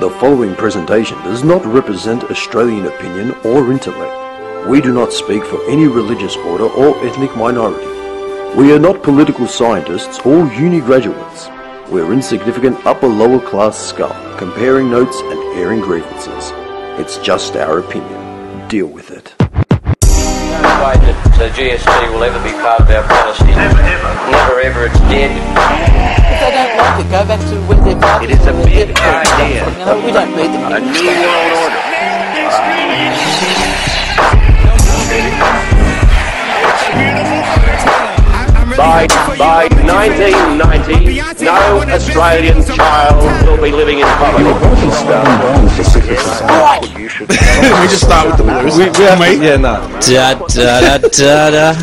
The following presentation does not represent Australian opinion or intellect. We do not speak for any religious order or ethnic minority. We are not political scientists or uni graduates. We're insignificant upper lower class scum, comparing notes and airing grievances. It's just our opinion. Deal with it. No way that the GST will ever be part of our policy. Never ever. Never ever. It's dead. If they don't like it, go back to where they're from. It is a Where big they're from. idea. You know, we don't need them. A new world order. By, by 1990, no Australian child will be living in poverty. You should we just start with the blues. We, we have, yeah, no. Da, da, da, da, da.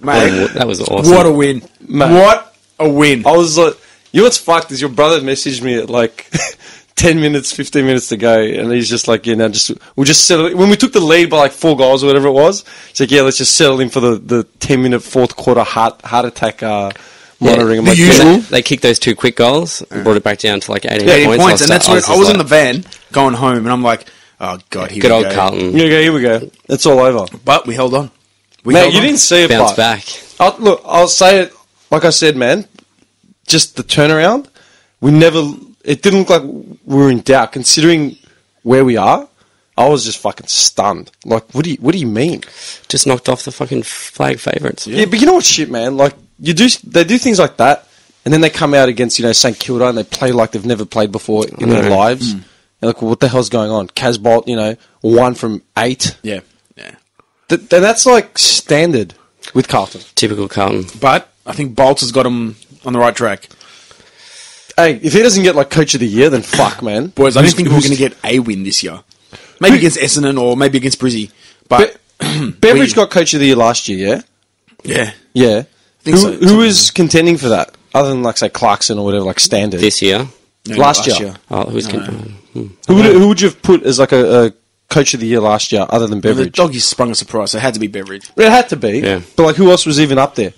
Mate, That was awesome. what a win. Mate. What a win. I was like, you know what's fucked is your brother messaged me at like 10 minutes, 15 minutes to go, and he's just like, yeah, now just, we'll just settle When we took the lead by like four goals or whatever it was, he's like, yeah, let's just settle in for the, the 10 minute fourth quarter heart, heart attack, uh, monitoring. I'm the like, usual. yeah. They, they kicked those two quick goals and brought it back down to like 18 18 points. points, and that's was when just I was in the van going home, and I'm like, oh god, here we go. Good we old go. Carlton. Yeah, okay, here we go. It's all over. But we held on. We Mate, held you on. didn't see it, Bounce but back. I'll, look, I'll say it like I said, man. Just the turnaround. We never. It didn't look like we were in doubt, considering where we are. I was just fucking stunned. Like, what do you? What do you mean? Just knocked off the fucking flag favourites. Yeah, but you know what, shit, man. Like, you do. They do things like that, and then they come out against you know St Kilda and they play like they've never played before in their know. lives. Mm. And like, what the hell's going on? Casboult, you know, one from eight. Yeah, yeah. Th- then that's like standard with Carlton. Typical Carlton. But I think Bolts has got him on the right track. Hey, if he doesn't get like coach of the year, then fuck, man. Boys, I Who's- don't think we're going to get a win this year. Maybe against Essendon or maybe against Brizzy. But Beveridge got coach of the year last year, yeah? yeah, Yeah. think Who, so. who is contending for that? Other than, like, say, Clarkson or whatever, like, standard. This year. No, Last year. Oh, who's con- hmm. who, would, who would you have put as, like, a, a coach of the year last year, other than Beveridge? The Beveridge? doggies sprung a surprise, so it had to be Beveridge. It had to be. Yeah. But, like, who else was even up there?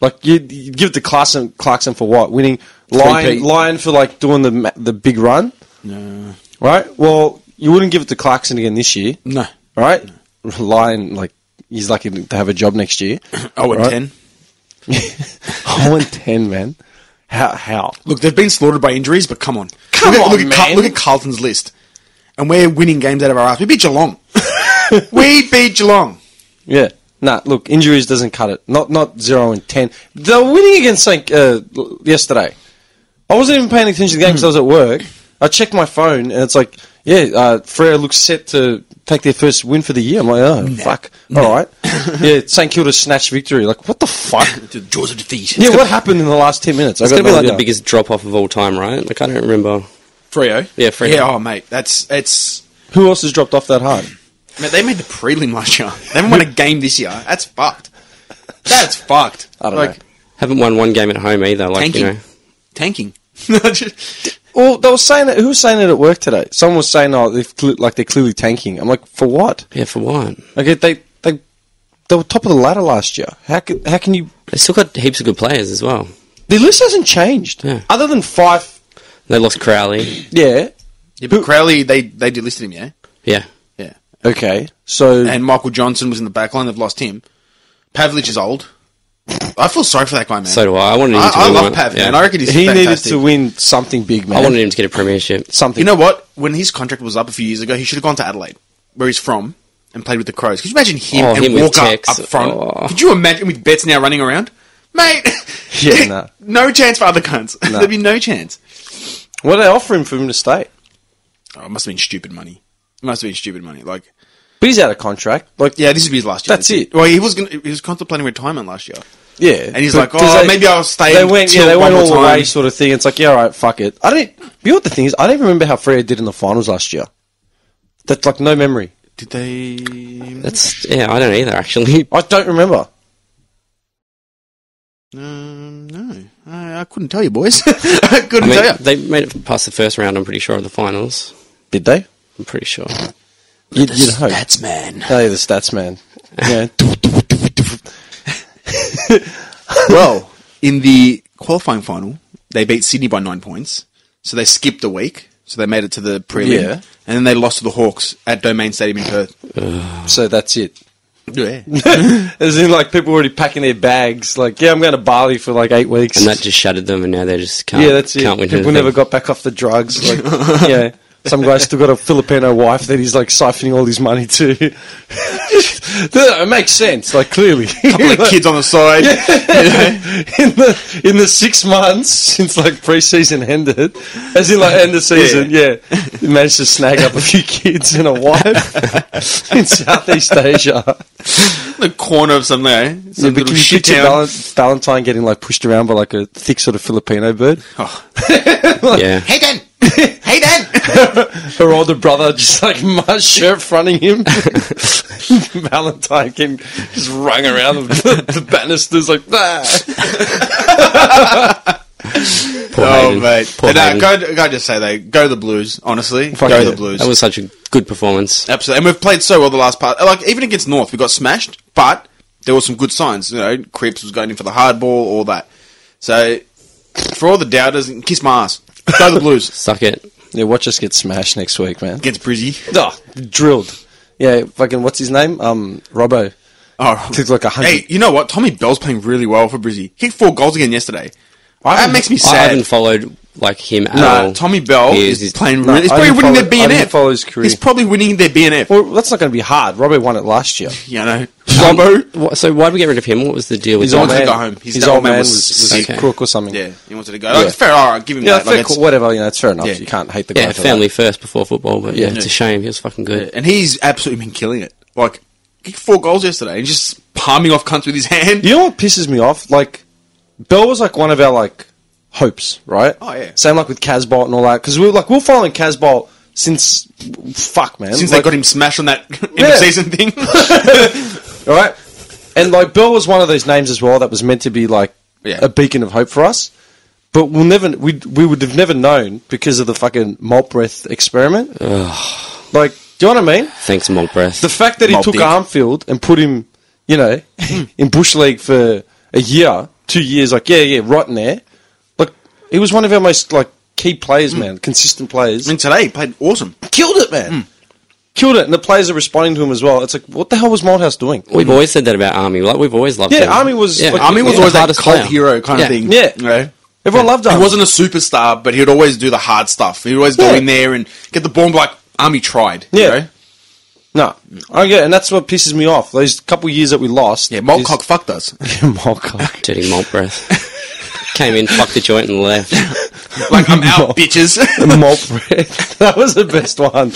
Like, you'd, you'd give it to Clarkson, Clarkson for what? Winning Lyon, Lyon for, like, doing the the big run? No, Right? Well, you wouldn't give it to Clarkson again this year, no. right? Lyon, like, he's lucky to have a job next year. Oh, and Right. ten. Oh, and 10, man. How? How? Look, they've been slaughtered by injuries, but come on, Come look at, on, look at, Car- man. look at Carlton's list, and we're winning games out of our ass. We beat Geelong. we beat Geelong. Yeah. Nah, look, injuries doesn't cut it. Not not zero and ten. They're winning against St. Uh, yesterday. I wasn't even paying attention to the game because I was at work. I checked my phone and it's like, yeah, uh, Freo looks set to take their first win for the year. I'm like, oh, fuck. All right. yeah, St. Kilda snatched victory. Like, what the fuck? To the jaws of defeat. yeah, what happened in the last 10 minutes? It's going to be no like the biggest drop off of all time, right? Like, I don't remember. Freo. Yeah, Freo. Yeah, oh mate, that's it's. Who else has dropped off that hard? Man, they made the prelim last year. They haven't won a game this year. That's fucked. That's fucked. I don't like, know. Haven't won one game at home either. Like, Tanking. you know. Tanking. Well, they were saying it. Who was saying it at work today? Someone was saying, "Oh, they're cle- like they're clearly tanking." I'm like, "For what?" Yeah, for what? Okay, they they they were top of the ladder last year. How can how can you? They still got heaps of good players as well. The list hasn't changed. Yeah. Other than five, They lost Crowley. yeah. yeah, but Crowley, they they delisted him, yeah, Yeah. yeah. Okay, so And Michael Johnson was in the back line. They've lost him. Pavlich is old. I feel sorry for that guy, man. So do I. I wanted him I, to I win love one. Pav, Yeah. man. I reckon he's he needed fantastic. to win something big, man. I wanted him to get a premiership. something. You know what? When his contract was up a few years ago, he should have gone to Adelaide, where he's from, and played with the Crows. Could you imagine him Oh, and him with Walker Tex. up front? Oh. Could you imagine with Betts now running around? Mate, Yeah, nah. no chance for other cunts. There'd be no chance. what did they offer him for him to stay? Oh, it must have been stupid money. It must have been stupid money. Like, But he's out of contract. Like, yeah, this would be his last year. That's it. Well, he was gonna, he was contemplating retirement last year. Yeah. And he's But- like, 'cause oh, maybe I'll stay They went, yeah, they went all the way, sort of thing. It's like, yeah, all right, fuck it. I don't. You know what the thing is? I don't even remember how Freo did in the finals last year. That's like no memory. Did they? That's yeah. I don't either actually. I don't remember. Um, no, I, I couldn't tell you, boys. I I couldn't mean, tell you. they made it past the first round. I'm pretty sure of the finals. Did they? I'm pretty sure. You'd, you'd hope. That's man. Oh, yeah, the stats man. Yeah. well, in the qualifying final, they beat Sydney by nine points. so they skipped a week, so they made it to the prelim, Yeah. and then they lost to the Hawks at Domain Stadium in Perth. So that's it. Yeah, As in, like people already packing their bags. Like, yeah, I'm going to Bali for like eight weeks. And that just shattered them, and now they just can't. yeah, that's it. Can't win People anything. never got back off the drugs. Like, yeah, some guy still got a Filipino wife that he's like siphoning all his money to. it makes sense. Like clearly, A couple of kids on the side. Yeah. in the in the six months since like preseason ended, as in like end of season, yeah, he managed to snag up a few kids and a wife in Southeast Asia. the corner of something, eh? Yeah, Some but little can you shit picture town. Val- Valentine getting like pushed around by like a thick sort of Filipino bird? Oh, Yeah. Hey Dan, hey Dan. Her older brother just like my shirt fronting him. Valentine came just rung around the, the banisters like ah. Poor oh mate, Poor And, uh, go, go just say they go the Blues. Honestly, Fuck go yeah. the Blues. That was such a good performance. Absolutely, and we've played so well the last part. Like even against North, we got smashed, but there were some good signs. You know, Cripps was going in for the hard ball, all that. So for all the doubters, kiss my ass. Go the Blues Suck it. Yeah, watch us get smashed next week, man. against Brizzy. Oh, drilled. Yeah, fucking what's his name? Um, Robbo. Oh, Took like a hundred. hey, you know what? Tommy Bell's playing really well for Brizzy. He kicked four goals again yesterday. That makes me I sad. haven't followed like him at all. Tommy Bell He is, he's- playing. No, really, he's I probably didn't winning follow- their I BNF. didn't follow his career. He's probably winning their BNF. Well, that's not going to be hard. Robbo won it last year. you know, Robbo. what- so why did we get rid of him? What was the deal with His that? old wanted to man, go home. His his old old man man was was, was sick. a crook or something. Yeah, he wanted to go. Like, it's fair. All right, give him Yeah, that. fair, Like, it's- whatever. You know, it's fair enough. Yeah. You can't hate the guy. Yeah, for family That. first before football, but yeah, Yeah. it's a shame. He was fucking good. and he's absolutely been killing it. Like, he kicked four goals yesterday and just palming off cunts with his hand. You know what pisses me off? Like, Bell was like one of our like hopes, right? Oh, yeah. Same like with Casboult and all that because we were like we we're following Casboult since fuck man Since like, they got him smashed on that end Yeah. of season thing. all right. And like Bell was one of those names as well that was meant to be like Yeah. a beacon of hope for us. But we'll never we we would have never known because of the fucking malt breath experiment. Like, do you know what I mean? Thanks, Malt Breath. The fact that he Malt took dick. Armfield and put him, you know, in bush league for a year, two years, like yeah, yeah, right in there. Like he was one of our most like key players, mm. man, consistent players. I mean, today he played awesome. Killed it, man. Mm. Killed it, and the players are responding to him as well. It's like, what the hell was Malthouse doing? we've always said that about Army. Like we've always loved Yeah, him. Army was- like, Army was the always that cult player. hero kind Yeah. of thing. Yeah. You know? Everyone loved him. He wasn't a superstar, but he'd always do the hard stuff. He'd always go in there and get the ball and be like, Army tried. you Yeah. know? No, I get, and that's what pisses me off. Those couple years that we lost. Yeah, is- Maltcock fucked us. Maltcock. Dirty Malt Breath. Came in, fucked the joint, and left. like, I'm out, bitches. malt bread. That was the best one.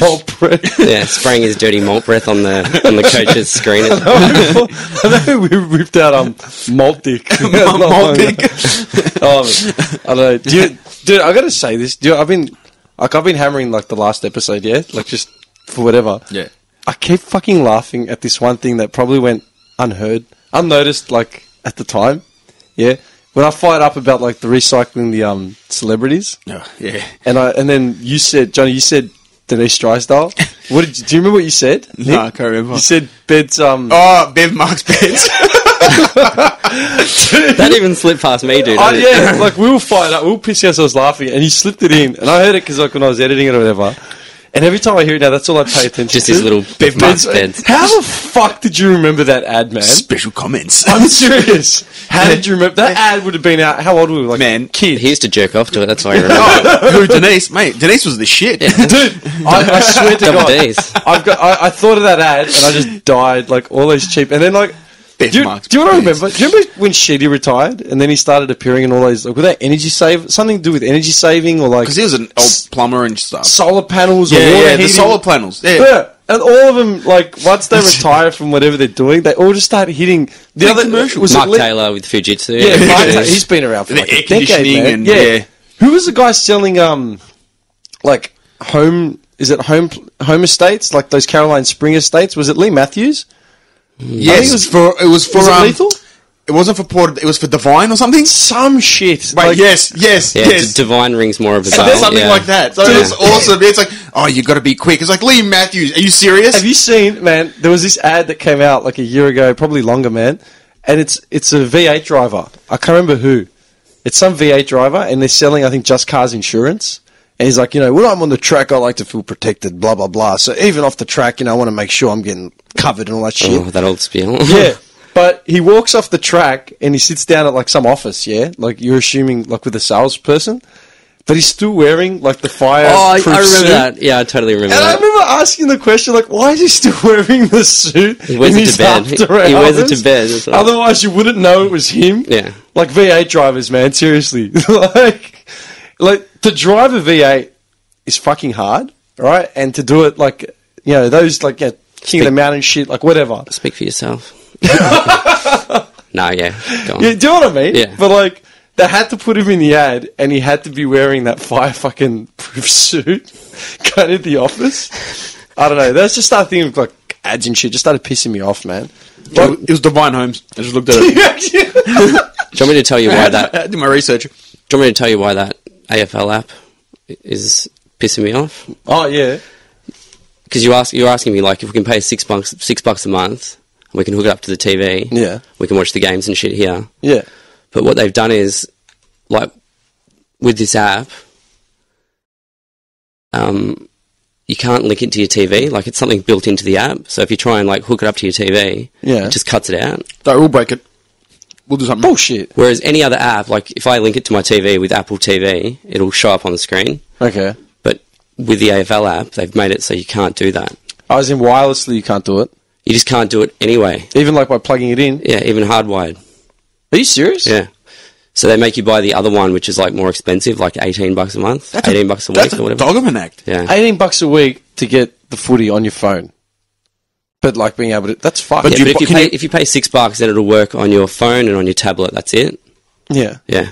Malt bread. Yeah, spraying his dirty malt breath on the on the coach's screen. I know we ripped out um malt dick. Malt dick. oh, I don't know. Do you, dude, I gotta say this. Do you, I've been like I've been hammering like the last episode, yeah, like just for whatever. Yeah. I keep fucking laughing at this one thing that probably went unheard, unnoticed, like at the time. Yeah, when I fired up about like the recycling the um celebrities, Oh, yeah. and I and then you said Johnny, you said Denise Drysdale. What did you, do you remember what you said? No, I can't remember. You said beds um. Oh, Bev Marks Beds. That even slipped past me, dude. Oh yeah, like we were fired up, we were pissing ourselves laughing, and he slipped it in, and I heard it because like when I was editing it or whatever. And every time I hear it now, that's all I pay attention Just to. his little Bev Marks Beds. beds. How the fuck did you remember that ad, man? Special comments. I'm serious. How did you remember that ad? Would have been out. How old were we? Like Man. kid. He used to jerk off to it. That's why I remember. oh, who, Denise? Mate, Denise was the shit. Dude, I, I swear to Double God, D's. I've got. I, I thought of that ad and I just died. Like all those cheap, and then like. Bev Do you, Marks do you want to remember? Do you remember when Sheedy retired and then he started appearing in all those like with that energy save something to do with energy saving or like Because he was an old plumber and stuff. solar panels or Yeah, water yeah, the solar panels. Yeah. Yeah, and all of them like once they retire from whatever they're doing, they all just start hitting the Big other commercials. Was it Mark Lee- Taylor with Fujitsu. Yeah, Mark Ta- he's been around for The like air a decade, conditioning man. and- yeah. yeah. Who was the guy selling um like home? Is it home home estates like those Caroline Spring estates? Was it Leigh Matthews? Yes, it was- for it was for Was it um, lethal? It wasn't for Port. It was for Divine or something. Some shit. Wait, like, yes, yes, Yeah, yes. D- Divine rings more of a Something, bell. something yeah. like that. So it's awesome. It's like, oh, you got to be quick. It's like Leigh Matthews. Are you serious? Have you seen, man? There was this ad that came out like a year ago, probably longer, man. And it's it's a V8 driver. I can't remember who. It's some V8 driver, and they're selling, I think, Just Cars insurance. And he's like, you know, when I'm on the track, I like to feel protected, blah blah blah. So even off the track, you know, I want to make sure I'm getting covered and all that shit. Oh, that old spiel. Yeah. But he walks off the track and he sits down at like some office, yeah? Like you're assuming like with a salesperson. But he's still wearing like the fire. Oh, I, I remember that. Yeah, I totally remember And I remember asking the question, like, why is he still wearing the suit? He wears it to bed. after He wears it to bed well. Otherwise, you wouldn't know it was him. Yeah. Like V8 drivers, man. Seriously, like, like to drive a V8 is fucking hard, right? And to do it like, you know, those like yeah, King of the Mountain shit, like whatever. Speak for yourself. no, yeah. Go on. Yeah, do you know what I mean? Yeah. But like, they had to put him in the ad, and he had to be wearing that fire fucking proof suit, going into the office. I don't know. That's just started thinking of like ads and shit. Just started pissing me off, man. It was- it was Divine Homes. I just looked at it. Do you want me to tell you why that? I did my research. Do you want me to tell you why that AFL app is pissing me off? oh yeah. Because you ask, you're asking me like if we can pay six bucks, six bucks a month, and we can hook it up to the TV. Yeah. We can watch the games and shit here. Yeah. But what they've done is, like, with this app, um, you can't link it to your TV. Like, it's something built into the app. So if you try and like hook it up to your TV, Yeah. it just cuts it out. Don't, we'll break it. We'll do something. Bullshit. Whereas any other app, like if I link it to my TV with Apple TV, it'll show up on the screen. Okay. But with the AFL app, they've made it so you can't do that. I was in wirelessly. You can't do it, You just can't do it anyway. even like by plugging it in. Yeah, even hardwired. Are you serious? Yeah. So they make you buy the other one, which is like more expensive, like eighteen bucks a month, That's a- eighteen bucks a week or a whatever. dog of an act. Yeah. Eighteen bucks a week to get the footy on your phone. But like being able to, that's fucked. But Yeah, you- but if you can pay you- if you pay six bucks, then it'll work on your phone and on your tablet. That's it. yeah, Yeah,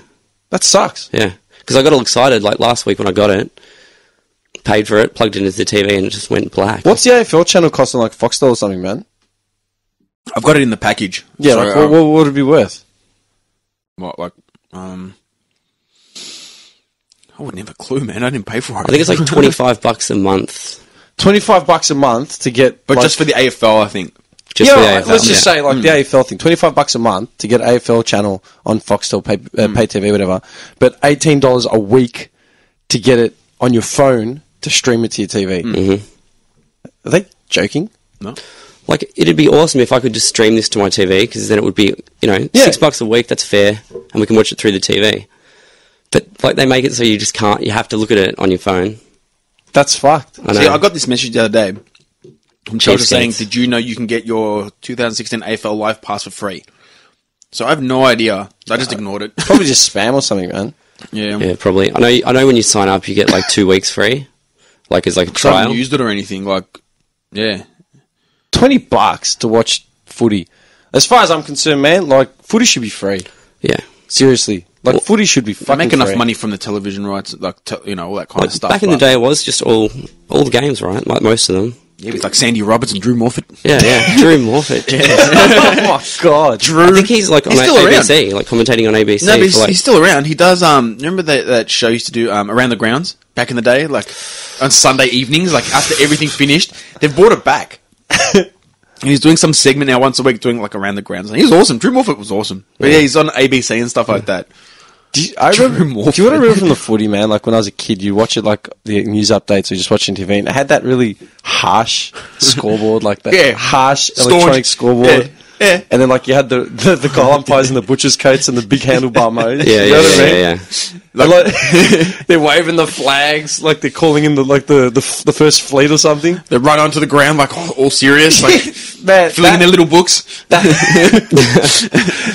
that sucks. yeah. Because I got all excited like last week when I got it, paid for it, plugged it into the TV, and it just went black. What's the AFL channel costing? Like Foxtel or something, man? I've got it in the package. Yeah, So, like um, what, what would it be worth? what, like, um, I wouldn't have a clue, man. I didn't pay for it. I think it's like twenty five bucks a month Twenty five bucks a month to get, but like- just for the AFL, I think. just yeah, for the AFL. let's just yeah. say like the AFL thing, twenty five bucks a month to get AFL channel on Foxtel pay, uh, pay TV, whatever. But eighteen dollars a week to get it on your phone to stream it to your TV. Mhm. Are they joking? No. Like it'd be awesome if I could just stream this to my TV because then it would be you know Yeah. six bucks a week. That's fair, and we can watch it through the TV. But like they make it so you just can't. You have to look at it on your phone. That's fucked. I. See, I got this message the other day from Chelsea Cheapskates. saying, "Did you know you can get your 2016 AFL Live Pass for free?" So I have no idea. I just ignored it. Probably just spam or something, man. yeah, yeah, probably. I know. I know when you sign up, you get like two weeks free, like as like a So I trial. haven't used it or anything. Like, yeah, Twenty bucks to watch footy. As far as I'm concerned, man, like footy should be free. Yeah. Seriously, like Well, footy should be I fucking make enough free. money from the television rights, like te- you know all that kind Like, of stuff. back in the day, it was just all all the games, right? Like most of them. yeah, with like Sandy Roberts and Drew Morphett. Yeah, yeah. Drew Morphett. oh my god, Drew. I think he's like on He's still around. ABC, like commentating on ABC. No, but he's, like, he's still around. He does. Um, remember that that show used to do um, around the grounds back in the day, like on Sunday evenings, like after everything finished. They've brought it back, and he's doing some segment now once a week, doing like around the grounds. And he's awesome. Drew Morphett was awesome. But yeah, he's on ABC and stuff like that. Do you, I remember, do you want to remember from the footy, man? Like when I was a kid, you watch it like the news updates or just watching TV, and it had that really harsh scoreboard, like that Yeah. harsh electronic scoreboard. Yeah. Yeah. And then like you had the the, the goal umpires in the butcher's coats and the big handlebar modes. yeah, you yeah, know yeah, what I mean? yeah, yeah. And, like, they're waving the flags, like they're calling in the like the the, the first fleet or something. They run onto the ground like all, all serious, like Man, filling in that- their little books.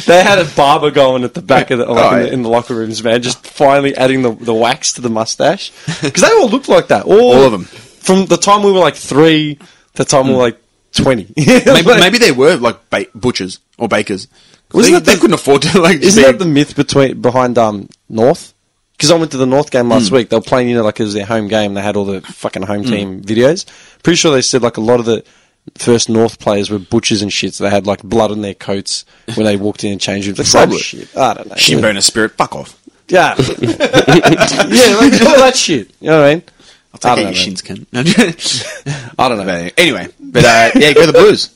they had a barber going at the back of the, like Oh, in, the in the locker rooms, man. Just finally adding the, the wax to the mustache because they all looked like that. All, All of them. from the time we were like three to the time we were like twenty. Hmm. Maybe, maybe they were like ba- butchers or bakers. Wasn't they, that they couldn't afford to like. Isn't be- that the myth between behind um North? Because I went to the North game last Hmm. week. They were playing, you know, like it was their home game. They had all the fucking home team videos. Pretty sure they said like a lot of the first North players were butchers and shit. So they had like blood on their coats when they walked in and changed rooms. Like Probably. shit. I don't know. Shinboner spirit? Fuck off. Yeah. yeah, like all that shit. You know what I mean? I'll take I out don't your know, shins, cunt. I don't know. about But anyway, but uh, yeah, go the Blues.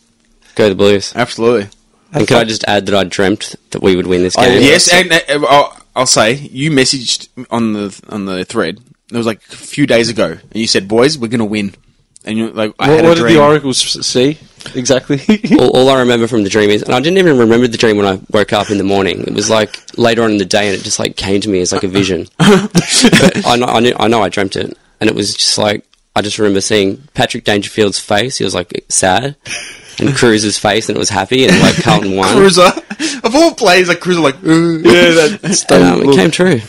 Go the Blues. Absolutely. And can I just add that I dreamt that we would win this Oh, game? yeah. Yes, and uh, uh, I'll say you messaged on the on the thread. It was like a few days ago, and you said, "Boys, we're gonna win." And you like, I What, had a what did dream. the oracles see exactly? all, all I remember from the dream is, and I didn't even remember the dream when I woke up in the morning. It was like later on in the day, and it just like came to me as like a vision. but I know, I knew, I know, I dreamt it, and it was just like I just remember seeing Patrick Dangerfield's face. He was like sad, and Cruz's face, and it was happy, and like Carlton won. Cruiser of all players, like Cruiser, like "Uh." yeah, that's And, um, it came true.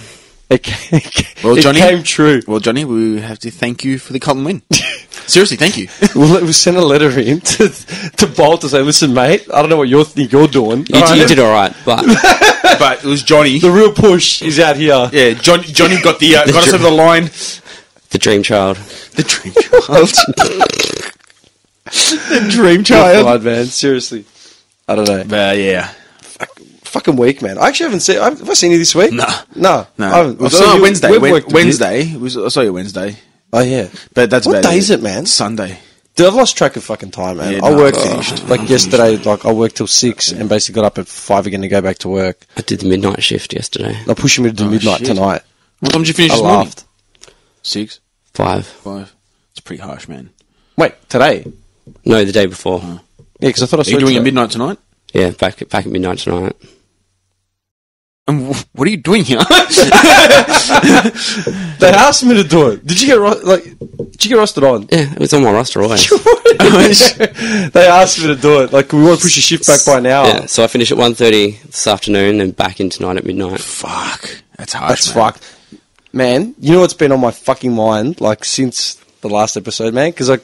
It came, Well, it Johnny- came true. Well, Johnny, we have to thank you for the Carlton win. Seriously, thank you. We'll, we'll send a letter in to, to Bolt to say, listen, mate, I don't know what you think you're doing. You, All you right? did all right, but but it was Johnny. The real push is out here. Yeah, John, Johnny got the uh, got us over the line. The dream child. The dream child. the dream child. God, man, seriously. I don't know. But yeah, Fucking week, man. I actually haven't seen. Have I seen you this week? Nah. no, no. I haven't. I saw you Wednesday. We've Wen- worked a bit. Wednesday. Was, I saw you Wednesday. Oh yeah. But that's What about day is it, man? Sunday. Dude, I've lost track of fucking time, man. Yeah, I no, worked I'm finished. like oh, yesterday. Like I worked till six and basically got up at five again to go back to work. I did the midnight shift yesterday. They're pushing me to do oh, midnight shit. tonight. What time did you finish I this morning? Laughed. Six, Five. five. It's pretty harsh, man. Wait, today? No, the day before. Uh-huh. Yeah, because I thought I Are saw you doing it a midnight tonight? Yeah, back back at midnight tonight. And wh- what are you doing here? They asked me to do it. Did you get ro- like? Did you get rostered on? Yeah, it was on my roster always. they asked me to do it. Like, we want to push your shift back by an hour. Yeah, so I finish at 1.30 this afternoon and back in tonight at midnight. Fuck, that's harsh. That's man. fucked. Man, you know what's been on my fucking mind, like, since the last episode, man? Because, like,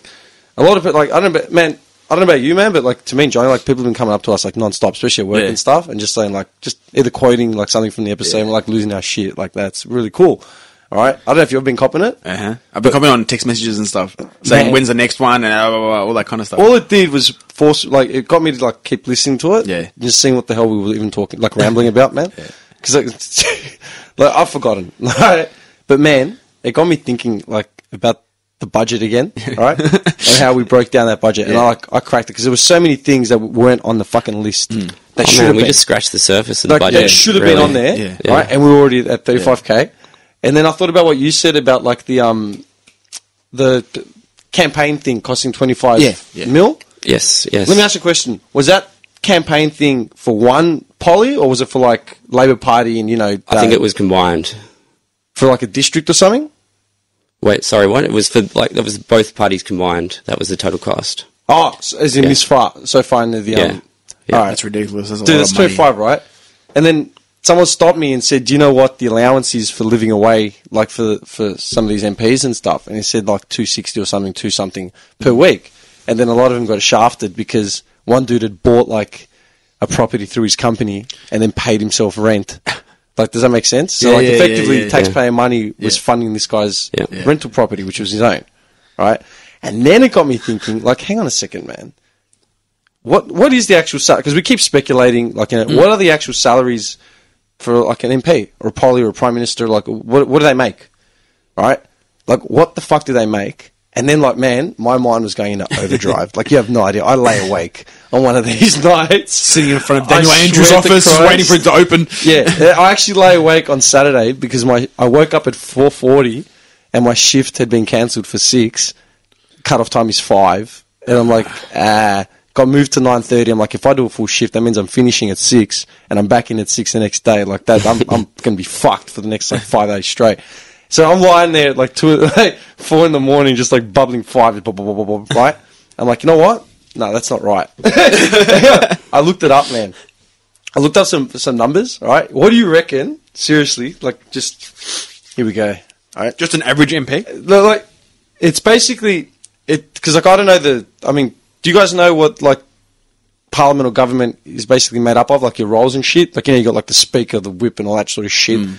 a lot of it, like, I don't know, about, man, I don't know about you, man, but, like, to me and Johnny, like, people have been coming up to us, like, non-stop, especially at work Yeah. and stuff, and just saying, like, just either quoting, like, something from the episode and, like, losing our shit. Like, that's really cool. All right? I don't know if you've been copping it. Uh-huh. I've been commenting on text messages and stuff, saying Man. when's the next one and blah, blah, blah, all that kind of stuff. All it did was force, like, it got me to, like, keep listening to it. Yeah. Just seeing what the hell we were even talking, like, rambling about, man. Because, like, like, I've forgotten. But, man, it got me thinking, like, about the budget again, right? and how we broke down that budget. And I, like, I cracked it because there were so many things that weren't on the fucking list. They Oh, should man, have we been. just scratched the surface of like, the budget. that should have really. been on there, Yeah. right? And we were already at 35k. And then I thought about what you said about, like, the, um, the the campaign thing costing 25 Yeah, yeah. mil. Yes, yes. Let me ask you a question. Was that campaign thing for one poly, or was it for like Labor Party and you know? I think it was combined. for like a district or something. Wait, sorry, what? It was for, like, that was both parties combined. That was the total cost. Oh, so as in Yeah. this far, so far into the um. Yeah. Yeah, all right, That's ridiculous. That's a dude, lot that's of money. twenty five, right? And then someone stopped me and said, "Do you know what the allowance is for living away, like for for some of these MPs and stuff?" And he said like two sixty or something, two something per week. And then a lot of them got shafted because one dude had bought like a property through his company and then paid himself rent. Like, does that make sense? So, Yeah, like, yeah, effectively, yeah, taxpayer money was funding this guy's rental property, which was his own, right? And then it got me thinking, like, hang on a second, man. What what is the actual salary? Because we keep speculating, like, you know, Mm. what are the actual salaries for like an MP or a poly or a prime minister? Like, what what do they make? Right? Like, what the fuck do they make? And then, like, man, my mind was going into overdrive. like, you have no idea. I lay awake on one of these nights, Sitting in front of I Daniel Andrews' office, waiting for it to open. yeah, I actually lay awake on Saturday because my I woke up at four forty, and my shift had been cancelled for six. Cut off time is five, and I'm like, ah. Got moved to nine thirty. I'm like, if I do a full shift, that means I'm finishing at six, and I'm back in at six the next day. Like that, I'm I'm gonna be fucked for the next like five days straight. So I'm lying there at like two, like four in the morning, just like bubbling five, blah, blah, blah, blah, blah, right? I'm like, you know what? No, that's not right. I looked it up, man. I looked up some some numbers. All right, what do you reckon? Seriously, like just here we go. All right, Just an average MP. Like it's basically it because like I don't know the. I mean, do you guys know what like parliament or government is basically made up of? Like your roles and shit. Like you know, you got like the speaker, the whip, and all that sort of shit. Hmm.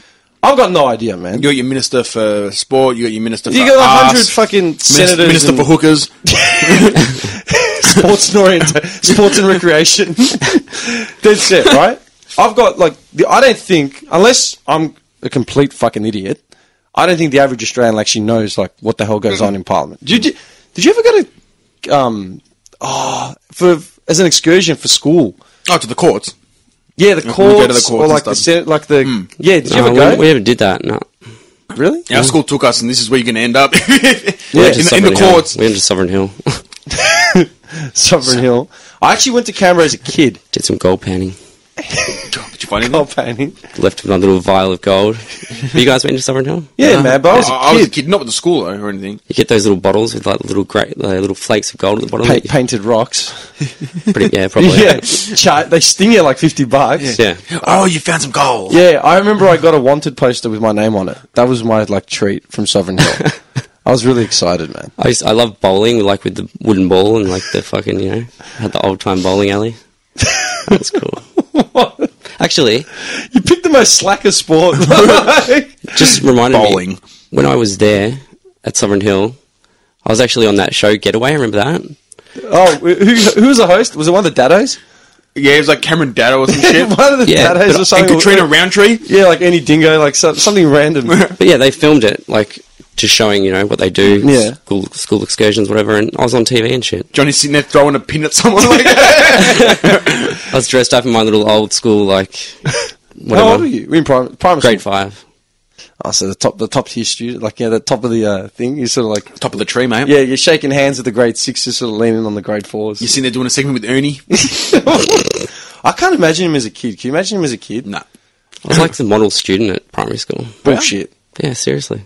I've got no idea, man. You got your minister for sport. You got your minister for You got a hundred arts, fucking minister, senators, minister and for hookers. sports and orient- sports and recreation. That's it, right? I've got like the, I don't think unless I'm a complete fucking idiot, I don't think the average Australian actually knows like what the hell goes on in Parliament. Did you did you ever go to um oh for as an excursion for school? Oh, to the courts. Yeah, the we courts, go to the courts or and like the stuff. sen- like the hmm. yeah. Did you No, ever we, go? we never did that. No. really? Our mm. school took us, and this is where you're going to end up. Yeah. in, the, in the Sovereign Hill. courts. We went to Sovereign Hill. Sovereign Hill. I actually went to Canberra as a kid. did some gold panning. Did you find Gold anything? painting. Left with my little vial of gold. Have you guys been to Sovereign Hill? Yeah, man. But I was a I, I was a kid. kid, not with the school though, or anything. You get those little bottles with like little great uh, little flakes of gold at the bottom. Pa- painted rocks. Pretty, yeah, probably. yeah, Char- they sting you like fifty bucks. Yeah. Oh, you found some gold. Yeah, I remember I got a wanted poster with my name on it. That was my like treat from Sovereign Hill. I was really excited, man. I used, I love bowling, like with the wooden ball and like the fucking you know had the old time bowling alley. That's cool. Actually, You picked the most slacker sport. just reminded Bowling. me when I was there at Sovereign Hill. I was actually on that show Getaway. Remember that? oh, who, who was the host? Was it one of the daddos? Yeah, it was like Cameron Daddo or some shit. one of the Yeah, daddos or and something. Catriona Rowntree. Yeah, like Ernie Dingo, like so, something random. But yeah, they filmed it like just showing you know what they do. Yeah. School school excursions, whatever. And I was on TV and shit. Johnny's sitting there throwing a pin at someone like I was dressed up in my little old school like whatever. How old were you? We in primary, primary Grade school. five. Oh, so the top, the top tier student, like yeah, the top of the uh, thing. you're sort of like, top of the tree, mate. yeah, you're shaking hands with the grade sixes, sort of leaning on the grade fours. You're sitting there doing a segment with Ernie. I can't imagine him as a kid. Can you imagine him as a kid? nah. I was like the model student at primary school. Bullshit. Yeah, seriously.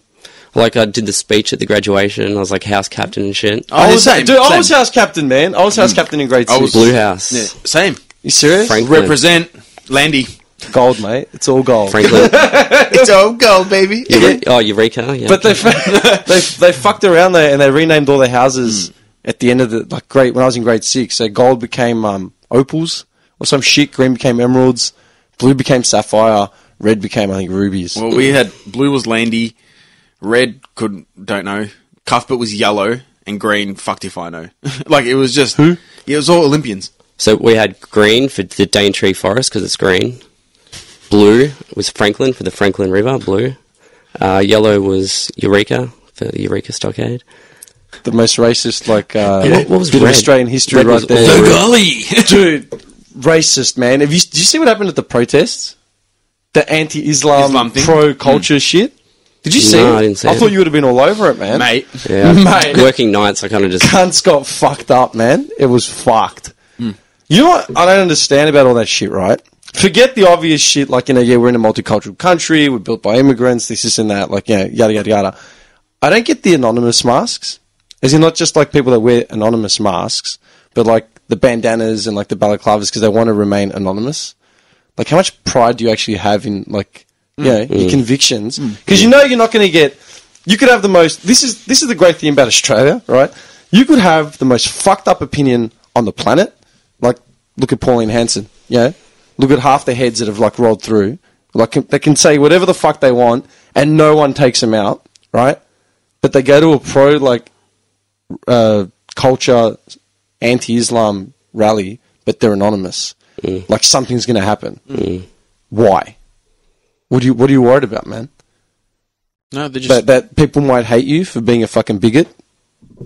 Like I did the speech at the graduation. I was like house captain and shit. Oh, I was, same, dude, I was house captain, man. I was house captain in grade I six. was- Blue House. Yeah, same. You serious? Franklin. Represent Landy. Gold, mate. It's all gold. Franklin. it's all gold, baby. Eure- oh, Eureka. Yeah. But they they they fucked around there and they renamed all their houses at the end of the like great when I was in grade six. So gold became um, opals or some shit. Green became emeralds. Blue became sapphire. Red became I think rubies. Well, we had blue was Landy, red couldn't, don't know, Cuthbert was yellow, and green fucked if I know. like it was just who? It was all Olympians. so we had green for the Daintree Forest because it's green. Blue was Franklin for the Franklin River. Blue. Uh, yellow was Eureka for the Eureka Stockade. the most racist like uh, And what- what was bit of? Australian history Red right was there, all red. golly. dude. Racist man. Have you did you see what happened at the protests? The anti-Islam Islam pro-culture shit. Did you see? No, it? I didn't see I it. thought you would have been all over it, man. Mate. Yeah, Mate. working nights. I kind of just cunts got fucked up, man. It was fucked. Hmm. You know what I don't understand about all that shit, right? Forget the obvious shit, like, you know, yeah, we're in a multicultural country, we're built by immigrants, this, this, and that, like, yeah, yada, yada, yada. I don't get the anonymous masks. Is it not just like people that wear anonymous masks, but like the bandanas and like the balaclavas because they want to remain anonymous? Like, how much pride do you actually have in, like, you know, your mm. convictions? Mm. Because you know you're not going to get. You could have the most. This is this is the great thing about Australia, right? You could have the most fucked up opinion on the planet. Like, look at Pauline Hanson. Yeah, look at half the heads that have like rolled through. Like, they can say whatever the fuck they want, and no one takes them out, right? But they go to a pro like uh, culture anti-Islam rally, but they're anonymous. Mm. Like something's going to happen. Why? What do you What are you worried about, man? No, they just That that people might hate you for being a fucking bigot.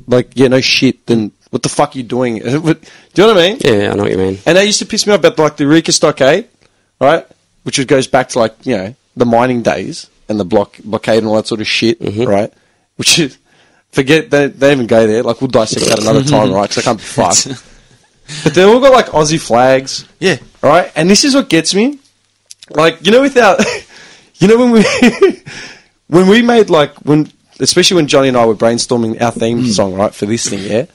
Like, yeah, no shit. Then what the fuck are you doing? do you know what I mean? yeah, I know what you mean. And that used to piss me off about like the Eureka Stockade, right? Which goes back to like you know the mining days and the block blockade and all that sort of shit, mm-hmm. right? Which is forget they they even go there. Like we'll dissect that another time, right? Because I can't be fucked. but they all got like Aussie flags, yeah. right? And this is what gets me. Like you know, without you know when we when we made like when especially when Johnny and I were brainstorming our theme hmm. song right for this thing, yeah.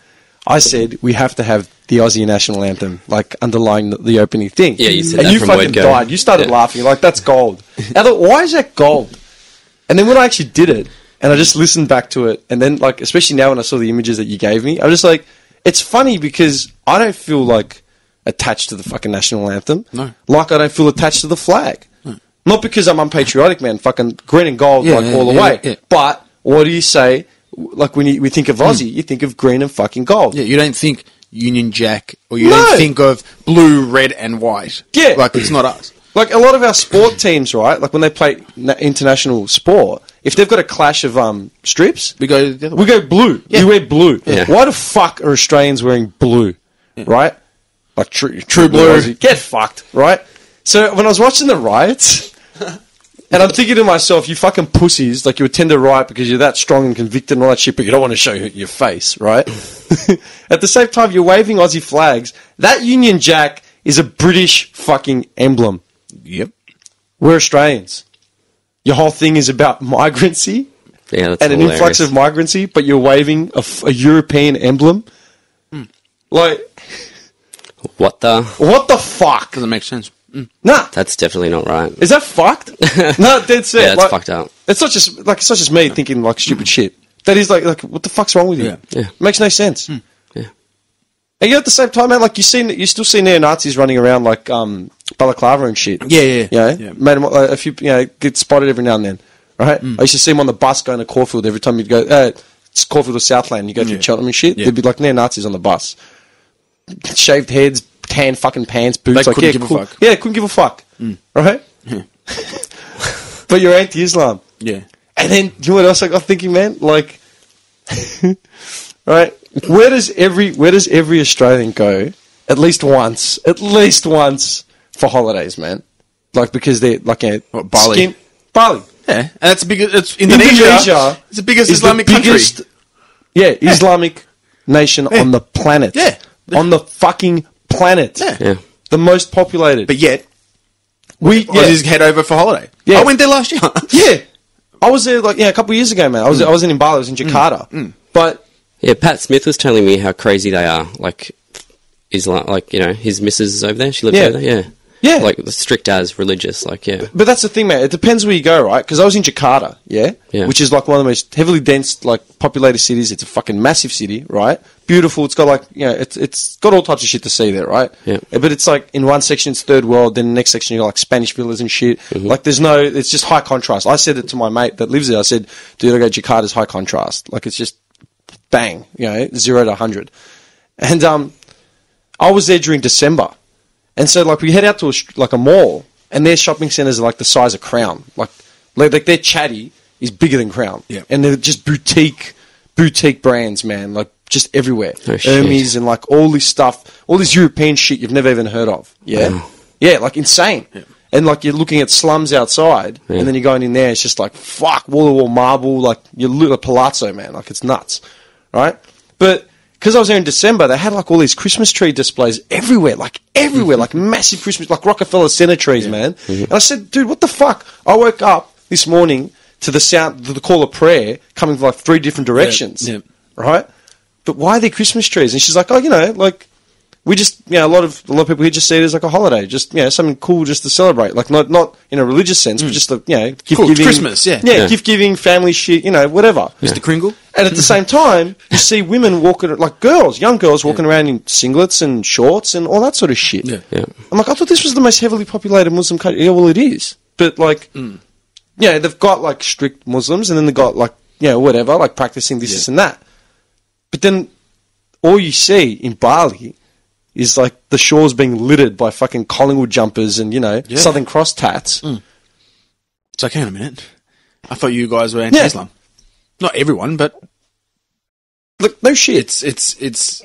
I said we have to have the Aussie national anthem like underlying the, the opening thing. Yeah, you said and that you from fucking word go. died. You started Yeah. laughing like that's gold. I thought, why is that gold? And then when I actually did it, and I just listened back to it, and then like especially now when I saw the images that you gave me, I was just like, it's funny because I don't feel like attached to the fucking national anthem. No. Like I don't feel attached to the flag. Not because I'm unpatriotic, man. Fucking green and gold, Yeah, like yeah, all the yeah, way. yeah. But what do you say? Like when you, we think of Aussie, you think of green and fucking gold. Yeah, you don't think Union Jack or you No. don't think of blue, red, and white. Yeah. like it's not us. Like a lot of our sport teams, right? Like when they play na- international sport, if they've got a clash of um, strips, We go the other way. we go blue. Yeah. We wear blue. Yeah. Why the fuck are Australians wearing blue? Right? Like true, True blue. Aussie. Get fucked, right? So when I was watching the riots, and I'm thinking to myself, you fucking pussies, like you attend a riot because you're that strong and convicted and all that shit, but you don't want to show your face, right? At the same time, you're waving Aussie flags. That Union Jack is a British fucking emblem. Yep. We're Australians. Your whole thing is about migrancy Yeah, that's and an influx of migrancy, but you're waving a European emblem. Hmm. Like, What the? what the fuck? Doesn't make sense. Nah, That's definitely not right. is that fucked? no, dead set. Yeah, that's like, fucked up. It's not just like it's not just me thinking like stupid shit. That is like like what the fuck's wrong with you? Yeah. Yeah. Makes no sense. Yeah. And yet at the same time, man, like you see, you still see neo Nazis running around like um, balaclava and shit. Yeah, yeah, You know, yeah. made uh, a few, you know, get spotted every now and then. Right? I used to see them on the bus going to Caulfield every time you'd go. Uh, it's Caulfield or Southland. You go through Yeah. Cheltenham and shit. Yeah. There'd be like neo Nazis on the bus, shaved heads, tan fucking pants, boots. They like, couldn't yeah, give a fuck. Yeah, couldn't give a fuck. Mm. Right? but you're anti-Islam. Yeah. And then, you know what else I got thinking, man? Like, right? Where does every where does every Australian go? At least once, at least once for holidays, man. Like because they're like you know, What, Bali? skim- Bali, Yeah. And that's the biggest. It's Indonesia. Indonesia it's the biggest is the Islamic biggest- country. yeah, Islamic nation on the planet. Yeah. on the fucking planet. Yeah. Yeah. the most populated. But yet, we yeah, Aussies head over for holiday. Yeah. I went there last year. yeah. I was there like yeah a couple of years ago, man. I was mm. I wasn't in Bali, I was in mm. Jakarta, mm. but Yeah, Pat Smith was telling me how crazy they are. Like, Islam, like you know, his missus is over there. She lives Yeah. over there. Yeah, Yeah. like strict as religious. Like, yeah, But that's the thing, man. It depends where you go, right? Because I was in Jakarta, yeah? Yeah. which is like one of the most heavily dense, like populated cities. It's a fucking massive city, right? Beautiful. It's got like you know, it's it's got all types of shit to see there, right? Yeah. But it's like in one section it's third world, then the next section you got like Spanish villas and shit. Mm-hmm. Like there's no, it's just high contrast. I said it to my mate that lives there. I said, dude, I go Jakarta's high contrast. Like it's just bang, you know, zero to hundred. And um, I was there during December. And so, like, we head out to a, like a mall, and their shopping centers are like the size of Crown. Like, like, like their chatty is bigger than Crown. Yeah. And they're just boutique, boutique brands, man. Like, just everywhere. Oh, shit. Hermes and like all this stuff, all this European shit you've never even heard of. Yeah. Wow. Yeah, like insane. Yeah. And like you're looking at slums outside, and then you're going in there. It's just like fuck, wall to wall marble. Like you look at Palazzo, man. Like it's nuts, right? But because I was there in December, they had like all these Christmas tree displays everywhere, like everywhere, like massive Christmas, like Rockefeller Center trees, man. Mm-hmm. And I said, dude, what the fuck? I woke up this morning to the sound, to the call of prayer coming from like three different directions, yeah. right? But why are there Christmas trees? And she's like, oh, you know, like we just, you know, a lot of a lot of people here just see it as like a holiday, just you know, something cool just to celebrate, like not not in a religious sense, but mm. just a, you know, gift Cool, giving, Christmas, yeah. yeah, Yeah. gift giving, family shit, you know, whatever. Mr. Kringle. And at the same time, you see women walking, like girls, young girls walking around in singlets and shorts and all that sort of shit. Yeah. yeah. I'm like, I thought this was the most heavily populated Muslim country. Yeah, well, it is. But, like, Mm. yeah, they've got, like, strict Muslims and then they've got, like, you know, whatever, like practicing this, Yeah. this, and that. But then all you see in Bali is, like, the shores being littered by fucking Collingwood jumpers and, you know, Yeah. Southern Cross tats. It's okay in a minute. I thought you guys were anti-Islam. Not everyone, but Look, no shit. it's it's it's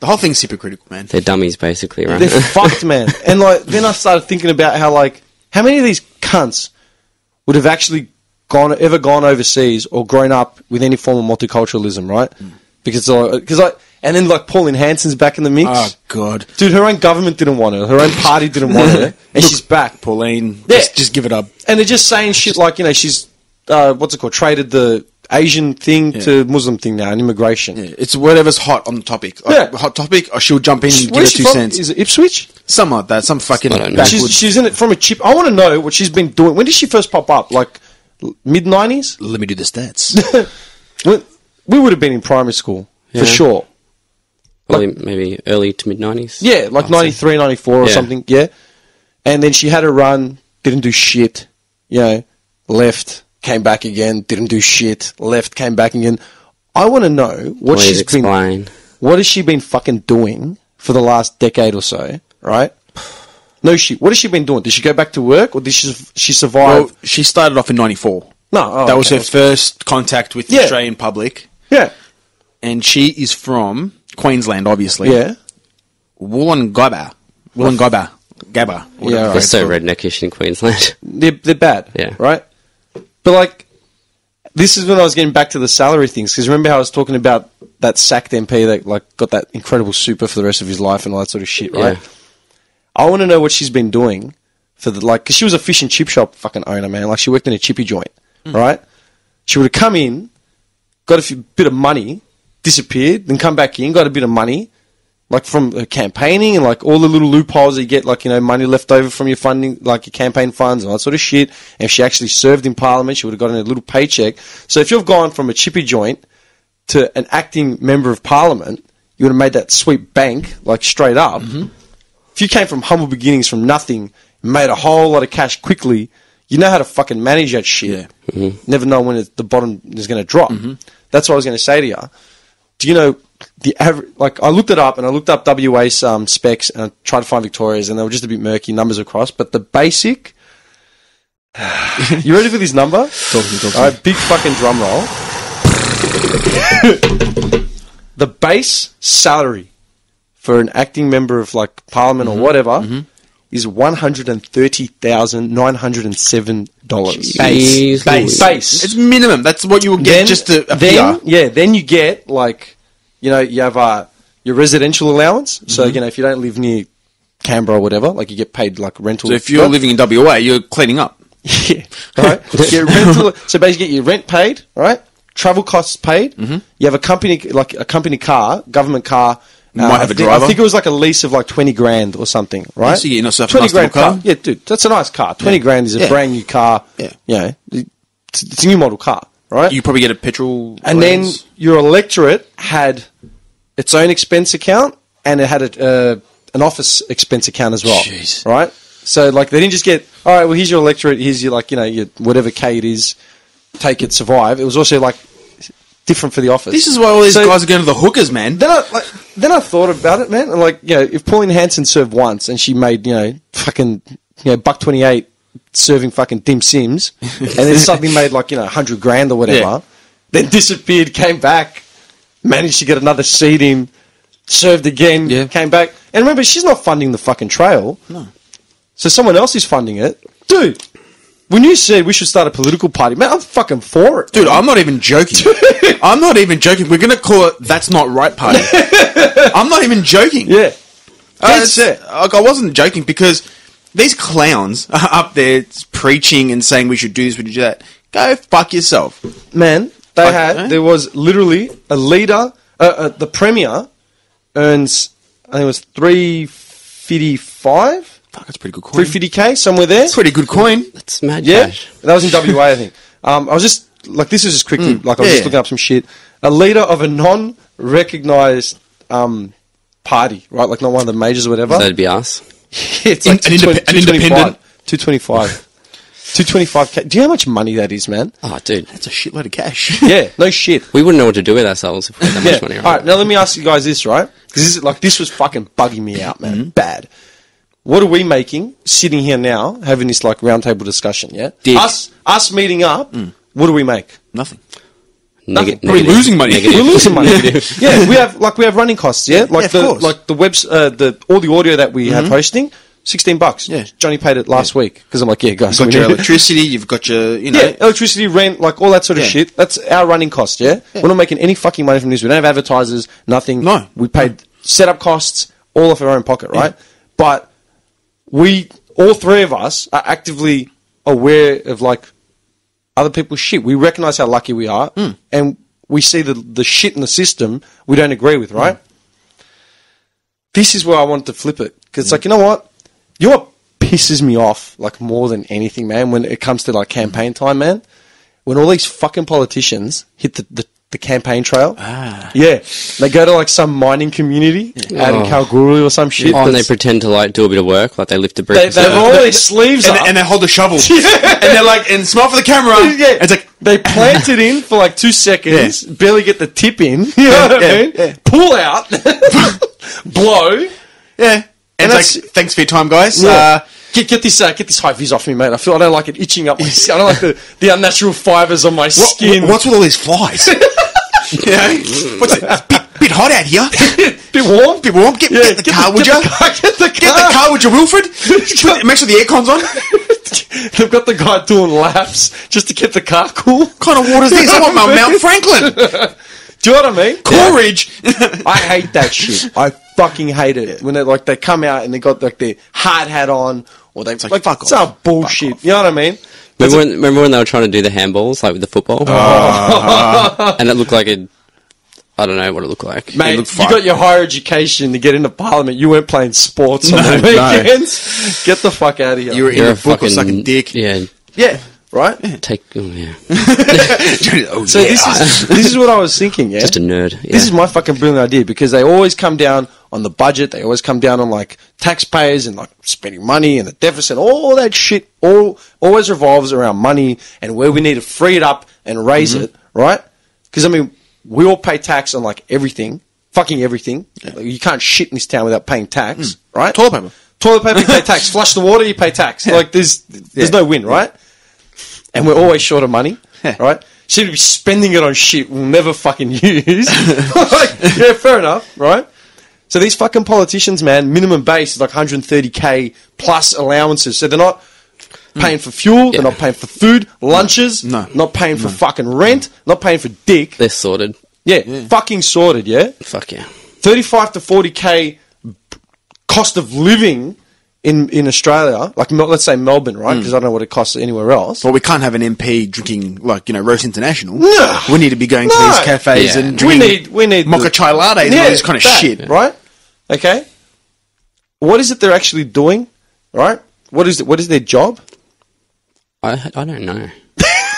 the whole thing's hypocritical, man. They're dummies, basically, right? They're fucked, man. And like, then I started thinking about how like, how many of these cunts would have actually gone ever gone overseas or grown up with any form of multiculturalism, right? Hmm. Because uh, because I and then like Pauline Hanson's back in the mix. Oh God, Dude, her own government didn't want her. Her own party didn't want her, and she's back. Pauline, Yeah. just, just give it up. And they're just saying shit like, you know, she's uh, what's it called? Traded the Asian thing to Muslim thing now, and immigration. Yeah, it's whatever's hot on the topic. Like, Yeah. hot topic, or she'll jump in and give Where's her she two from? cents. Is it Ipswich? Some like that. Some fucking I don't know. She's, she's in it from a chip. I want to know what she's been doing. When did she first pop up? Like mid nineties? Let me do the stats. We would have been in primary school Yeah. for sure. Probably maybe early to mid nineties. Yeah, like 93, 94 or Yeah. something. Yeah, and then she had a run, didn't do shit. You know, left, came back again, didn't do shit. Left, came back again. I want to know what Please she's been. What has she been fucking doing for the last decade or so? Right? No shit. What has she been doing? Did she go back to work or did she she survive? well, she started off in '94. no, oh, that was okay. her first contact with the Yeah. Australian public, Yeah, and she is from Queensland, obviously. yeah. Woolloongabba. Woolloongabba. Gabba. Yeah, They're so redneckish in Queensland. They're, they're bad. Yeah. Right? But, like, this is when I was getting back to the salary things. Because remember how I was talking about that sacked MP that, like, got that incredible super for the rest of his life and all that sort of shit, right? Yeah. I want to know what she's been doing for the, like, because she was a fish and chip shop fucking owner, man. Like, she worked in a chippy joint, mm. right? She would have come in, got a few, bit of money, disappeared, then come back in, got a bit of money, like from her campaigning and like all the little loopholes that you get, like, you know, money left over from your funding, like your campaign funds and all that sort of shit. And if she actually served in Parliament, she would have gotten a little paycheck. So if you've gone from a chippy joint to an acting member of Parliament, you would have made that sweet bank, like straight up. Mm-hmm. If you came from humble beginnings from nothing, made a whole lot of cash quickly, you know how to fucking manage that shit. Mm-hmm. Never know when the bottom is going to drop. Mm-hmm. That's what I was going to say to you. Do you know the average? Like I looked it up and I looked up WA's um, specs and I tried to find Victoria's and they were just a bit murky numbers across. But the basic. you ready for this number? Talk to me, talk to All me. big fucking drum roll. the base salary for an acting member of like parliament Mm-hmm. or whatever is one hundred and thirty thousand nine hundred and seven dollars. Jeez base, base. It's minimum. That's what you will get just to appear. then yeah, then you get like you know you have uh, your residential allowance. So Mm-hmm. you know if you don't live near Canberra or whatever, like you get paid like rental. so if you're Right? living in WA, you're cleaning up. Yeah. Right. Rental, so basically, get your rent paid, right? Travel costs paid. Mm-hmm. You have a company like a company car, government car. Might I have a think- driver. I think it was like a lease of like twenty grand or something, right? so you get yourself a twenty nice grand little car. Yeah, dude, that's a nice car. Twenty grand is a Yeah. brand new car. Yeah. you know, it's, it's a new model car, right? You probably get a petrol. and then your electorate had its own expense account and it had a, uh, an office expense account as well. Jeez. Right? So, like, they didn't just get, all right, well, here's your electorate, here's your, like, you know, your whatever K it is, take it, survive. It was also, like, different for the office. This is why all these So- guys are going to the hookers, man. Then I, like, then I thought about it, man. Like, you know, if Pauline Hanson served once and she made, you know, fucking, you know, buck 28 serving fucking dim sims, and then something made, like, you know, 100 grand or whatever, Yeah. then disappeared, came back, managed to get another seat in, served again, Yeah. came back. And remember, she's not funding the fucking trail. No. So someone else is funding it. Dude, when you said we should start a political party, man, I'm fucking for it. Dude, I'm not even joking. I'm not even joking. We're going to call it That's Not Right Party. I'm not even joking. Yeah. Uh, Dead it's- like, I wasn't joking because these clowns are up there preaching and saying we should do this, we should do that. Go fuck yourself. Man, they Like, had, eh? there was literally a leader, uh, uh, the premier earns, I think it was 355, Fuck, that's pretty good coin. 350k, somewhere there. That's Pretty good coin. That's mad Yeah, cash. that was in WA, I think. Um, I was just like this was just quickly like I was Mm. Yeah, just looking up some shit. A leader of a non-recognized um, party, right? Like not one of the majors or whatever. So that'd be us. it's In- like an indep- an independent. two twenty five. 225k. Do you know how much money that is, man? Oh, dude. That's a shitload of cash. Yeah, no shit. We wouldn't know what to do with ourselves if we had that Yeah. much money. Right? All Right? right, now let me ask you guys this, right? Because this is like this was fucking bugging me out, man. Mm-hmm. Bad. What are we making sitting here now, having this like roundtable discussion? Yeah, Dick. us us meeting up. Mm. What do we make? Nothing. Neg- Probably negative. losing money. Negative. We're losing money. yeah, we have like we have running costs. Yeah, like Yeah, of the course. like the webs, uh, the all the audio that we have hosting, sixteen bucks. Yeah. Johnny paid it last week because I'm like, yeah, guys, You've got your need- electricity, you've got your, you know. Yeah, electricity, rent, like all that sort of Yeah. shit. That's our running cost. Yeah? we're not making any fucking money from this. We don't have advertisers, nothing. No. we paid setup costs all off our own pocket, right? But we, all three of us, are actively aware of like other people's shit. We recognize how lucky we are, Hmm. and we see the the shit in the system we don't agree with, right? Hmm. This is where I wanted to flip it because it's like you know what, you know what pisses me off like more than anything, man. When it comes to like campaign time, man, when all these fucking politicians hit the the, the campaign trail, Ah. yeah, they go to like some mining community out in Oh. Kalgoorlie or some shit. Oh, and they pretend to like do a bit of work, like they lift a brick. they, stuff. roll their sleeves and, up. and they hold the shovel. and they're like, and smile for the camera. yeah, It's like, they plant it in for like two seconds, barely get the tip in. You know what I Yeah, mean? yeah. Pull out, blow. yeah. And, And it's like, thanks for your time, guys. Yeah. Uh, get get this uh, get this high vis off me, mate. I feel I don't like it itching up my skin. I don't like the, the unnatural fibers on my what, skin. what's with all these flies? you know? What's it? It's a bit, bit hot out here. Bit warm. Bit warm. Get, get the car, would get you? the car, get the car. Get the car, would you, Wilfred? Put- Make sure the aircon's on. They've got the guy doing laps just to get the car cool. What kind of water's this? I want my Mount Franklin. Do you know what I mean? Coleridge. I hate that shit. I fucking hate it when they like they come out and they got like their hard hat on or they like, like, fuck it's off. all bullshit. You know what I mean? Remember when, remember when they were trying to do the handballs, like with the football? Oh. and it looked like a. I don't know what it looked like. Mate, looked you got your higher education to get into parliament. You weren't playing sports on the no. weekends. Get the fuck out of here. You were in You're a a book or fucking sucking dick. Yeah, yeah, right. take. Oh, yeah. oh, So yeah. this is this is what I was thinking. Yeah, Just a nerd. Yeah. This is my fucking brilliant idea because they always come down on the budget. They always come down on like taxpayers and like spending money and the deficit. All that shit all always revolves around money and where we need to free it up and raise Mm-hmm. it, right? Because I mean, we all pay tax on like everything, fucking everything. Like, you can't shit in this town without paying tax, right? Mm. Toilet paper. Toilet paper, you pay tax. Flush the water, you pay tax. Like there's there's Yeah. no win, right? And we're always short of money, Yeah. right? Should be spending it on shit we'll never fucking use. like, yeah, fair enough, right? So these fucking politicians, man, minimum base is like 130k plus allowances. So they're not paying for fuel, they're not paying for food, lunches, No. not paying for fucking rent, not paying for dick. They're sorted. Yeah, fucking sorted, yeah? Fuck yeah. 35 to 40k cost of living in in Australia, like let's say Melbourne, right? Mm. Because I don't know what it costs anywhere else. Well, we can't have an MP drinking like you know Roast International. No. we need to be going to these cafes Yeah. and we need we need mocha the- chai lattes and all this kind of that, shit. right? Okay. What is it they're actually doing? Right? What is it? What is their job? I, I don't know.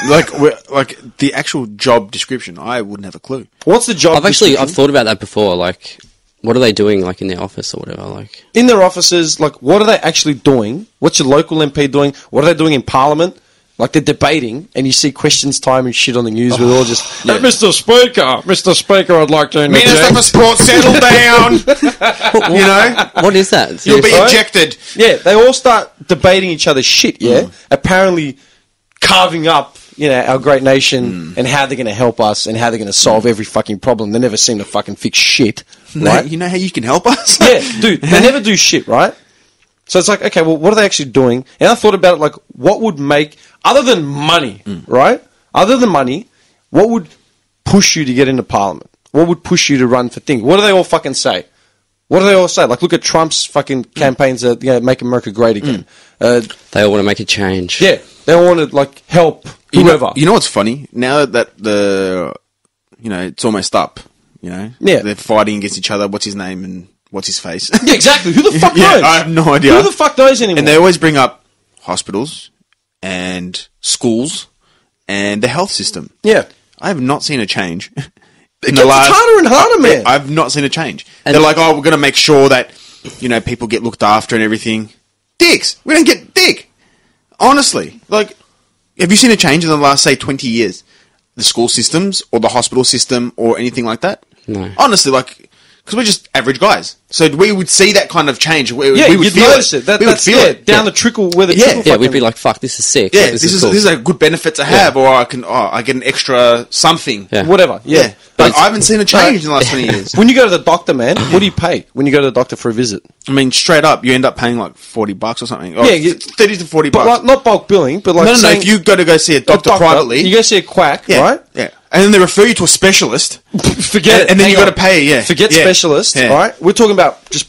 Like like the actual job description, I wouldn't have a clue. What's the job? I've actually? I've thought about that before. Like, what are they doing like in their office or whatever? Like, in their offices, like, what are they actually doing? What's your local MP doing? What are they doing in Parliament? Like, they're debating, and you see questions time and shit on the news. We're all just, "Hey, Mr. Speaker, Mr. Speaker, I'd like to Minister for. Sport, settle down. you know, what is that? you'll be Right? ejected. Yeah, they all start debating each other's shit. Yeah, Mm. apparently carving up, you know, our great nation Mm. and how they're going to help us and how they're going to solve every fucking problem. They never seem to fucking fix shit, No, right? you know how you can help us? yeah, dude, they never do shit, right? So it's like, okay, well, what are they actually doing? And I thought about it, like, what would make, other than money, right? Other than money, what would push you to get into Parliament? What would push you to run for things? What do they all fucking say? What do they all say? Like, look at Trump's fucking campaigns that you know, make America great again. Uh, They all want to make a change. yeah, they all want to like help You know- You know, what's funny? Now that the, you know, it's almost up. You know, Yeah. they're fighting against each other. What's his name and what's his face? yeah, exactly. Who the fuck Yeah, knows? I have no idea. Who the fuck knows anymore? and they always bring up hospitals and schools and the health system. yeah, I have not seen a change. It In gets harder and harder, man. I've not seen a change. And- They're like, oh, we're going to make sure that, you know, people get looked after and everything. Dicks! We don't get dick! Honestly. Like, have you seen a change in the last, say, 20 years? The school systems or the hospital system or anything like that? No. Honestly, like, because we're just average guys. So we would see that kind of change. We, yeah, we would you'd feel notice it. That, we would feel yeah, it. down Yeah. the trickle where the Yeah. trickle Yeah, we'd be like, "Fuck, this is sick. Yeah, Like, this, this, is cool. this is a good benefit to have, or I can oh, I get an extra something. Yeah. whatever. Yeah, Yeah, but I haven't seen a change in the last twenty years. When you go to the doctor, man, what do you pay when you go to the doctor for a visit? I mean, straight up, you end up paying like forty bucks or something. Or Yeah, you- thirty to forty But bucks. like, not bulk billing, but like no, no, no. saying If you go to go see a a doctor, privately, you go see a quack, right? Yeah, and then they refer you to a specialist. Forget And- it, and then you gotta pay, yeah. Forget Yeah. specialist, Yeah. all right? We're talking about just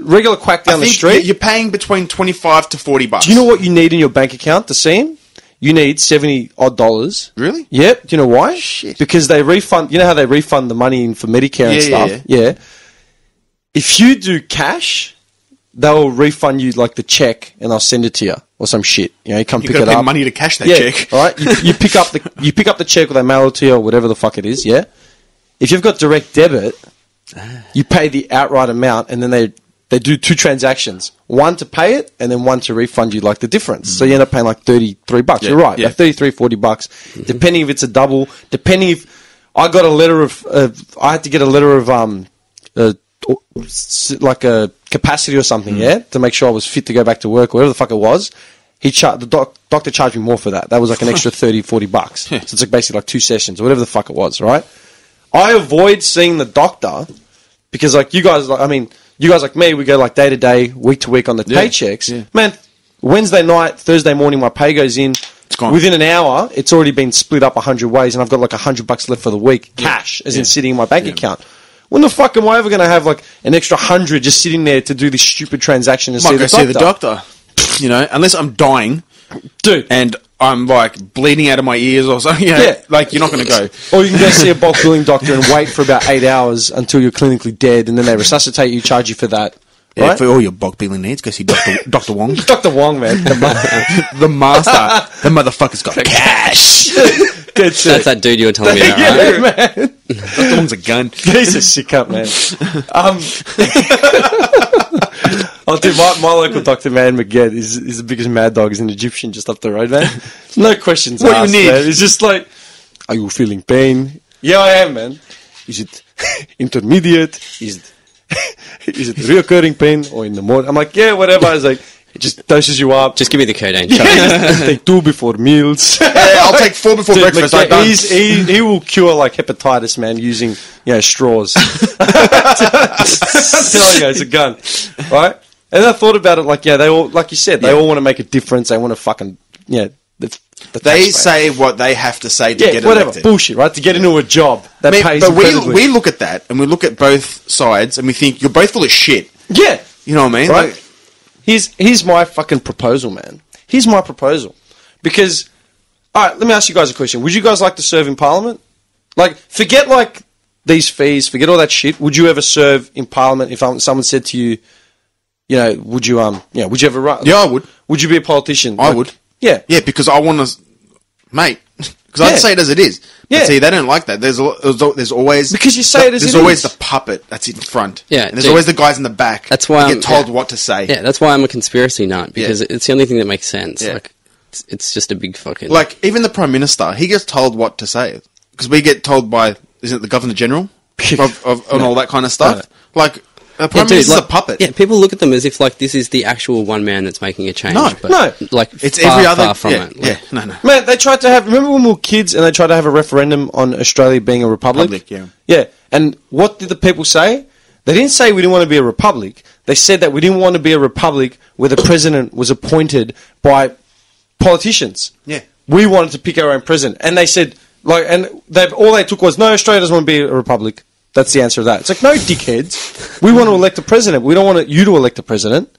regular quack down the street. you're paying between twenty five to forty bucks. do you know what you need in your bank account to see him? You need seventy odd dollars. Really? Yep. Do you know why? Shit. Because they refund. You know how they refund the money in for Medicare and Yeah, stuff. yeah, Yeah, If you do cash, they'll refund you like the check and they'll send it to you or some shit. You know, you come You pick it pay up. money to cash that yeah, check. All right. You, you pick up the you pick up the check or they mail it to you or whatever the fuck it is. Yeah. If you've got direct debit, you pay the outright amount and then they they do two transactions. One to pay it and then one to refund you like the difference. So you end up paying like 33 bucks. Yeah, You're right. yeah. Like 33 40 bucks depending if it's a double, depending if I got a letter of uh, I had to get a letter of um uh, like a capacity or something, hmm. yeah, to make sure I was fit to go back to work, whatever the fuck it was. He char- the doc- doctor charged me more for that. That was like an extra 30, 40 bucks. So it's like basically like two sessions, or whatever the fuck it was, right? I avoid seeing the doctor because like you guys, like I mean, you guys like me, we go like day to day, week to week on the Yeah. paychecks. Yeah. Man, Wednesday night, Thursday morning, my pay goes in. Within an hour, it's already been split up a hundred ways, and I've got like a hundred bucks left for the week, cash, as in sitting in my bank account. When the fuck am I ever going to have like an extra hundred just sitting there to do this stupid transaction and Might see, go the see the doctor? doctor. You know, unless I'm dying dude? and I'm like bleeding out of my ears or something. You know, Yeah. like you're not going to go. Or you can go see a bulk billing doctor and wait for about eight hours until you're clinically dead, and then they resuscitate you, charge you for that. Yeah, right? for all your bulk billing needs, go see Doctor Doctor Wong, Dr. Wong, man. the master. the motherfucker's got cash. That's That's that dude you were telling me about, right? yeah, man. That one's a gun. He's a sick up, man. Um, oh, dude, my, my local doctor, man, Maget, is, is the biggest mad dog. He's an Egyptian just up the road, man. No questions What do you asked, need? man. It's just like, are you feeling pain? Yeah, I am, man. Is it intermediate? Is it, is it reoccurring pain or in the morning? I'm like, yeah, whatever. I was like, it just doses you up. Just give me the codeine. Just take two before meals. Yeah, I'll take four before Dude, breakfast. Maget, I'm he's- he, he will cure like hepatitis, man, using you know straws. I'm telling you, it's a gun, right? And I thought about it like, yeah, they all, like you said, they Yeah. all want to make a difference. They want to fucking, yeah, the, the They taxpayer. say what they have to say to yeah, get whatever, elected. bullshit, right? To get into a job that I mean, pays but we we look at that and we look at both sides and we think you're both full of shit. yeah, You know what I mean? right. Like, here's here's my fucking proposal, man. Here's my proposal, because all right, let me ask you guys a question. Would you guys like to serve in Parliament? Like, forget like these fees, forget all that shit. Would you ever serve in Parliament if um, someone said to you, you know, would you um, yeah, would you ever run? yeah, I would. Would you be a politician? I Like, would. Yeah. Yeah, because I want to, mate. Because Yeah. I'd say it as it is. Yeah. See, they don't like that. There's there's, always Because you say it as there's it always is. the puppet that's in front. Yeah, and there's dude. always the guys in the back. That's why I'm- get told yeah. what to say. Yeah, that's why I'm a conspiracy nut because Yeah. it's the only thing that makes sense. Yeah. Like, it's, it's just a big fucking Like even the prime minister, he gets told what to say because we get told by isn't it the governor general of, of and all that kind of stuff. Like Uh, a Yeah, prime dude, minister's like- a puppet. Yeah, people look at them as if like this is the actual one man that's making a change. No, but no. like it's far, every other. far from yeah, it. yeah, no, no. Man, they tried to have. Remember when we were kids and they tried to have a referendum on Australia being a republic? Republic, yeah. Yeah. And what did the people say? They didn't say we didn't want to be a republic. They said that we didn't want to be a republic where the president was appointed by politicians. Yeah. We wanted to pick our own president. And they said, like, and they all they took was, no, Australia doesn't want to be a republic. That's the answer to that. It's like, no, dickheads. We want to elect a president. We don't want you to elect a president.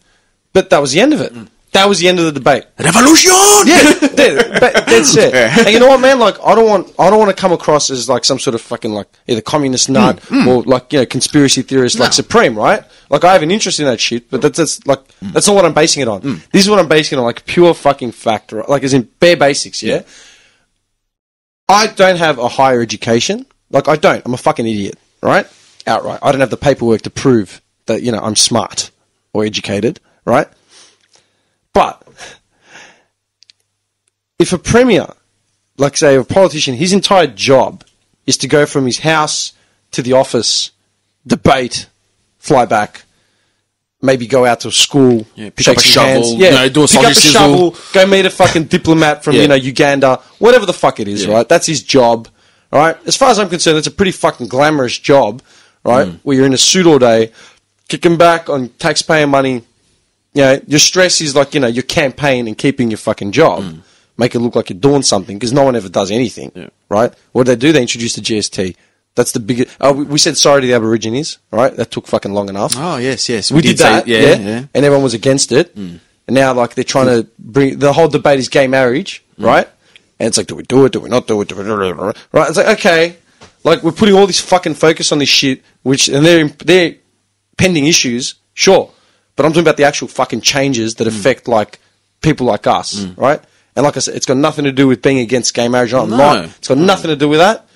But that was the end of it. That was the end of the debate. Revolution. Yeah, that- that's it. And you know what, man? Like, I don't want, I don't want to come across as like some sort of fucking like either communist hmm. nut hmm. or like you know conspiracy theorist like Supreme, right? Like, I have an interest in that shit, but that's, that's like hmm. that's not what I'm basing it on. This is what I'm basing it on, like pure fucking fact, right? like as in bare basics. Yeah. I don't have a higher education. Like, I don't. I'm a fucking idiot, right? Outright. I don't have the paperwork to prove that you know I'm smart or educated, right? But if a premier, like say a politician, his entire job is to go from his house to the office, debate, fly back, maybe go out to a school, Yeah, pick shake up a shovel, hands, you know, do a pick up a sizzle. shovel, go meet a fucking diplomat from Yeah. you know Uganda, whatever the fuck it is, Yeah. right? That's his job, right? As far as I'm concerned, it's a pretty fucking glamorous job, right? Mm. Where you're in a suit all day, kicking back on taxpayer money. You know, your stress is like you know your campaign and keeping your fucking job. Mm. Make it look like you're doing something because no one ever does anything, right? What did they do? They introduced the GST. That's the biggest. Oh, we, we said sorry to the Aborigines, right? That took fucking long enough Oh yes, yes. we, did, say- that, yeah, and everyone was against it. And now, like, they're trying to bring the whole debate is gay marriage, right? And it's like, do we do it? Do we not do it? Do we, right? It's like, okay, like we're putting all this fucking focus on this shit, which and they're they're pending issues, sure, but I'm talking about the actual fucking changes that mm. affect like people like us, mm. right? And like I said, it's got nothing to do with being against gay marriage. I'm No. not. It's got nothing to do with that.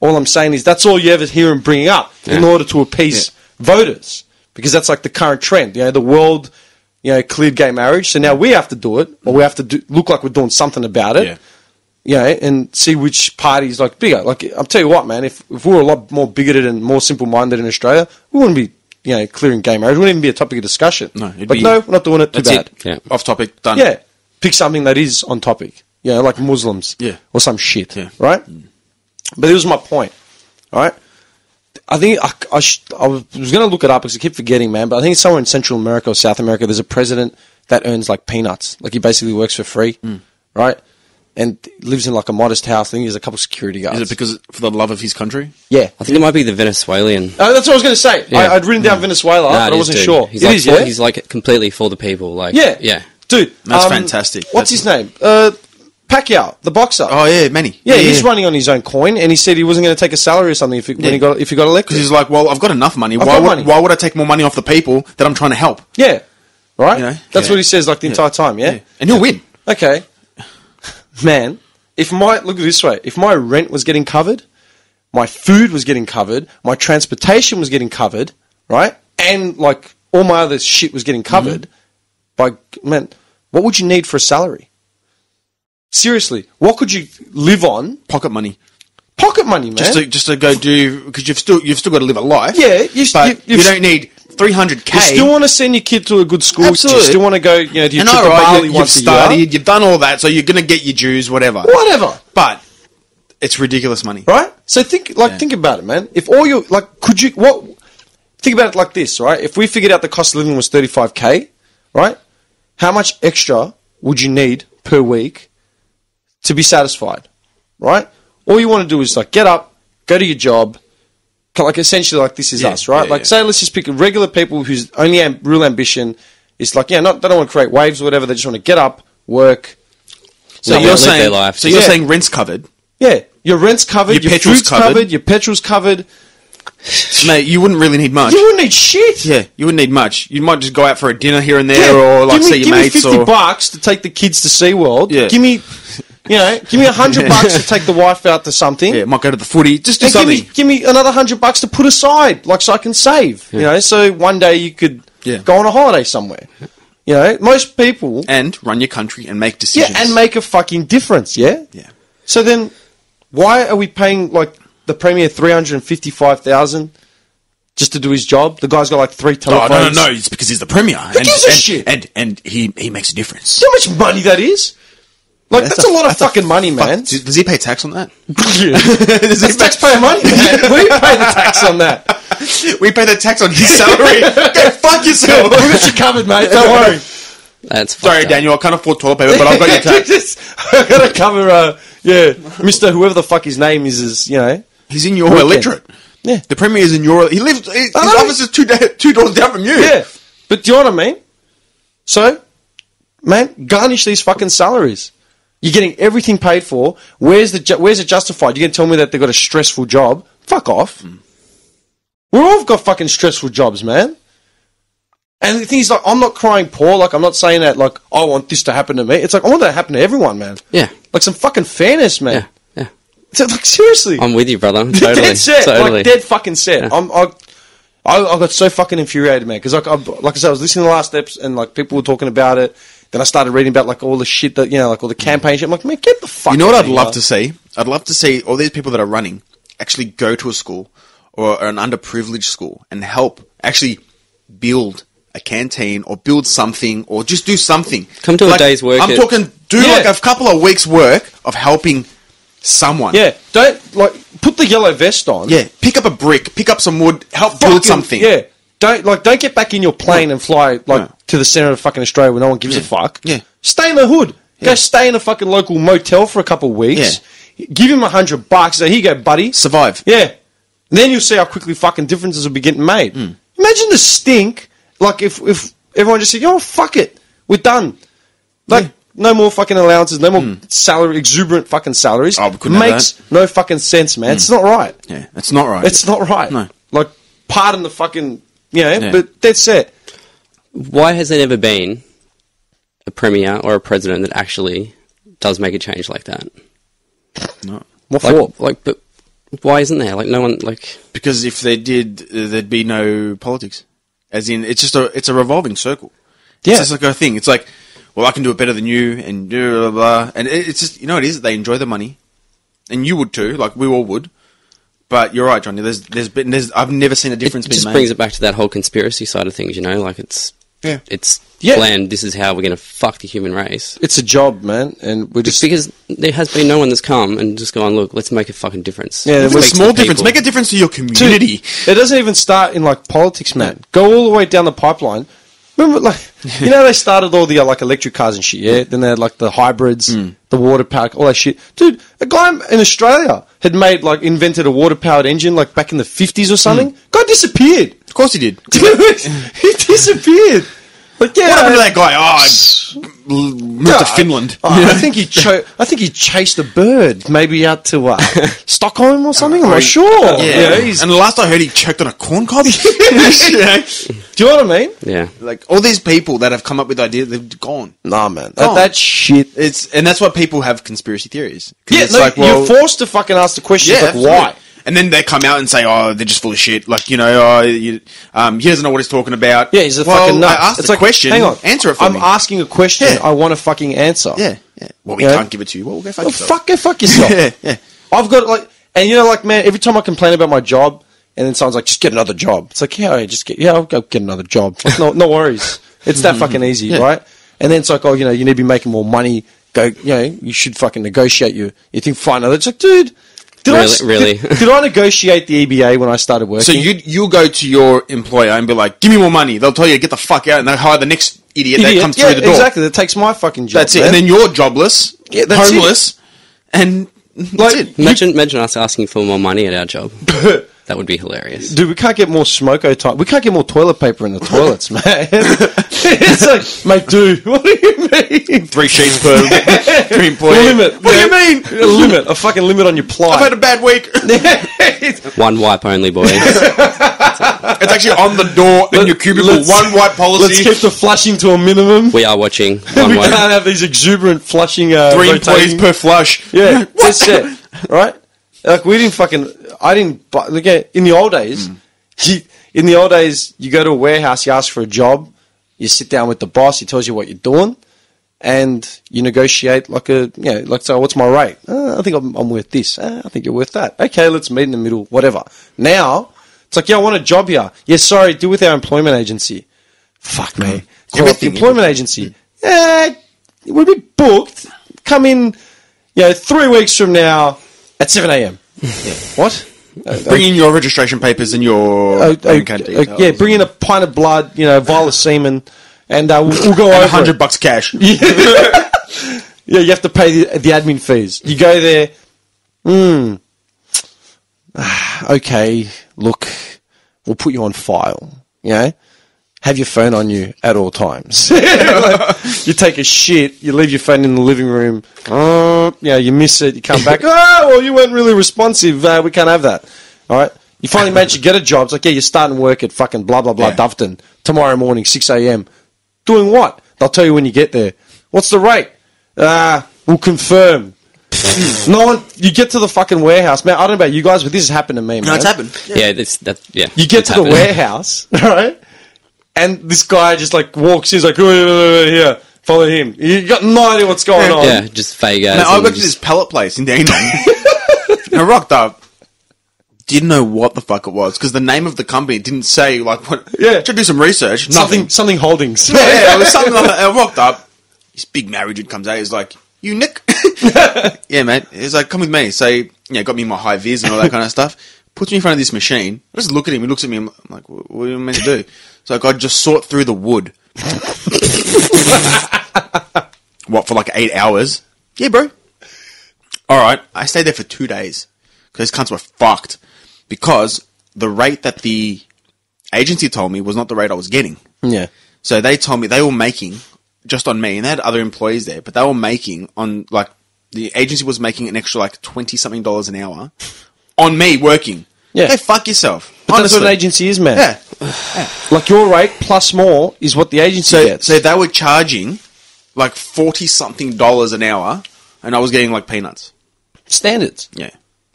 All I'm saying is that's all you ever hear him bringing up in order to appease voters, because that's like the current trend. You know, the world, you know, cleared gay marriage, so now we have to do it, or we have to do, look like we're doing something about it. Yeah. You know, and see which party's like bigger. Like I'll tell you what, man. If if we were a lot more bigoted and more simple minded in Australia, we wouldn't be you know clearing gay marriage. It wouldn't even be a topic of discussion. No, it'd but be- no, we're not doing it. Too That's bad. it. Yeah. Off topic. Done. Yeah, pick something that is on topic. You know, like Muslims. Yeah. Or some shit. Yeah. Right? But it was my point. All right? I think I, I, sh- I was, was going to look it up because I keep forgetting, man. But I think it's somewhere in Central America or South America. There's a president that earns like peanuts. Like he basically works for free, Mm. right? And lives in like a modest house. I think he has a couple of security guards. Is it because for the love of his country? yeah. I think it might be the Venezuelan. Oh, that's what I was going to say. Yeah. I, I'd written down Venezuela, Nah, but I wasn't dude. sure. He's It like is, yeah? He's like completely for the people. Like yeah. yeah. Dude. That's um, fantastic. What's That's- his name? Uh, Pacquiao, the boxer. Oh yeah, Manny. yeah, he's running on his own coin, and he said he wasn't going to take a salary or something if he, when Yeah. he got if he got elected. Because he's like, well, I've got enough money. I've why got would money. why would I take more money off the people that I'm trying to help? yeah, right. You know? That's Yeah. what he says like the entire time. Yeah. And he'll win. Okay, man. If my look at this way, if my rent was getting covered, my food was getting covered, my transportation was getting covered, right, and like all my other shit was getting covered, mm-hmm. by man, what would you need for a salary? Seriously, what could you live on? Pocket money. Pocket money, man. Just to just to go do because you've still you've still got to live a life. Yeah, you- but you- you, don't need three hundred k. you still want to send your kid to a good school. Absolutely. You still want to go, you know, do your trip right, Bali you, once you've studied, you've done all that, so you're going to get your dues, whatever. Whatever. But it's ridiculous money. right? So think like Yeah. think about it, man. If all you like, could you what? Think about it like this, right? If we figured out the cost of living was thirty five k, right? How much extra would you need per week to be satisfied, right? All you want to do is like get up, go to your job. Like essentially, like this is Yeah, us, right? yeah, like yeah. say, let's just pick regular people whose only am- real ambition is like, yeah, not they don't want to create waves or whatever. They just want to get up, work. So you're their saying life. so you're Yeah. saying rent's covered, Yeah, your rent's covered, Your your, petrol's food's covered. covered. your petrol's covered. mate. You wouldn't really need much. You wouldn't need shit. Yeah, you wouldn't need much. You might just go out for a dinner here and there, Yeah, or like give me, see your give mates, me fifty or bucks to take the kids to SeaWorld. Yeah. Give me, you know, give me a hundred bucks to take the wife out to something. yeah, might go to the footy. Just do And give me, give me another hundred bucks to put aside, like so I can save. You know, so one day you could Yeah. go on a holiday somewhere. You know, most people, and run your country and make decisions. yeah, and make a fucking difference. Yeah. Yeah. So then, why are we paying like the premier three hundred and fifty-five thousand just to do his job? The guy's got like three telephones. no, no, no! It's because he's the premier. and, gives a and, shit? And and he he makes a difference. How much money that is? Like that's, a, lot of fucking money, fuck- man. Does, does he pay tax on that? does That's taxpayer money, man. we pay the tax on that. we pay the tax on his salary. Go fuck yourself. we got you covered, mate. Don't worry. That's Sorry, up. Daniel. I can't afford toilet paper, but I've got your tax. I gotta cover. Uh, yeah, Mister whoever the fuck his name is is you know. He's in your electorate. Yeah. The premier is in your. He lives. His I know. office is two da- two doors down from you. Yeah, but do you know what I mean? So, man, garnish these fucking salaries. You're getting everything paid for. Where's the where's it justified? You're gonna tell me that they've got a stressful job? Fuck off. Hmm. We've all got fucking stressful jobs, man. And the thing is, like, I'm not crying poor. Like, I'm not saying that, like, I want this to happen to me. It's like, I want that to happen to everyone, man. Yeah, Like, some fucking fairness, man. yeah, yeah. So, like, seriously. I'm with you, brother. Totally, dead set. totally. Like, dead fucking set. I'm, I, I, I got so fucking infuriated, man. Because, like, I, like I said, I was listening to the last steps and, like, people were talking about it. Then I started reading about, like, all the shit that, you know, like, all the campaign shit. I'm like, man, get the fuck You know what I'd of love to see? I'd love to see all these people that are running actually go to a school or an underprivileged school and help actually build a canteen or build something or just do something. Come to a day's work I'm at- talking do Yeah. like a couple of weeks work of helping someone. Yeah. Don't, like, put the yellow vest on. Yeah. Pick up a brick, pick up some wood, help build something. Yeah. Don't, like, don't get back in your plane and fly, like, No. to the center of fucking Australia where no one gives a fuck. Yeah. Stay in the hood. Yeah. Go stay in a fucking local motel for a couple of weeks. Give him a hundred bucks. Say, here you go, buddy. Survive. Yeah. And then you'll see how quickly fucking differences will be getting made. Hmm. Imagine the stink. Like if if everyone just said, "Yo, fuck it, we're done." Like Yeah. no more fucking allowances, no more salary, exuberant fucking salaries. Hmm. Oh, we Hmm. Makes no fucking sense, man. It's not right. Yeah. It's not right. It's not right. No. Like pardon the fucking you know, Yeah. but that's it. Why has there never been a premier or a president that actually does make a change like that? no. What Like, for? like, but why isn't there? Like, no one, like, Because if they did, uh, there'd be no politics. As in, it's just a it's a revolving circle. Yeah. It's just like a thing. It's like, well, I can do it better than you, and blah blah. blah. And it's just you know what it is. They enjoy the money, and you would too. Like we all would. But you're right, Johnny. There's there's been there's I've never seen a difference being just made. brings it back to that whole conspiracy side of things, you know? Like, it's, Yeah. It's Yeah. planned. This is how we're going to fuck the human race. It's a job, man, and we Just just because there has been no one that's come and just gone, look, let's make a fucking difference. Yeah, Let's a small difference. Make a difference to your Dude, community. It doesn't even start in like politics, man. Go all the way down the pipeline. Remember, like you know, they started all the uh, like electric cars and shit. Yeah, then they had like the hybrids, the water powered, all that shit. Dude, a guy in Australia had made like invented a water powered engine like back in the fifties or something. Hmm. Guy disappeared. Of course he did. Dude, he disappeared. Like yeah, What happened to that guy? Oh, I moved to Finland. Oh, I think he cho- I think he chased a bird, maybe out to uh, Stockholm or something. I'm not sure. Yeah, he's, and the last I heard, he choked on a corn cob. Yeah. do you know what I mean? Yeah. Like all these people that have come up with ideas, they've gone. Nah, man, Go that, on. that shit. It's and that's why people have conspiracy theories. 'Cause Yeah, it's no, like, well, you're forced to fucking ask the question. yeah, like, absolutely. And then they come out and say, "Oh, they're just full of shit." Like you know, oh, you, um, he doesn't know what he's talking about. Yeah, he's a well, fucking nut. I asked it's the like, question. Hang on, answer it for I'm me. asking a question. Yeah. I want a fucking answer. yeah, yeah. Well, we Yeah. can't give it to you. Well, go fuck Well, yourself. fuck, go fuck yourself. Yeah, yeah. I've got like, and you know, like, man, every time I complain about my job, and then someone's like, just get another job. It's like, yeah, just get, yeah, I'll go get another job. Like, no, no worries. It's that fucking easy, right? And then it's like, oh, you know, you need to be making more money. Go, you know, you should fucking negotiate your, you think, fine. It's like, dude, did I, Really- s- really? Did, did I negotiate the EBA when I started working? So you you'll go to your employer and be like, "Give me more money." They'll tell you, "Get the fuck out," and they'll hire the next idiot, that comes yeah, through the door. exactly. That takes my fucking job. That's it. man. And then you're jobless, Yeah, that's it. homeless, and that's Like- it. Imagine, imagine us asking for more money at our job. that would be hilarious. Dude, we can't get more smoko time. We can't get more toilet paper in the toilets, man. it's like, mate, dude, what do you mean? Three sheets per, per employee. Limit. What do you mean? A limit. A fucking limit on your ply. I've had a bad week. One wipe only, boys. It's actually on the door in your cubicle. let's- One wipe policy. Let's keep the flushing to a minimum. we are watching. we One wipe. can't have these exuberant flushing. Uh, Three rotating- employees per flush. Yeah, that's it. Right? Like we didn't fucking. I didn't. buy- Look at in the old days. Hmm. You, in the old days, you go to a warehouse, you ask for a job, you sit down with the boss, he tells you what you're doing, and you negotiate like a you know like so. What's my rate? Uh, I think I'm, I'm worth this. Uh, I think you're worth that. Okay, let's meet in the middle. Whatever. Now it's like yeah, I want a job here. Yeah, sorry, do with our employment agency. Fuck me. Call up the Everything- employment agency. Uh, we'll be booked. Come in, you know, three weeks from now at 7 a.m. Yeah. What? Bring in your registration papers and your Uh, uh, uh, yeah, bring in a pint of blood, you know, a vial of semen, and uh, we'll, we'll go over a hundred bucks cash. Yeah, you have to pay the, the admin fees. You go there. Hmm. okay, look, we'll put you on file. You know, have your phone on you at all times. Like, you take a shit, you leave your phone in the living room. Uh, yeah, you miss it. You come back. oh, well, you weren't really responsive. Uh, we can't have that. All right. You finally manage to get a job. It's like, yeah, you're starting work at fucking blah blah blah Yeah. Doveton tomorrow morning, six a.m. Doing what? They'll tell you when you get there. What's the rate? Ah, we'll confirm. no one. You get to the fucking warehouse, man. I don't know about you guys, but this has happened to me, man. No, it's happened. Yeah, that's that. Yeah, You get it's to the warehouse, right? And this guy just like walks. He's like, "Wait, wait, wait, wait, here, follow him." You got no idea what's going on. Yeah, just fake as. Now, I and worked at just- this pellet place in Dandenong. and I rocked up. Didn't know what the fuck it was because the name of the company didn't say like what. Yeah. Tried to do some research. Something, Nothing. something holdings. Yeah, yeah, it was something like that. I rocked up. This big married dude comes out. He's like, "You Nick?" yeah, mate. He's like, "Come with me." Say, yeah, got me my high vis and all that kind of stuff. Puts me in front of this machine. I just look at him. He looks at me. I'm I'm like, "What what are you meant to do?" So like, I just sort through the wood. what for like eight hours? Yeah, bro. All right. I stayed there for two days because these cunts were fucked because the rate that the agency told me was not the rate I was getting. yeah. So they told me they were making just on me, and they had other employees there, but they were making on like the agency was making an extra like twenty something dollars an hour on me working. Yeah. hey, fuck yourself. But that's what an agency is, man. Yeah. Like your rate plus more is what the agency So gets. so they were charging like forty something dollars an hour, and I was getting like peanuts. standards. Yeah,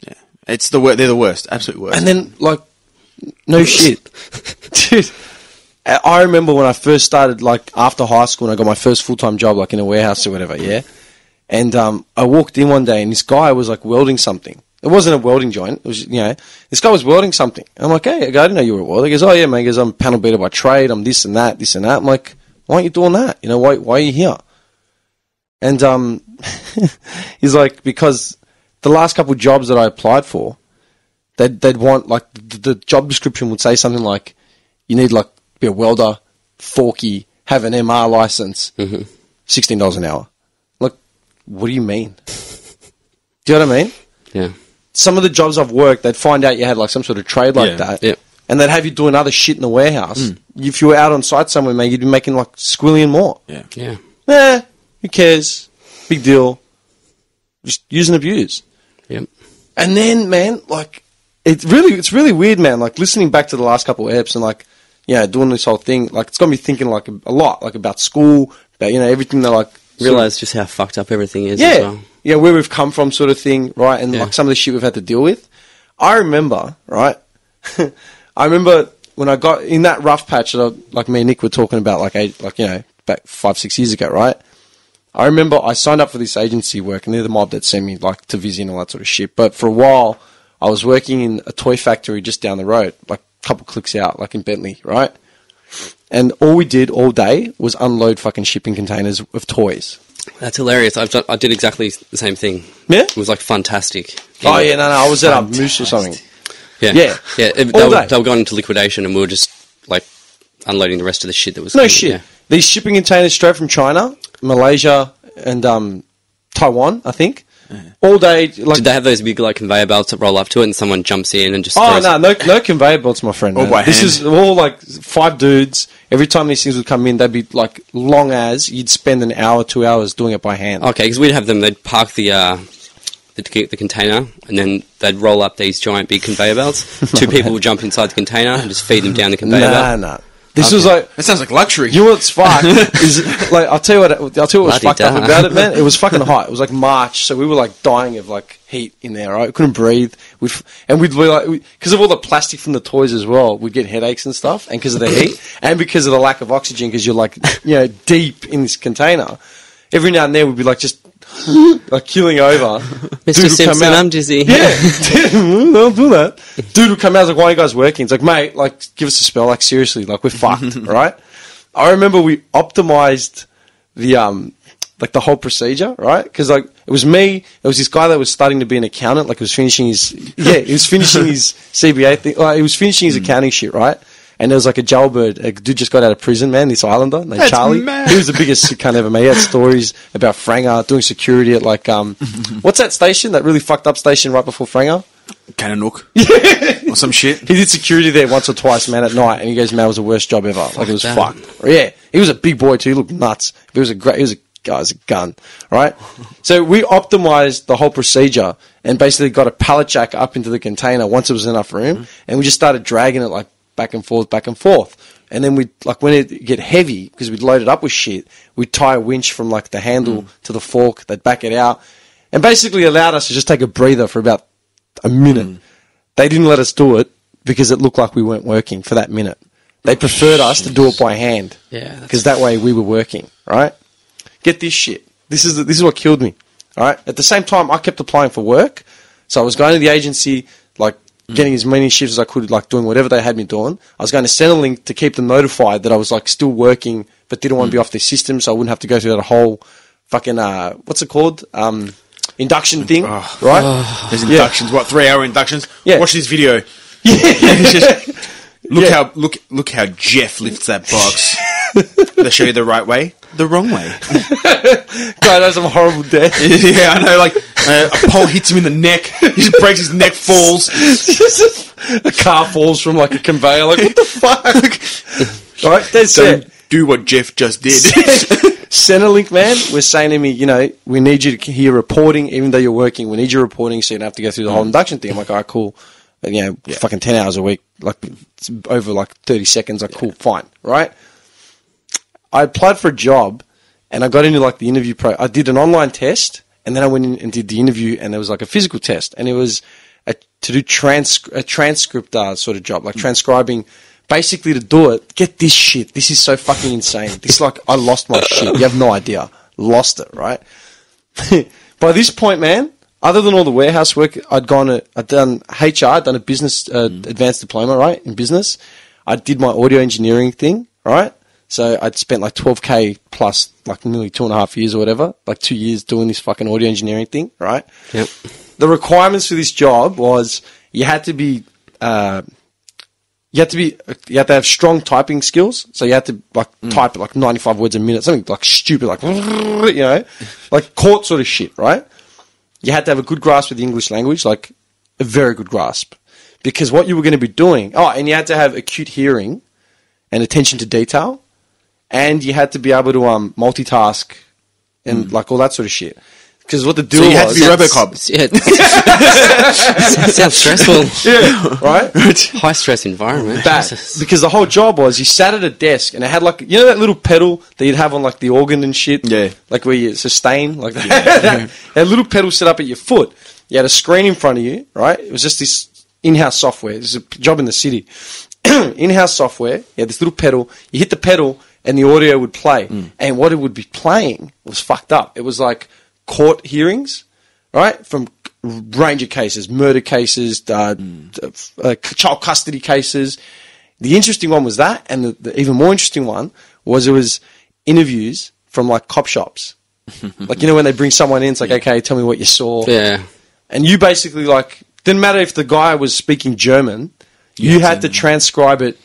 yeah. It's the wor- they're the worst, absolute worst. And then, like, no shit. Dude, I I remember when I first started, like, after high school and I got my first full time job, like, in a warehouse or whatever, yeah? And um, I walked in one day and this guy was, like, welding something. It wasn't a welding joint. It was, you know, this guy was welding something. I'm like, hey, I didn't know you were a welder. He goes, oh yeah, man. He goes, I'm a panel beater by trade. I'm this and that, this and that. I'm like, why aren't you doing that? You know, why, why are you here? And um, he's like, because the last couple of jobs that I applied for, they'd, they'd want like the, the job description would say something like, you need like be a welder, forky, have an MR license, sixteen dollars an hour. Like, what do you mean? Do you know what I mean? Yeah. Some of the jobs I've worked, they'd find out you had like some sort of trade like Yeah. that, Yeah. and they'd have you doing other shit in the warehouse. If you were out on site somewhere, man, you'd be making like squillion more. Yeah. Yeah. Eh, who cares? Big deal. Just use and abuse. Yep. And then, man, like, it's really, it's really weird, man. Like, listening back to the last couple of eps and, like, yeah, doing this whole thing, like, it's got me thinking, like, a, a lot, like, about school, about, you know, everything that, like, sort of- Realize just how fucked up everything is. yeah, As well. yeah, where we've come from, sort of thing, right? And Yeah. like some of the shit we've had to deal with. I remember, right? I remember when I got in that rough patch that, I, like me and Nick were talking about, like eight, like you know, back five, six years ago, right? I remember I signed up for this agency work, and they're the mob that sent me like to Visy and all that sort of shit. But for a while, I was working in a toy factory just down the road, like a couple clicks out, like in Bentley, right? And all we did all day was unload fucking shipping containers of toys. That's hilarious. I've done, I did exactly the same thing. Yeah? It was like fantastic. Oh yeah, no, no, I was at a Moose or something. Yeah. Yeah. Yeah. it- they, were, they were going into liquidation and we were just like unloading the rest of the shit that was No coming- shit. yeah. These shipping containers straight from China, Malaysia, and um, Taiwan, I think. All day, like Did they have those big like conveyor belts that roll up to it and someone jumps in and just Oh throws no, no, no conveyor belts, my friend. All man. by this hand. is all like five dudes. Every time these things would come in, they'd be like long as you'd spend an hour, two hours doing it by hand. Okay, because we'd have them. They'd park the uh, the, the container, and then they'd roll up these giant big conveyor belts. Two people would jump inside the container and just feed them down the conveyor nah, belt. nah. This was like That sounds like luxury. You know what's fucked is like I'll tell you what I'll tell you what was Bloody fucked up da. about it, man. It was fucking hot. It was like March, so we were like dying of like heat in there. Right, we couldn't breathe. We'd and we'd be like because of all the plastic from the toys as well. We'd get headaches and stuff, and because of the heat and because of the lack of oxygen, because you're like you know deep in this container. Every now and then we'd be like just like killing over. Mr. Dude Simpson, I'm dizzy. yeah, don't do that. Dude would come out like, "Why are you guys working?" It's like, mate, like, give us a spell. Like, seriously, like, we're fucked, right? I remember we optimized the um, like the whole procedure, right? Because like it was me, it was this guy that was starting to be an accountant, like, he was finishing his yeah, he was finishing his CPA thing, like, he was finishing his accounting shit, right? And there was like a jailbird, a dude just got out of prison, man, this islander named That's Charlie. mad. He was the biggest cunt ever, man. He had stories about Franger doing security at like um, what's that station? That really fucked up station right before Franger. Kananook. or some shit. He did security there once or twice, man, at night, and he goes, "Man, it was the worst job ever. Like it was fucked." Yeah, he was a big boy too. He looked nuts. He was a great. He was a guy. Was a gun, right? so we optimized the whole procedure and basically got a pallet jack up into the container once it was enough room, and we just started dragging it like back and forth, back and forth. And then we'd, like when it get heavy because we'd load it up with shit, we'd tie a winch from like the handle mm. to the fork. They'd back it out, and basically allowed us to just take a breather for about a minute. Mm. They didn't let us do it because it looked like we weren't working for that minute. They preferred us to do it by hand. Yeah, Because that way we were working, right? Get this shit. This is the, this is what killed me. All right. At the same time, I kept applying for work, so I was going to the agency, getting as many shifts as I could, like doing whatever they had me doing. I was going to Centrelink to keep them notified that I was like still working, but didn't want to be off their system, so I wouldn't have to go through that whole fucking uh, what's it called? Um, induction thing, right? There's inductions. What three hour inductions? Yeah. Watch this video. It's just- look Yeah. how look look how Jeff lifts that box. they show you the right way, the wrong way. God, that's some horrible death. yeah, I know. Like uh, a pole hits him in the neck. He just breaks his neck, falls. a car falls from like a conveyor. Like what the fuck? All right, that's Don't it. do what Jeff just did. Centrelink man we're saying to me, you know, we need you to hear reporting, even though you're working. We need your reporting, so you don't have to go through the whole induction thing. I'm like, all right, cool. And, you know, fucking ten hours a week, like it's over like thirty seconds. Like, cool, fine, right? I applied for a job, and I got into like the interview pro. I did an online test, and then I went in and did the interview, and there was like a physical test, and it was a, to do trans a transcript uh, sort of job, like transcribing. Basically, to do it, get this shit. This is so fucking insane. This is like I lost my shit. You have no idea. Lost it, right? By this point, man, other than all the warehouse work, I'd gone. To, I'd done HR. I'd done a business uh, advanced diploma, right, in business. I did my audio engineering thing, right. So I'd spent like 12k plus, like nearly two and a half years or whatever, like two years doing this fucking audio engineering thing, right. Yep. The requirements for this job was you had to be. Uh, you had to be, you had to have strong typing skills. So you had to like type like 95 words a minute, something like stupid, like, you know, like court sort of shit, right? You had to have a good grasp of the English language, like a very good grasp. Because what you were going to be doing, oh, and you had to have acute hearing and attention to detail, and you had to be able to um, multitask and like all that sort of shit. Because what the deal So you had to was, be Robocop. Yeah. Sounds stressful. yeah, right? High stress environment. that because the whole job was you sat at a desk and it had like you know that little pedal that you'd have on like the organ and shit. Yeah. like where you sustain like that. a little pedal set up at your foot. You had a screen in front of you, right? It was just this in-house software. This is a job in the city. in-house software. You had this little pedal. You hit the pedal and the audio would play. And what it would be playing was fucked up. It was like court hearings, right? From range of cases, murder cases, uh, uh, child custody cases. The interesting one was that, and the, the even more interesting one was it was interviews from like cop shops. like you know when they bring someone in, it's like, okay, tell me what you saw, Yeah. and you basically like didn't matter if the guy was speaking German, you had to transcribe it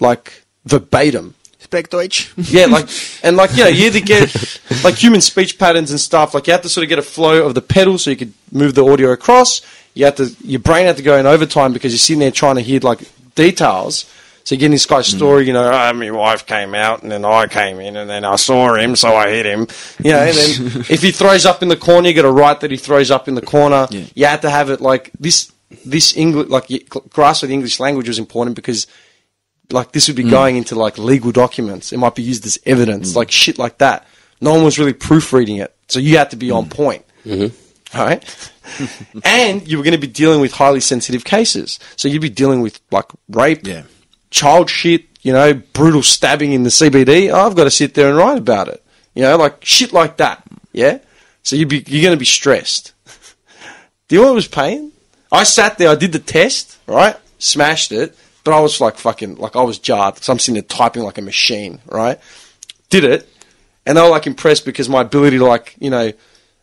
like verbatim. Speak Deutsch. Yeah, like and like yeah, you either get like human speech patterns and stuff. Like you have to sort of get a flow of the pedal so you could move the audio across. You have to your brain had to go in overtime because you're sitting there trying to hear like details. So you're getting this guy's hmm. story, you know, oh, my wife came out and then I came in and then I saw him, so I hit him. You know, and then if he throws up in the corner, you got to write that he throws up in the corner. Yeah. You had to have it like this. This English, like grasp of the English language was important because like this would be mm. going into like legal documents. It might be used as evidence, mm. like shit like that. No one was really proofreading it, so you had to be mm. on point. Mm-hmm. right? and you were going to be dealing with highly sensitive cases, so you'd be dealing with like rape, Yeah. child shit, you know, brutal stabbing in the CBD. Oh, I've got to sit there and write about it, you know, like shit like that. Yeah, so you'd be you're going to be stressed. Do you know what was paying? I sat there, I did the test, right? Smashed it, but I was like fucking, like I was jarred. So I'm sitting there typing like a machine, right? Did it, and they were like impressed because my ability to like, you know,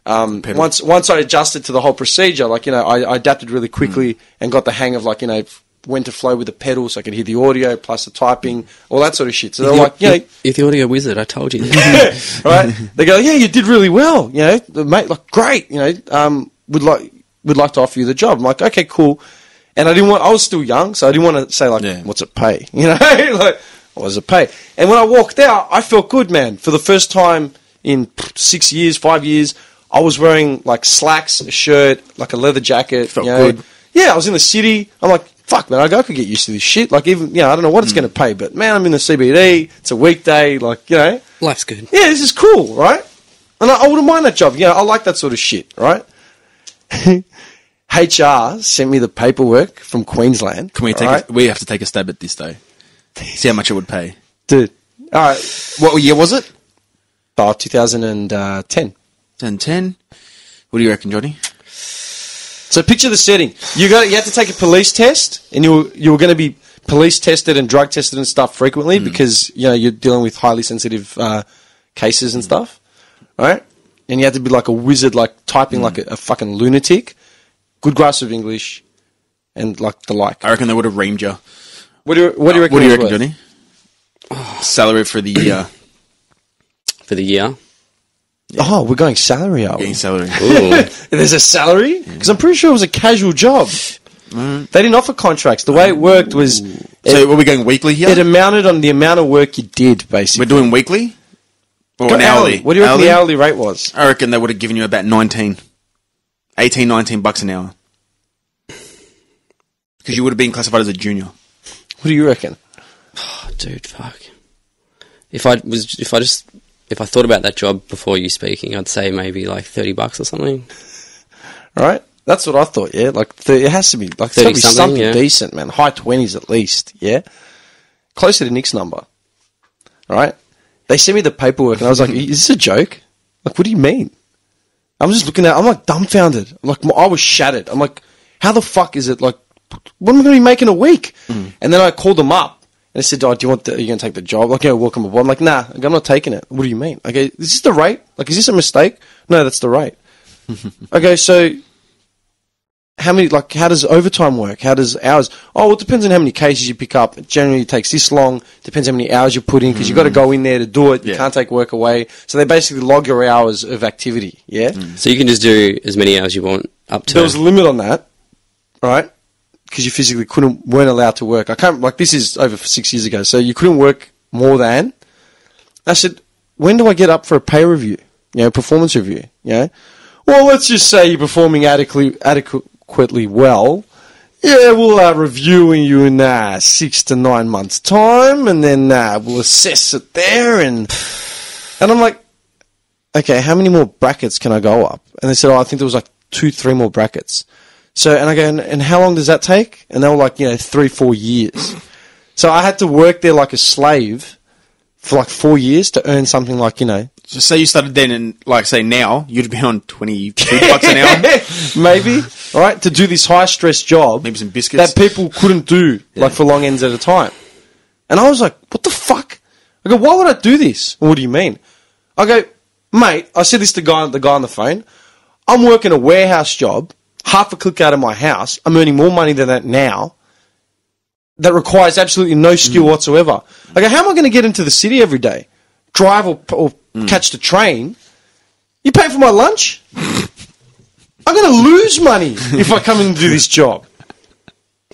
um, once once I adjusted to the whole procedure, like you know, I, I adapted really quickly and got the hang of like you know when to flow with the pedal, so I could hear the audio plus the typing, all that sort of shit. So they're like, you know, You're the audio wizard, I told you. right? They go, yeah, you did really well. You know, the mate, like great. You know, um, would like would like to offer you the job. I'm like, okay, cool. And I didn't want. I was still young, so I didn't want to say like, Yeah. what's it pay? You know, like what does it pay? And when I walked out, I felt good, man. For the first time in six years, five years, I was wearing like slacks, a shirt, like a leather jacket. Felt you know. good. Yeah, I was in the city. I'm like, fuck, man, I could get used to this shit. Like even, yeah, I don't know what it's mm. going to pay, but man, I'm in the CBD. It's a weekday. Like you know, Life's good. yeah, this is cool, right? And I, I wouldn't mind that job. Yeah, I like that sort of shit, right? HR sent me the paperwork from Queensland. Can we take? right? A, we have to take a stab at this though. See how much it would pay. Dude. All right. What year was it? Oh, 2010. Uh, 10, 10. What do you reckon, Johnny? So picture the setting. You got you had to take a police test, and you were, you were going to be police tested and drug tested and stuff frequently hmm. because you know you're dealing with highly sensitive uh, cases and hmm. stuff, right? And you had to be like a wizard, like typing hmm. like a, a fucking lunatic, good grasp of English, and like the like. I reckon they would have reamed you. What do you What do you reckon? What do you reckon, worth? Johnny? Salary for the year. Uh, for the year. Oh, we're going salary, are we? Getting salary. Ooh. There's a salary because I'm pretty sure it was a casual job. Mm. They didn't offer contracts. The way it worked was So were we going weekly here? it amounted on the amount of work you did, basically. We're doing weekly? Or Go an hourly? What do you reckon the hourly rate was? I reckon they would have given you about 19. 18, 19 bucks an hour. Because you would have been classified as a junior. What do you reckon? Oh, dude, fuck. If I was, if I just, if I thought about that job before you speaking, I'd say maybe like thirty bucks or something. All right, that's what I thought. Yeah, like th- it has to be like 30 30 something, something yeah. decent, man. High twenties at least. Yeah, closer to Nick's number. All right, they sent me the paperwork, and I was like, "Is this a joke? Like, what do you mean?" I'm just looking at. I'm like dumbfounded. I'm like I was shattered. I'm like, how the fuck is it like? What am I going to be making a week? Mm. And then I called them up and I said, "Oh, do you want? The, are you going to take the job?" Like, yeah, welcome aboard. I'm like, nah, I'm not taking it. What do you mean? Okay, is this the rate? Like, is this a mistake? No, that's the rate. okay, so how many like how does overtime work? How does hours? Oh, well, it depends on how many cases you pick up. It generally takes this long. Depends how many hours you put in because you've got to mm. go in there to do it. You can't take work away. So they basically log your hours of activity. Yeah, mm. So you can just do as many hours you want up to. there was a limit on that, right? Because you physically couldn't weren't allowed to work. I can't like this is over six years ago, so you couldn't work more than. I said, when do I get up for a pay review? You know, performance review. You know, well, let's just say you're performing adequately adequately well. Yeah, we'll uh, review you in uh, six to nine months' time, and then uh, we'll assess it there. And and I'm like, okay, how many more brackets can I go up? And they said, oh, I think there was like two, three more brackets. So, and I go, and, and how long does that take? And they were like, you know, three, four years. So I had to work there like a slave for like four years to earn something like, you know, So say you started then, and like say now, you'd be on twenty two bucks an hour. maybe, all right, to do this high stress job. Maybe some biscuits. That people couldn't do, like for long ends at a time. And I was like, what the fuck? I go, why would I do this? What do you mean? I go, mate, I said this to the guy, the guy on the phone. I'm working a warehouse job, half a click out of my house. I'm earning more money than that now. That requires absolutely no skill mm. whatsoever. I go, how am I going to get into the city every day? Drive or, or Mm. catch the train? You pay for my lunch? I'm going to lose money if I come in and do this job.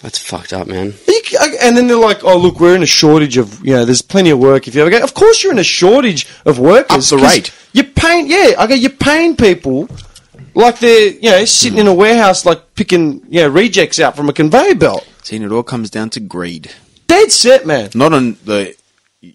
That's fucked up, man. You c- I- And then they're like, "Oh, look, we're in a shortage of you know. There's plenty of work if you ever go. Of course, you're in a shortage of workers. Up the 'cause rate. You're paying, yeah. I go, you're paying people like they're you know sitting in a warehouse like picking you know rejects out from a conveyor belt. Seeing it all comes down to greed, Dead set, man. not on the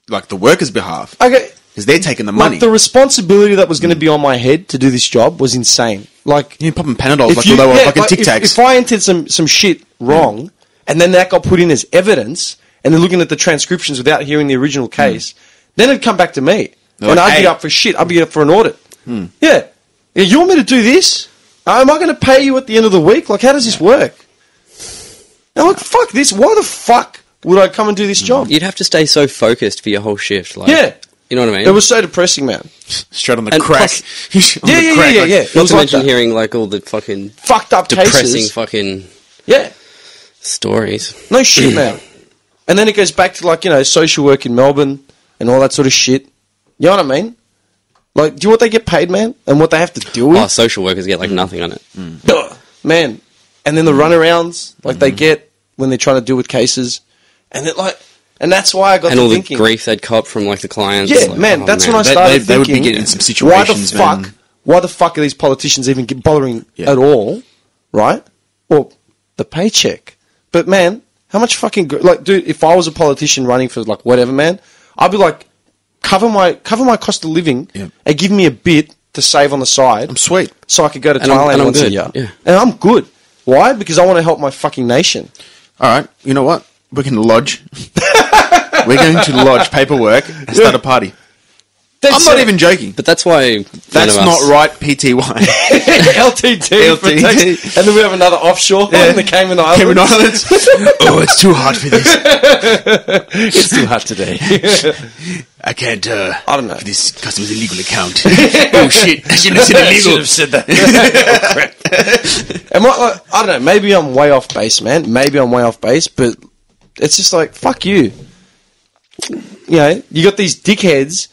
like the workers' behalf, Okay, because they're taking the money. like the responsibility that was going to be on my head to do this job was insane. Like You're popping Panadols if like you- they were yeah, fucking like, Tic if- Tacs. If, I entered some, some shit wrong, and then that got put in as evidence, and then looking at the transcriptions without hearing the original hmm. case, then it'd come back to me. They're and like, I'd be up for shit. I'd be up for an audit. Hmm. Yeah. yeah. You want me to do this? Uh, am I going to pay you at the end of the week? Like, how does this work? I'm like, fuck this. Why the fuck would I come and do this hmm. job? You'd have to stay so focused for your whole shift. Like, Yeah. You know what I mean? It was so depressing, man. Straight on the And crack. plus- On Yeah, the yeah, crack, yeah, like- yeah, yeah. It Not was to like mention that. hearing like all the fucking Fucked up depressing cases. fucking Yeah. stories. No shit, man. And then it goes back to like you know social work in Melbourne and all that sort of shit. You know what I mean? Like, do you know what they get paid, man, and what they have to deal oh, with, Oh, social workers get like nothing on it. Mm. Ugh, man? And then the mm. runarounds like they mm. get when they're trying to deal with cases, and it like, and that's why I got And to all the grief they'd cop from like the clients. Yeah, like, man, oh, that's man. when I started they- they would be getting in some why the situations, fuck? Why the fuck are these politicians even bothering Yeah. at all? Right? Well, the paycheck. But man, how much fucking gr- like, dude? If I was a politician running for like whatever, man, I'd be like, cover my cover my cost of living Yeah. and give me a bit to save on the side. I'm sweet. so I could go to And I'm- Thailand and I'm once a good, year. yeah. And I'm good. Why? Because I want to help my fucking nation. All right, you know what? We can lodge. We're going to lodge paperwork and start a party. That's I'm not it. even joking. But that's why none That's of us- not right, PTY. LTT, for LTT. tax. and then we have another offshore in the Cayman Islands. Cayman Islands. oh, it's too hot for this. It's too hot today. I can't. Uh, I don't know. For this customer's illegal account. oh shit! I shouldn't have said illegal. said that. Am I, like, I don't know. Maybe I'm way off base, man. Maybe I'm way off base, but it's just like fuck you. You know, you got these dickheads,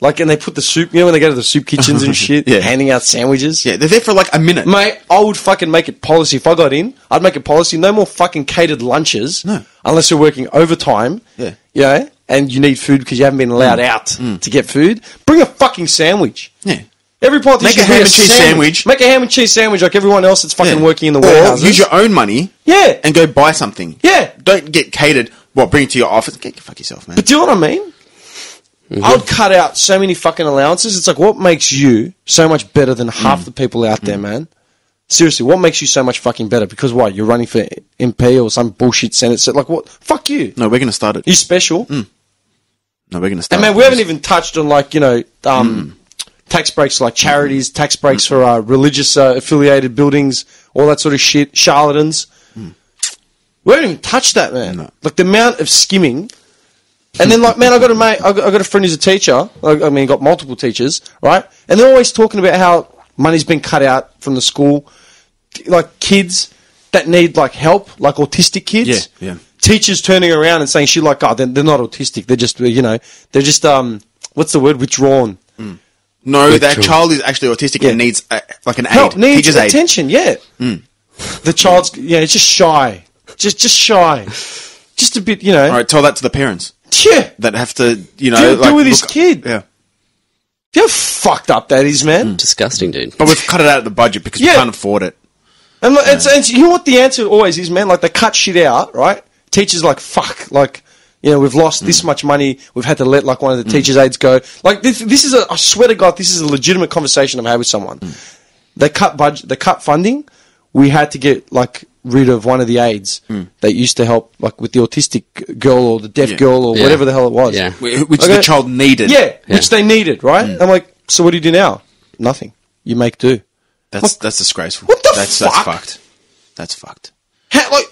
like, and they put the soup. You know, when they go to the soup kitchens and shit, Yeah. handing out sandwiches. Yeah, they're there for like a minute. Mate, I would fucking make it policy. If I got in, I'd make it policy. No more fucking catered lunches. No. Unless you're working overtime. Yeah. You know, and you need food because you haven't been allowed mm. out mm. to get food. Bring a fucking sandwich. Yeah. Every politician Make a ham and cheese sandwich. Make a ham and cheese sandwich like everyone else that's fucking Yeah. working in the or warehouses. use your own money yeah. and go buy something. Yeah. Don't get catered. What? Bring it to your office. Get fuck yourself, man. But do you know what I mean? Mm-hmm. I would cut out so many fucking allowances. It's like, what makes you so much better than half mm. the people out there, mm. man? Seriously, what makes you so much fucking better? Because what? You're running for MP or some bullshit Senate? So, like, what? Fuck you. no, we're gonna start it. You special. Mm. No, we're gonna start. And man, we haven't even touched on like you know um, tax breaks for like charities, tax breaks for uh, religious uh, affiliated buildings, all that sort of shit, charlatans. We don't even touch that, man. Like the amount of skimming. And then, like, man, I got a mate, I got, I got a friend who's a teacher. I, I mean, got multiple teachers, right? And they're always talking about how money's been cut out from the school, like kids that need like help, like autistic kids. Yeah, yeah. Teachers turning around and saying shit like, "Oh, they're, they're not autistic. They're just, you know, they're just um, what's the word? Withdrawn. No, that child is actually autistic Yeah. and needs uh, like an Help aid, needs teacher's aid. attention. Yeah. The child's, yeah, it's just shy, just just shy, just a bit, you know. All right, tell that to the parents Yeah. that have to, you know, Deal- like, deal with his look- kid. Yeah, You know how fucked up that is, man. Hmm. Disgusting, dude. but we've cut it out of the budget because Yeah. we can't afford it. And, like, it's, it's, you know what the answer always is, man? Like, they cut shit out, right? Teachers like, fuck, like, you know, we've lost this hmm. much money. We've had to let, like, one of the hmm. teachers' aides go. Like, this, this is a, I swear to God, this is a legitimate conversation I've had with someone. They cut budget, they cut funding. We had to get, like, rid of one of the aides hmm. that used to help, like, with the autistic girl or the deaf Yeah. girl or Yeah. whatever the hell it was. Yeah. Which Okay. the child needed. Yeah, which they needed, right? Hmm. I'm like, so what do you do now? Nothing. You make do. That's that's disgraceful. What the that's fuck? that's fucked. That's fucked. How, like,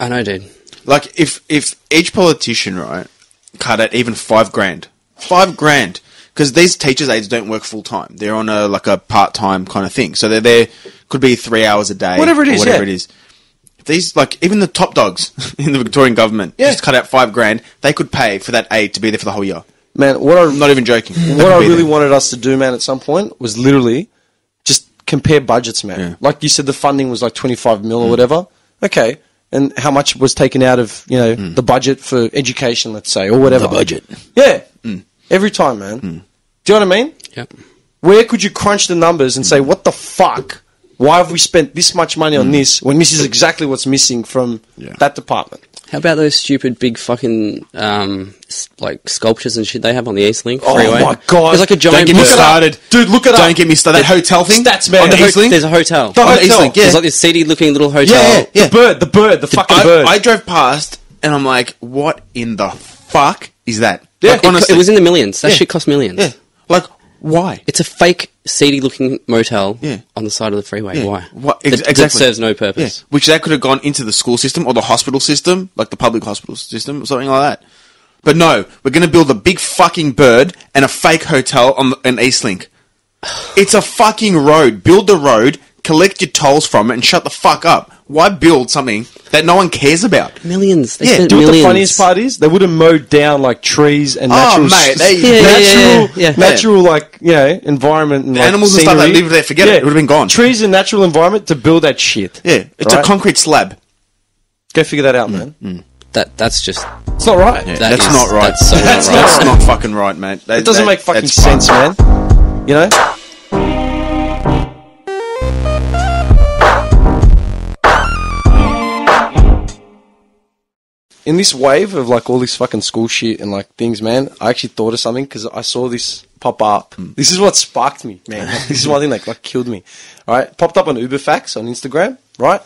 I know, dude. Like if if each politician right cut out even five grand, five grand, because these teachers' aides don't work full time. They're on a like a part time kind of thing. So they're there could be three hours a day, Whatever it or whatever yeah. it is. If these like even the top dogs in the Victorian government Yeah. just cut out five grand, they could pay for that aid to be there for the whole year. man, what I, I'm not even joking. They what I really there. wanted us to do, man, at some point was literally just compare budgets, man. Yeah. Like you said, the funding was like 25 mil or mm. whatever. Okay. And how much was taken out of, you know, mm. the budget for education, let's say, or whatever. The budget. Yeah. Mm. Every time, man. Do you know what I mean? Yep. Where could you crunch the numbers and say, what the fuck? Why have we spent this much money on this when this is exactly what's missing from Yeah. that department? How about those stupid big fucking um, s- like sculptures and shit they have on the East Link Oh freeway? my God. There's like a Don't get me book- started, Dude, look it up. Don't get me started. That hotel thing, Stats, man. on the The East Link. There's a hotel. The On the East hotel. Link, yeah. There's like this seedy looking little hotel. Yeah, yeah. The bird, the bird, the fucking I, bird. I drove past and I'm like, what in the fuck is that? Yeah, like, it- honestly, It was in the millions. That Yeah. shit cost millions. yeah. Like, why? It's a fake, seedy looking motel Yeah. on the side of the freeway. Yeah. Why? What- That- ex- that exactly. serves no Yeah. purpose. Which that could have gone into the school system or the hospital system, like the public hospital system or something like that. But no, we're going to build a big fucking bird and a fake hotel on the, an Eastlink. It's a fucking road. Build the road, collect your tolls from it, and shut the fuck up. Why build something that no one cares about? Millions. They Yeah, spent Do you know what the millions. funniest part is? They would have mowed down like trees and Oh, natural, mate, they- Yeah, yeah, natural, yeah, yeah. natural like you know environment and like, animals and stuff that scenery. live there, forget it. It would've been gone. Trees and natural environment to build that shit. Yeah, it's Right? a concrete slab. Go figure that out, mm. man. Mm. That that's just It's not right. Yeah, That that's is- not right. that's so not that's right. not fucking right, mate. That- It doesn't that- make fucking that's sense, fucked. man. You know. In this wave of like all this fucking school shit and like things, man, I actually thought of something because I saw this pop up. Hmm. This is what sparked me, man. this is one thing that like killed me. All right, popped up on UberFacts on Instagram, right?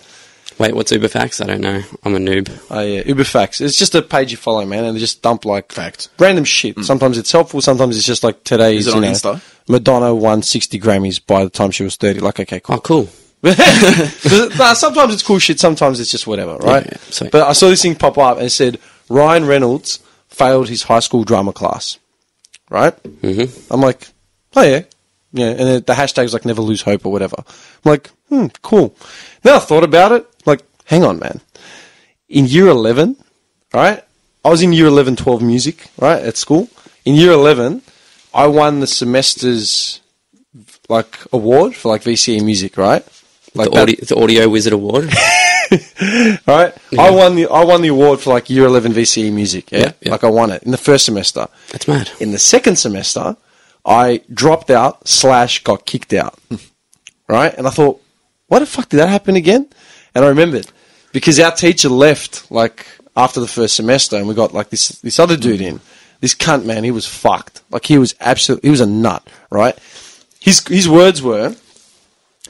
wait. What's UberFacts? I don't know. I'm a noob. Oh yeah, UberFacts. It's just a page you follow, man, and they just dump like Facts. random shit. Hmm. Sometimes it's helpful. Sometimes it's just like today's. Is it on you know, Insta? Madonna won sixty Grammys by the time she was thirty. Like, okay, cool. Oh, cool. nah, sometimes it's cool shit. Sometimes it's just whatever, right? yeah, sweet. but I saw this thing pop up and it said Ryan Reynolds failed his high school drama class. Right? Mm-hmm. I'm like, oh yeah, yeah. And the hashtag's like never lose hope or whatever. I'm like, hmm, cool. Now I thought about it. Like, hang on, man. In year eleven, right? I was in year 11, 12 music, right, at school. In year 11, I won the semester's like award for like VCE music, right? Like The the audio Wizard Award. right? I won the I won the award for like year eleven VCE music. Yeah? Yeah, yeah. like I won it in the first semester. That's mad. In the second semester, I dropped out slash got kicked out. right, and I thought, why the fuck did that happen again? And I remembered because our teacher left like after the first semester, and we got like this this other dude in. This cunt man, he was fucked. Like he was absolutely, he was a nut. Right? His his words were.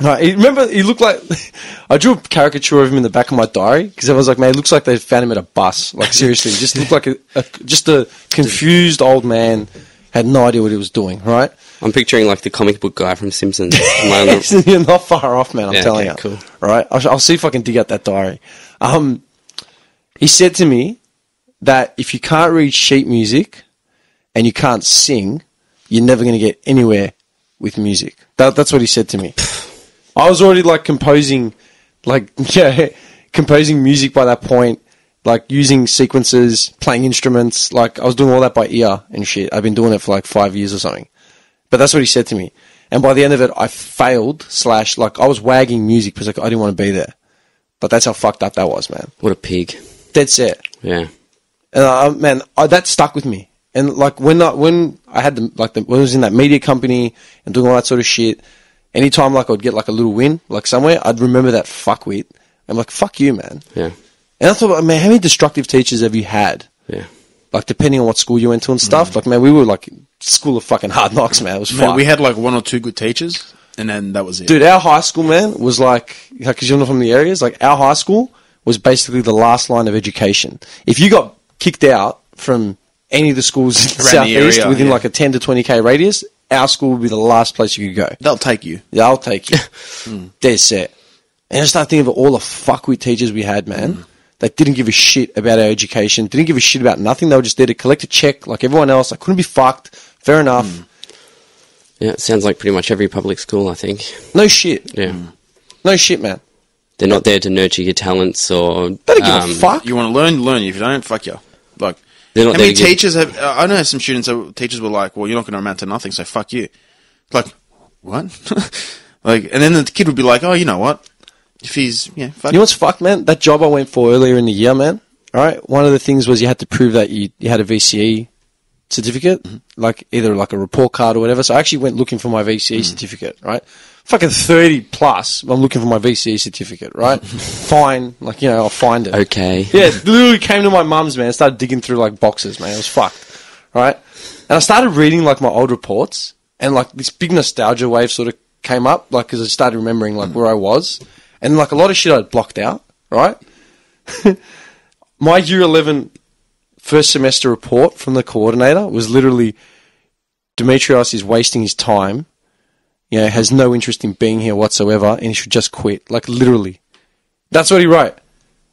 Right, he- remember, he looked like I drew a caricature of him in the back of my diary because I was like, man, it looks like they found him at a bus. Like seriously, just looked like a, a just a confused old man. Had no idea what he was doing, right? I'm picturing like the comic book guy from Simpsons. Am I on the- You're not far off, man. I'm Yeah, telling okay, you. cool. Right? I'll, I'll see if I can dig out that diary. Um, he said to me that if you can't read sheet music and you can't sing, you're never going to get anywhere with music. That, that's what he said to me. I was already like composing, like yeah, composing music by that point, like using sequences, playing instruments. Like I was doing all that by ear and shit. I've been doing it for like five years or something. But that's what he said to me. And by the end of it, I failed. Slash, like I was wagging music because like, I didn't want to be there. But that's how fucked up that was, man. what a pig. Dead set. Yeah. And uh, man, I, that stuck with me. And like when I, when I had the like the, when I was in that media company and doing all that sort of shit, anytime like I'd get like a little win like somewhere, I'd remember that fuckwit. I'm like, fuck you, man. Yeah. And I thought, man, how many destructive teachers have you had? Yeah. Like depending on what school you went to and stuff. Mm. Like man, we were like school of fucking hard knocks, man. It was Man, fucked. we had like one or two good teachers, and then that was it. Dude, our high school, man, was like, because you're not from the areas, like, our high school was basically the last line of education. If you got kicked out from any of the schools in the Around the southeast area, within yeah. like a 10 to 20k radius, our school would be the last place you could go. They'll take you. Yeah, I'll take you. Hmm. They're set. And I start thinking of all the fuckwit teachers we had, man. Hmm. That didn't give a shit about our education, didn't give a shit about nothing. They were just there to collect a check like everyone else. I couldn't be fucked. Fair enough. Hmm. Yeah. It sounds like pretty much every public school, I think. No shit. Yeah. No shit, man. They're not there to nurture your talents or. They don't give um, a fuck. You want to learn, learn. If you don't, fuck you. Like, They're how many teachers have? Uh, I know some students. That teachers were like, "Well, you're not going to amount to nothing, so fuck you." Like, what? like, and then the kid would be like, "Oh, you know what? If he's yeah, fuck." You know what's fucked, man? That job I went for earlier in the year, man. All right. One of the things was you had to prove that you, you had a VCE certificate, like either like a report card or whatever. So I actually went looking for my VCE certificate, right? Fucking 30 plus, I'm looking for my VCE certificate, right? Fine. Like, you know, I'll find it. Okay. Yeah, it literally came to my mum's, man. I Started digging through like boxes, man. It was fucked, right? And I started reading like my old reports, and like this big nostalgia wave sort of came up, like because I started remembering like where I was, and like a lot of shit I'd blocked out, right? my year 11 first semester report from the coordinator was literally Demetrios is wasting his time, you know, has no interest in being here whatsoever, and he should just quit. Like literally. That's what he wrote.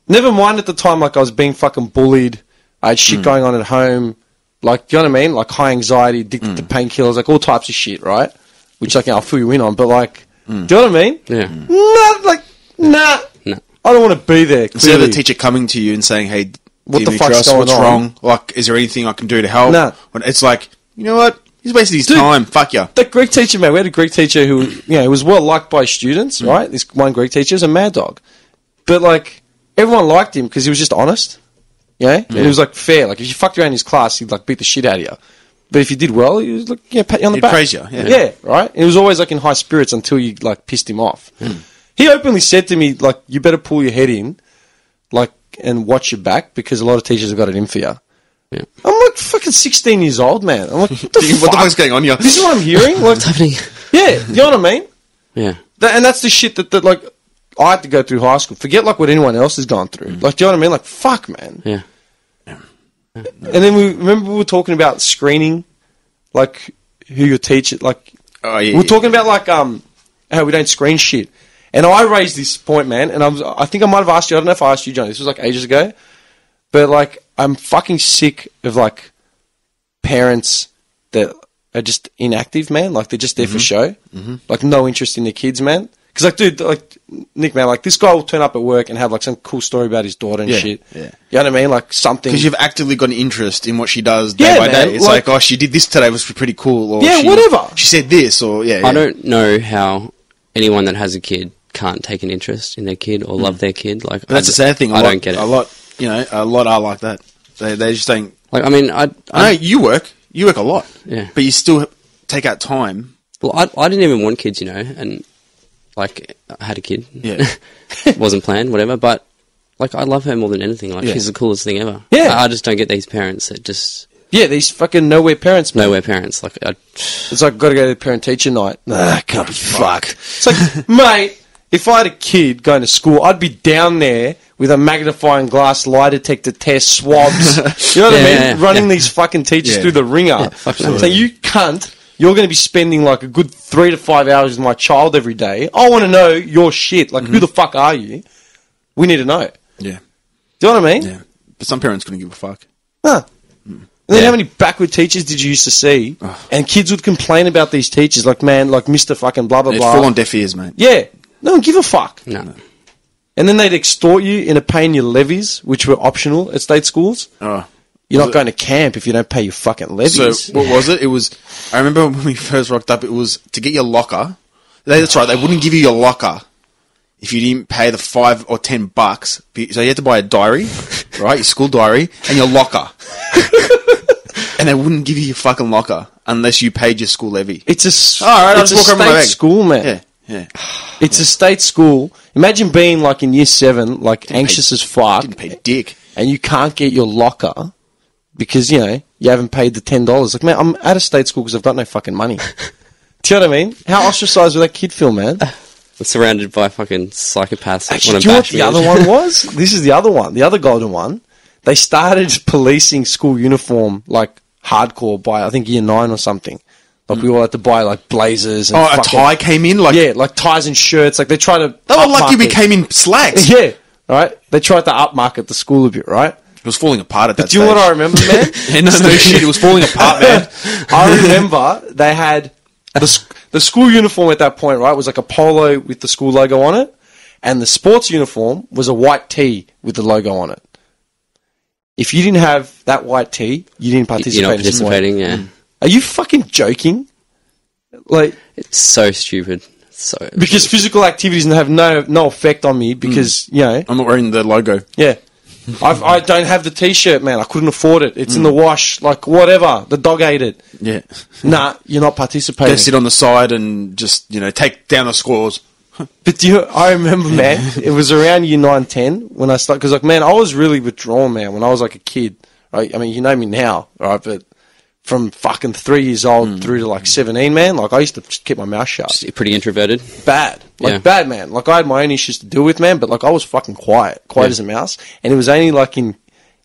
Never mind at the time, like I was being fucking bullied. I had shit hmm. going on at home. Like, do you know what I mean? Like high anxiety, addicted to hmm. painkillers, like all types of shit, right? Which like I'll fill you in on, but like, hmm. do you know what I mean? Yeah. Nah, like, nah. No. I don't want to be there. Instead of clearly. the teacher coming to you and saying, "Hey, What the Dimitri, fuck's what's going on?" wrong? Like, is there anything I can do to help?" Nah. It's like, you know what? He's wasted his Dude. time. Fuck you. that Greek teacher, man, we had a Greek teacher who, you know, was well liked by students, mm. right? This one Greek teacher is a mad dog. But, like, everyone liked him because he was just honest, you know? And he was, like, fair. Like, if you fucked around in his class, he'd, like, beat the shit out of you. But if you did well, he was, like, yeah, pat you on the He'd back. praise you, yeah. right? And he was always, like, in high spirits until you, like, pissed him off. Mm. He openly said to me, like, you better pull your head in, like, and watch your back because a lot of teachers have got it in for you. Yeah. I'm like fucking 16 years old, man. I'm like, what the, What the fuck? fuck's going on here? This is what I'm hearing. Like, What's happening? yeah, you know what I mean? Yeah. That, and that's the shit that, that, like, I had to go through high school. Forget, like, what anyone else has gone through. Like, do you know what I mean? Like, fuck, man. Yeah. And then we, remember we were talking about screening, like, who your teacher, like, Oh yeah. we're talking about, like, um, how we don't screen shit. And I raised this point, man, and I was, I think I might have asked you, I don't know if I asked you, Johnny, this was like ages ago, but, like, I'm fucking sick of, like, parents that are just inactive, man. Like they're just there for show. Mm-hmm. Like no interest in their kids, man. Because like, dude, like Nick, man, like this guy will turn up at work and have like some cool story about his daughter and Yeah, shit. yeah. You know what I mean? Like something. because you've actively got an interest in what she does day Yeah, by man, day. It's like- like, oh, she did this today was pretty cool. Or Yeah, she, whatever. She said this, or yeah. I yeah. don't know how anyone that has a kid can't take an interest in their kid or love their kid. Like But that's I, the sad thing. A I lot, don't get it. A lot, you know, a lot are like that. They they just don't. Like I mean, I, I know you work. You work a lot. Yeah. But you still take out time. well, I, I didn't even want kids, you know, and like I had a kid. Yeah. wasn't planned, whatever. But like, I love her more than anything. Like, Yeah. she's the coolest thing ever. Yeah. I, I just don't get these parents that just yeah, these fucking nowhere parents, man. nowhere parents. Like, I, It's like got to go to parent teacher night. Nah, can't be fucked. It's like, mate, if I had a kid going to school, I'd be down there with a magnifying glass, lie detector test, swabs. you know what I mean? yeah, Running yeah. these fucking teachers Yeah. through the ringer. so you cunt. You're going to be spending like a good three to five hours with my child every day. I want to know your shit. Like, who mm-hmm. the fuck are you? We need to know. Yeah. Do you know what I mean? Yeah. But some parents couldn't give a fuck. Huh. Mm. And then Yeah. how many backward teachers did you used to see? And kids would complain about these teachers, like man, like Mister fucking blah blah It's blah. full on deaf ears, mate. yeah, no one give a fuck. No. And then they'd extort you into paying your levies, which were optional at state schools. Oh. You're not going to camp if you don't pay your fucking levies. So what was it? It was. I remember when we first rocked up. It was to get your locker. They- That's right. They wouldn't give you your locker if you didn't pay the five or ten bucks. So you had to buy a diary, right? Your school diary and your locker. and they wouldn't give you your fucking locker unless you paid your school levy. it's a s- All right, I'll it's just a walk over my state school, man. Yeah, yeah. It's a state school. Imagine being like in year seven, like anxious as fuck, Didn't pay dick. and you can't get your locker because you know you haven't paid the ten dollars. Like, man, I'm at a state school because I've got no fucking money. Do you know what I mean? How ostracized would that kid feel, man? Surrounded by fucking psychopaths. Actually, do you know what the me. other one was? This is the other one, the other golden one. They started policing school uniform like hardcore by I think year nine or something. Like we all had to buy like blazers and Oh, a tie came in. Like yeah, like ties and shirts. Like they try to. they were lucky we came in slacks. Yeah, right. They tried to upmarket the school a bit, right? It was falling apart at that. Do you know what I remember, man? Yeah, no, no shit. It was falling apart, man. I remember they had the the school uniform at that point, right? Was like a polo with the school logo on it, and the sports uniform was a white tee with the logo on it. If you didn't have that white tee, you didn't participate. You're not in sport. participating, yeah. Are you fucking joking? Like It's so stupid. So because physical activities have no no effect on me because mm. you know I'm not wearing the logo. yeah. I've, I don't have the T-shirt, man. I couldn't afford it. It's in the mm. wash. Like whatever. The dog ate it. Yeah. Nah, you're not participating. Go sit on the side and just you know take down the scores. But do you, I remember, man, it was around year 9, 10 when I started, because, like, man, I was really withdrawn, man, when I was, like, a kid, right? I mean, you know me now, right? But from fucking three years old hmm. through to, like, 17, man, like, I used to just keep my mouth shut. you're pretty introverted. Bad. Like, Yeah. bad, man. Like, I had my own issues to deal with, man, but, like, I was fucking quiet, quiet Yeah. as a mouse. And it was only, like, in,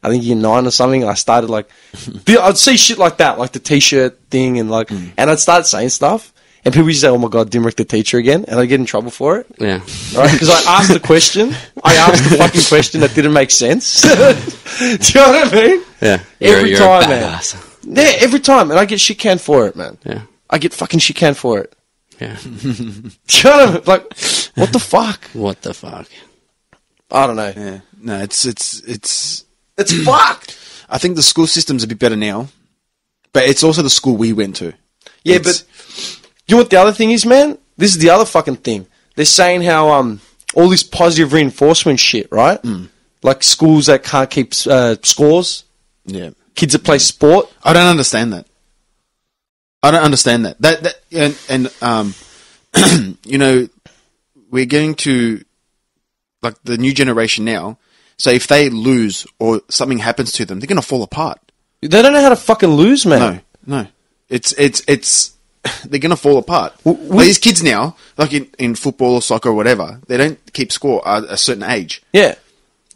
I think year nine or something, I started, like, I'd see shit like that, like the t-shirt thing, and, like, hmm. and I'd start saying stuff. And people used to say, "Oh my god, Dimrick the teacher again," and I get in trouble for it Yeah. right? Because I asked the question, I asked the fucking question that didn't make sense. Do you know what I mean? Yeah. Every you're time, a man. Badass. Yeah, every time, and I get shit canned for it, man. Yeah. I get fucking shit canned for it. Yeah. Do you know what Like, what the fuck? What the fuck? I don't know. Yeah. No, it's it's it's. It's fucked. I think the school system's a bit better now, but it's also the school we went to. Yeah, It's- but you know what the other thing is, man? This is the other fucking thing. They're saying how um all this positive reinforcement shit, right? Like schools that can't keep uh, scores, yeah, kids that play sport. I don't understand that. I don't understand that. That that and and um, you know, we're going to like the new generation now. So if they lose or something happens to them, they're going to fall apart. They don't know how to fucking lose, man. No, no. It's it's it's they're gonna fall apart. W- Like, these kids now, like in, in football or soccer or whatever, they don't keep score at a certain age. Yeah.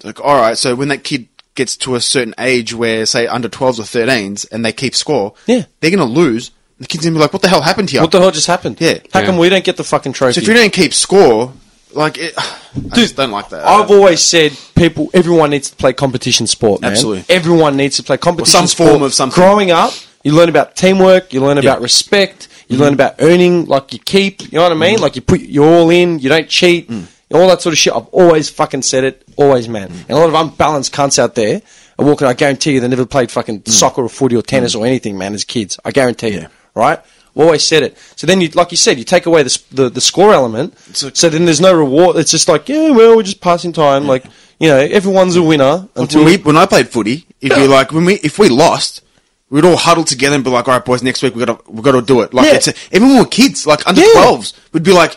Like, all right, so when that kid gets to a certain age where, say, under 12s or 13s, and they keep score, Yeah. they're gonna lose. The kid's gonna be like, what the hell happened here? What the hell just happened? Yeah. How Yeah. come we don't get the fucking trophy? so if you don't keep score, like, it, I just don't like that. I've always said people, everyone needs to play competition sport, man. Absolutely. Everyone needs to play competition some sport. form of something. Growing up, you learn about teamwork, you learn about Yeah. Respect, you learn about earning, like you keep, you know what I mean? Like you put, you're all in, you don't cheat, Mm. All that sort of shit. I've always fucking said it, always, man. Mm. And a lot of unbalanced cunts out there are walking, I guarantee you, they never played fucking Mm. soccer or footy or tennis or anything, man, as kids. I guarantee you, right? Always said it. So then, you, like you said, you take away the, the, the score element, like- so then there's no reward. It's just like, yeah, well, we're just passing time. Like, you know, everyone's a winner until when, we, when I played footy, it'd be like when we if we lost, we'd all huddle together and be like, "All right, boys, next week we got to we got to do it." Like Yeah. it's a, even when we were kids, like under Yeah. twelves, we'd be like,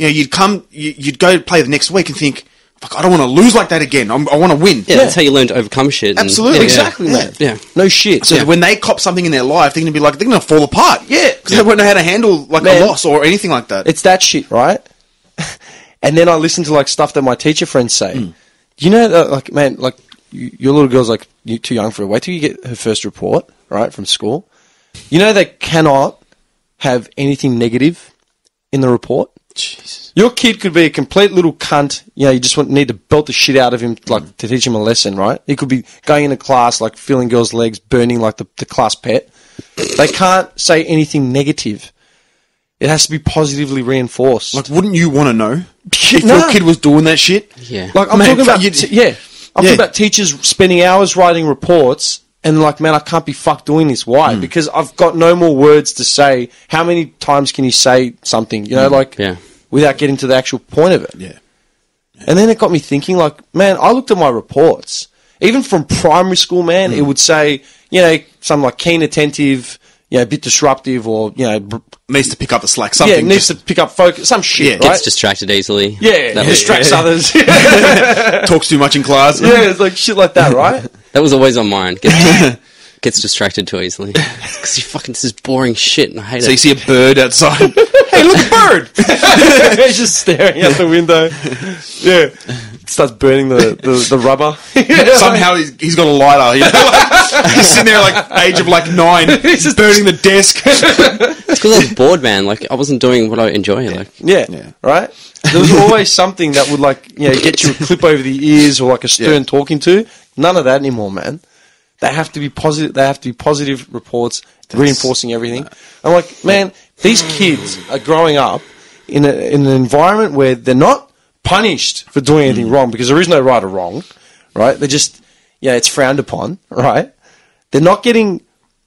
you know, you'd come, you, you'd go play the next week and think, "Fuck, I don't want to lose like that again. I'm, I want to win." Yeah, that's how you learn to overcome shit. and- Absolutely. yeah, Exactly, yeah. man. Yeah. No shit. So that when they cop something in their life, they're gonna be like, they're gonna fall apart. Yeah. because they won't know how to handle like Man. a loss or anything like that. It's that shit, right? and then I listen to like stuff that my teacher friends say. Hmm. You know, that, like man, like you, your little girl's like you too young for her. Wait till you get her first report, right, from school. You know they cannot have anything negative in the report. Jesus. Your kid could be a complete little cunt. You know, you just want, need to belt the shit out of him, like to teach him a lesson, right? He could be going into class, like feeling girls' legs, burning like the, the class pet. They can't say anything negative. It has to be positively reinforced. Like, wouldn't you want to know if No. your kid was doing that shit? Yeah. Like I'm Man, talking about, t- yeah, I'm Yeah. talking about teachers spending hours writing reports, and like, man, I can't be fucked doing this. Why? Hmm. Because I've got no more words to say. How many times can you say something? You know, like, Yeah. Without getting to the actual point of it. Yeah. And then it got me thinking, like, man, I looked at my reports, even from primary school, man, Hmm. it would say, you know, something like keen, attentive, you know, a bit disruptive, or you know, br- Needs to pick up the slack. yeah, Something. needs just to pick up focus, some shit, Yeah, right? Gets distracted easily. yeah, That was, distracts yeah. others. talks too much in class. yeah, it's like shit like that, right? that was always on mine. Gets, gets distracted too easily. Because you fucking, this is boring shit and I hate it. So you see a bird outside. Hey, look, a bird! He's just staring out the window. Yeah, starts burning the the, the rubber. Somehow he's, he's got a lighter. You know? like, he's sitting there like age of like nine, he's just burning the desk. It's because I was bored, man. Like, I wasn't doing what I enjoy. Like, Yeah, Yeah. right. There was always something that would like you know get you a clip over the ears or like a stern Yeah. talking to. None of that anymore, man. They have to be positive. They have to be positive reports, reinforcing everything. I'm like, man, these kids are growing up in, a, in an environment where they're not punished for doing anything Mm. wrong because there is no right or wrong, right? They're just, yeah, it's frowned upon, right? They're not getting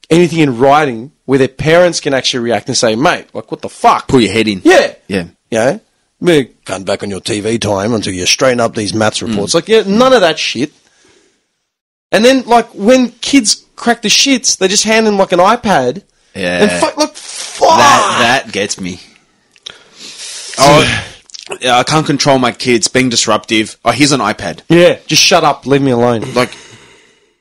anything in writing where their parents can actually react and say, mate, like, what the fuck? Pull your head in. Yeah. Yeah. You know? Me, Cut back on your TV time until you straighten up these maths Mm. reports. Like, yeah, none of that shit. And then, like, when kids crack the shits, they just hand them, like, an iPad. Yeah. And fuck, like, fuck! That that gets me. Oh, yeah, I can't control my kids being disruptive. Oh, here's an iPad. yeah, just shut up, leave me alone. Like,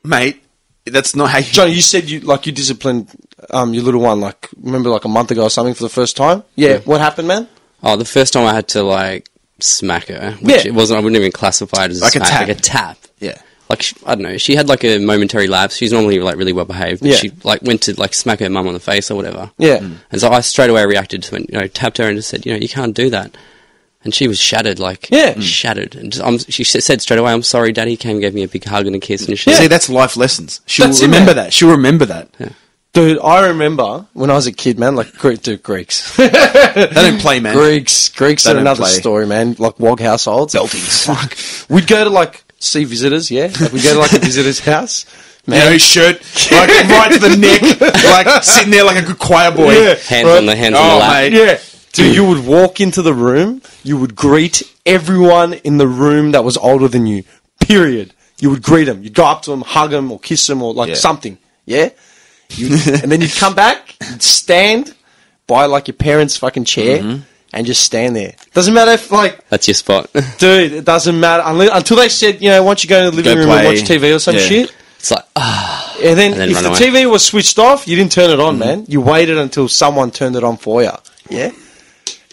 mate, that's not how you. Johnny, you said you, like, you disciplined, um, your little one, like, remember, like, a month ago or something for the first time? Yeah, what happened, man? oh, the first time I had to, like, smack her, which Yeah. it wasn't, I wouldn't even classify it as Like a smack, tap. like a tap. Yeah. Like, she, I don't know, she had, like, a momentary lapse. She's normally, like, really well behaved. but Yeah. She, like, went to, like, smack her mum on the face or whatever. Yeah. Mm. And so I straight away reacted to it, you know, tapped her and just said, you know, you can't do that. And she was shattered, like, Yeah. Mm. shattered. And just, I'm, she said straight away, I'm sorry, Daddy. Came and gave me a big hug and a kiss and shit. See, that's life lessons. She'll That's remember man. that. She'll remember that. Dude, I remember when I was a kid, man, like, Greek, dude, Greeks. They don't play, man. Greeks, Greeks They are another play. story, man. Like Wog households. Belties. Fuck. We'd go to like see visitors, yeah. Like, we'd go to like a visitor's house. You know, his shirt, like, right to the neck, like, sitting there like a good choir boy. Yeah. Hands Right. on the hands on Oh, the lap. mate. Yeah. Dude, you would walk into the room, you would greet everyone in the room that was older than you. Period. You would greet them. You'd go up to them, hug them, or kiss them, or like Yeah. something. Yeah. You, and then you'd come back, you'd stand by like your parents' fucking chair, Mm-hmm. And just stand there. Doesn't matter if like That's your spot. Dude, it doesn't matter unless, until they said, you know, once you go to the living Go room and watch TV or some Yeah. shit. it's like, ah. And then, And then if the away. TV was switched off, you didn't turn it on, man. You waited until someone turned it on for you. Yeah?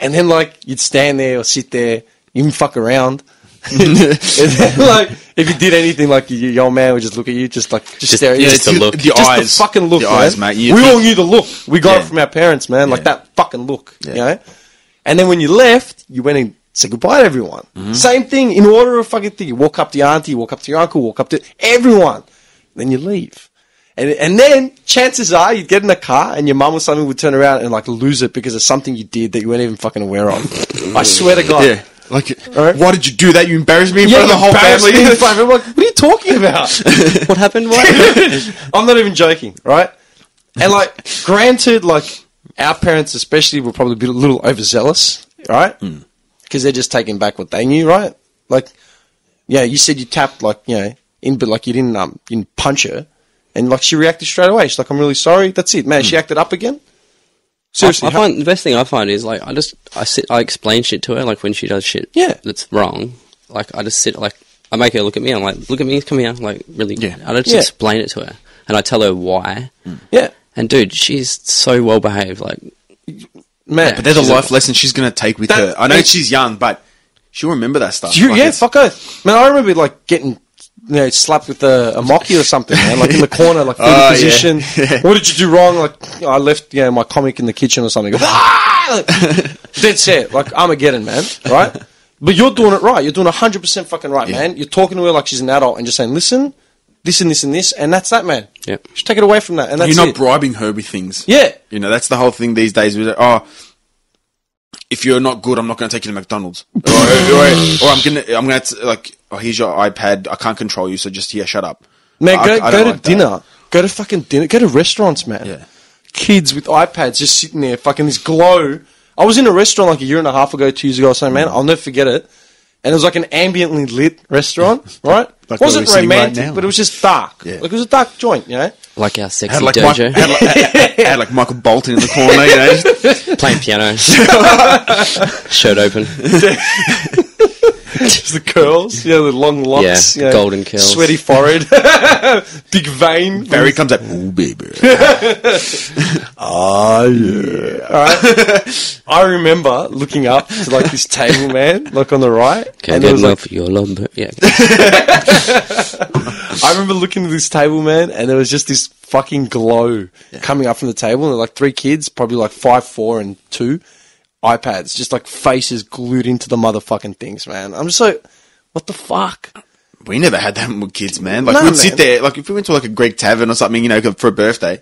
And then, like, you'd stand there or sit there, even fuck around. and then, like, if you did anything, like, your, your old man would just look at you, just like, just, Just- stare at you. yeah, Just, the look. The just eyes. the fucking look, The man. eyes, mate. You we think- all knew the look. We got Yeah. it from our parents, man. Like that fucking look, Yeah. you know? And then when you left, you went and said goodbye to everyone. Mm-hmm. Same thing, in order of fucking thing. You walk up to your auntie, you walk up to your uncle, walk up to everyone. Then you leave. And, and then chances are you'd get in a car and your mum or something would turn around and like lose it because of something you did that you weren't even fucking aware of. I swear to God. Yeah. Like, Alright. why did you do that? You embarrassed me in Yeah, front of the whole family. me in front of. Like, what are you talking about? what happened? What? I'm not even joking, right? And like, granted, like our parents especially were probably a, bit, a little overzealous, right? Hmm. Because they're just taking back what they knew, right? Like, yeah, you said you tapped like you know in, but like you didn't um you didn't punch her, and like she reacted straight away. She's like, "I'm really sorry." That's it, man. She hmm. acted up again. Seriously, I, I find the best thing I find is like I just I sit I explain shit to her like when she does shit Yeah. that's wrong. Like I just sit like I make her look at me. I'm like, look at me, come here. Like really, Yeah. I just Yeah. explain it to her and I tell her why. Hmm. yeah, And dude, she's so well behaved. Like man. But they're the a- life lessons she's going to take with That- her. I know and- she's young, but she'll remember that stuff. You, Like, yeah, it's- fuck oath. Man, I remember like getting you know slapped with a, a mocky or something, man. Like in the corner, like fetal Oh, position. Yeah. What did you do wrong? Like I left, you know, my comic in the kitchen or something. Go, "Ah!" Like, Dead set, like Armageddon, man. Right? But you're doing it right. You're doing hundred percent fucking right, man. You're talking to her like she's an adult and just saying, listen, this and this and this, and that's that, man. Yeah, Just take it away from that, and that's You're not it. bribing her with things. yeah. You know, that's the whole thing these days. We're like, oh, if you're not good, I'm not going to take you to McDonald's, or, or, or I'm gonna, I'm gonna to, like, oh, here's your iPad. I can't control you, so just here, shut up. Man, I- go, I go to like that. dinner. Go to fucking dinner. Go to restaurants, man. Yeah. Kids with iPads just sitting there, fucking this glow. I was in a restaurant like a year and a half ago, two years ago or something, man. Mm. I'll never forget it. And it was like an ambiently lit restaurant, right? Like it wasn't where we're right romantic, now. but it was just dark. Yeah. Like it was a dark joint, you know? Like our sexy Had like, dojo. Mike, had, like, had, had like Michael Bolton in the corner, you know. Playing piano. Shirt open. Just the curls, yeah, the long locks, Yeah, you know, golden curls. sweaty forehead, big vein. Barry comes up, ooh, baby. Ah, yeah. All right. I remember looking up to like this table, man, like on the right, Can't and there get was like your lumber. Yeah. I remember looking at this table, man, and there was just this fucking glow coming up from the table, and like three kids, probably like five, four, and two iPads, just like faces glued into the motherfucking things, man. I'm just like, what the fuck? We never had that with kids, man. Like No, we'd man. sit there, like if we went to like a Greek tavern or something, you know, for a birthday.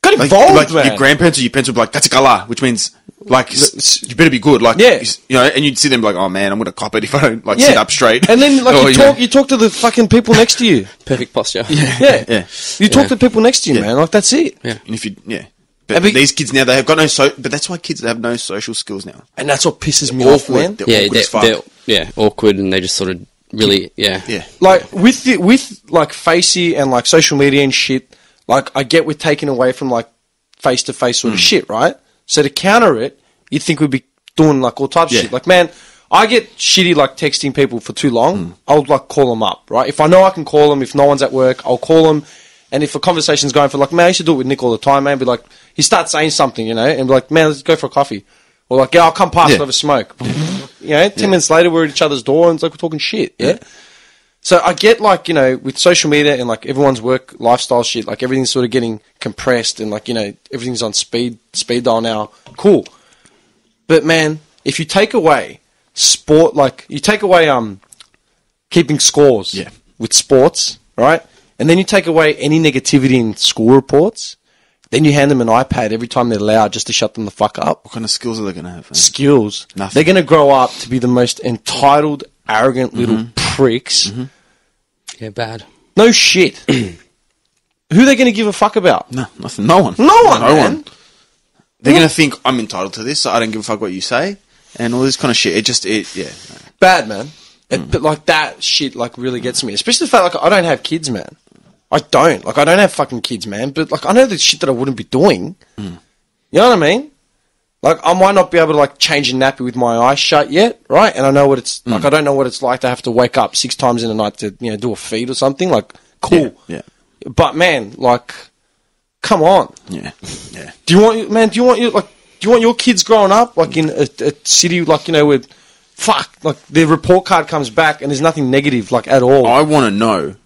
Got involved, like man. your grandparents or your parents would be like katikala, which means like s- you better be good, like Yeah. you know, and you'd see them like, oh man, I'm gonna cop it if I don't like sit up straight. and then like Or, oh, you know, talk, you talk to the fucking people next to you. Perfect posture. Yeah, yeah. You talk Yeah. to people next to you, Yeah. man. Like that's it. Yeah. And if you, yeah. But And be- these kids now, they have got no so, but that's why kids have no social skills now. And that's what pisses me Awkward. off, man. They're Yeah, awkward they're, as fuck. they're- yeah, awkward, and they just sort of really, yeah. yeah. like with the, with like facey and like social media and shit, like I get with taking away from like face to face Hmm. sort of shit, right? So to counter it, you'd think we'd be doing like all types Yeah. of shit. Like man, I get shitty like texting people for too long. Hmm. I'll like call them up, right? If I know I can call them, if no one's at work, I'll call them. And if a conversation's going for like, man, I used to do it with Nick all the time, man. Be like, he starts saying something, you know, and be like, man, let's go for a coffee. Or like, yeah, I'll come past, Yeah. have a smoke. you know, ten minutes later, we're at each other's door, and it's like we're talking shit. yeah? So I get like you know with social media and like everyone's work lifestyle shit, like everything's sort of getting compressed and like you know everything's on speed speed dial now. Cool, but man, if you take away sport, like you take away um keeping scores, Yeah. with sports, right, and then you take away any negativity in school reports, then you hand them an iPad every time they're loud just to shut them the fuck up What kind of skills are they gonna have? man? skills. Nothing. They're going to grow up to be the most entitled, arrogant little Mm-hmm. pricks. Yeah, bad. No shit. Who are they going to give a fuck about? No, nothing. No one. No one, No man. one. They're gonna think I'm entitled to this, so I don't give a fuck what you say, and all this kind of shit. It just, it, yeah. Bad, man. It, Mm. but like that shit, like really gets me. Especially the fact like I don't have kids, man. I don't. Like I don't have fucking kids, man. But like I know the shit that I wouldn't be doing. Mm. You know what I mean? Like I might not be able to like change a nappy with my eyes shut yet, right? And I know what it's Mm. like. I don't know what it's like to have to wake up six times in the night to you know do a feed or something. Like cool. Yeah. But man, like, come on. Yeah. Yeah. Do you want man? Do you want your like? Do you want your kids growing up like in a, a city like you know with, fuck like their report card comes back and there's nothing negative like at all. I want to know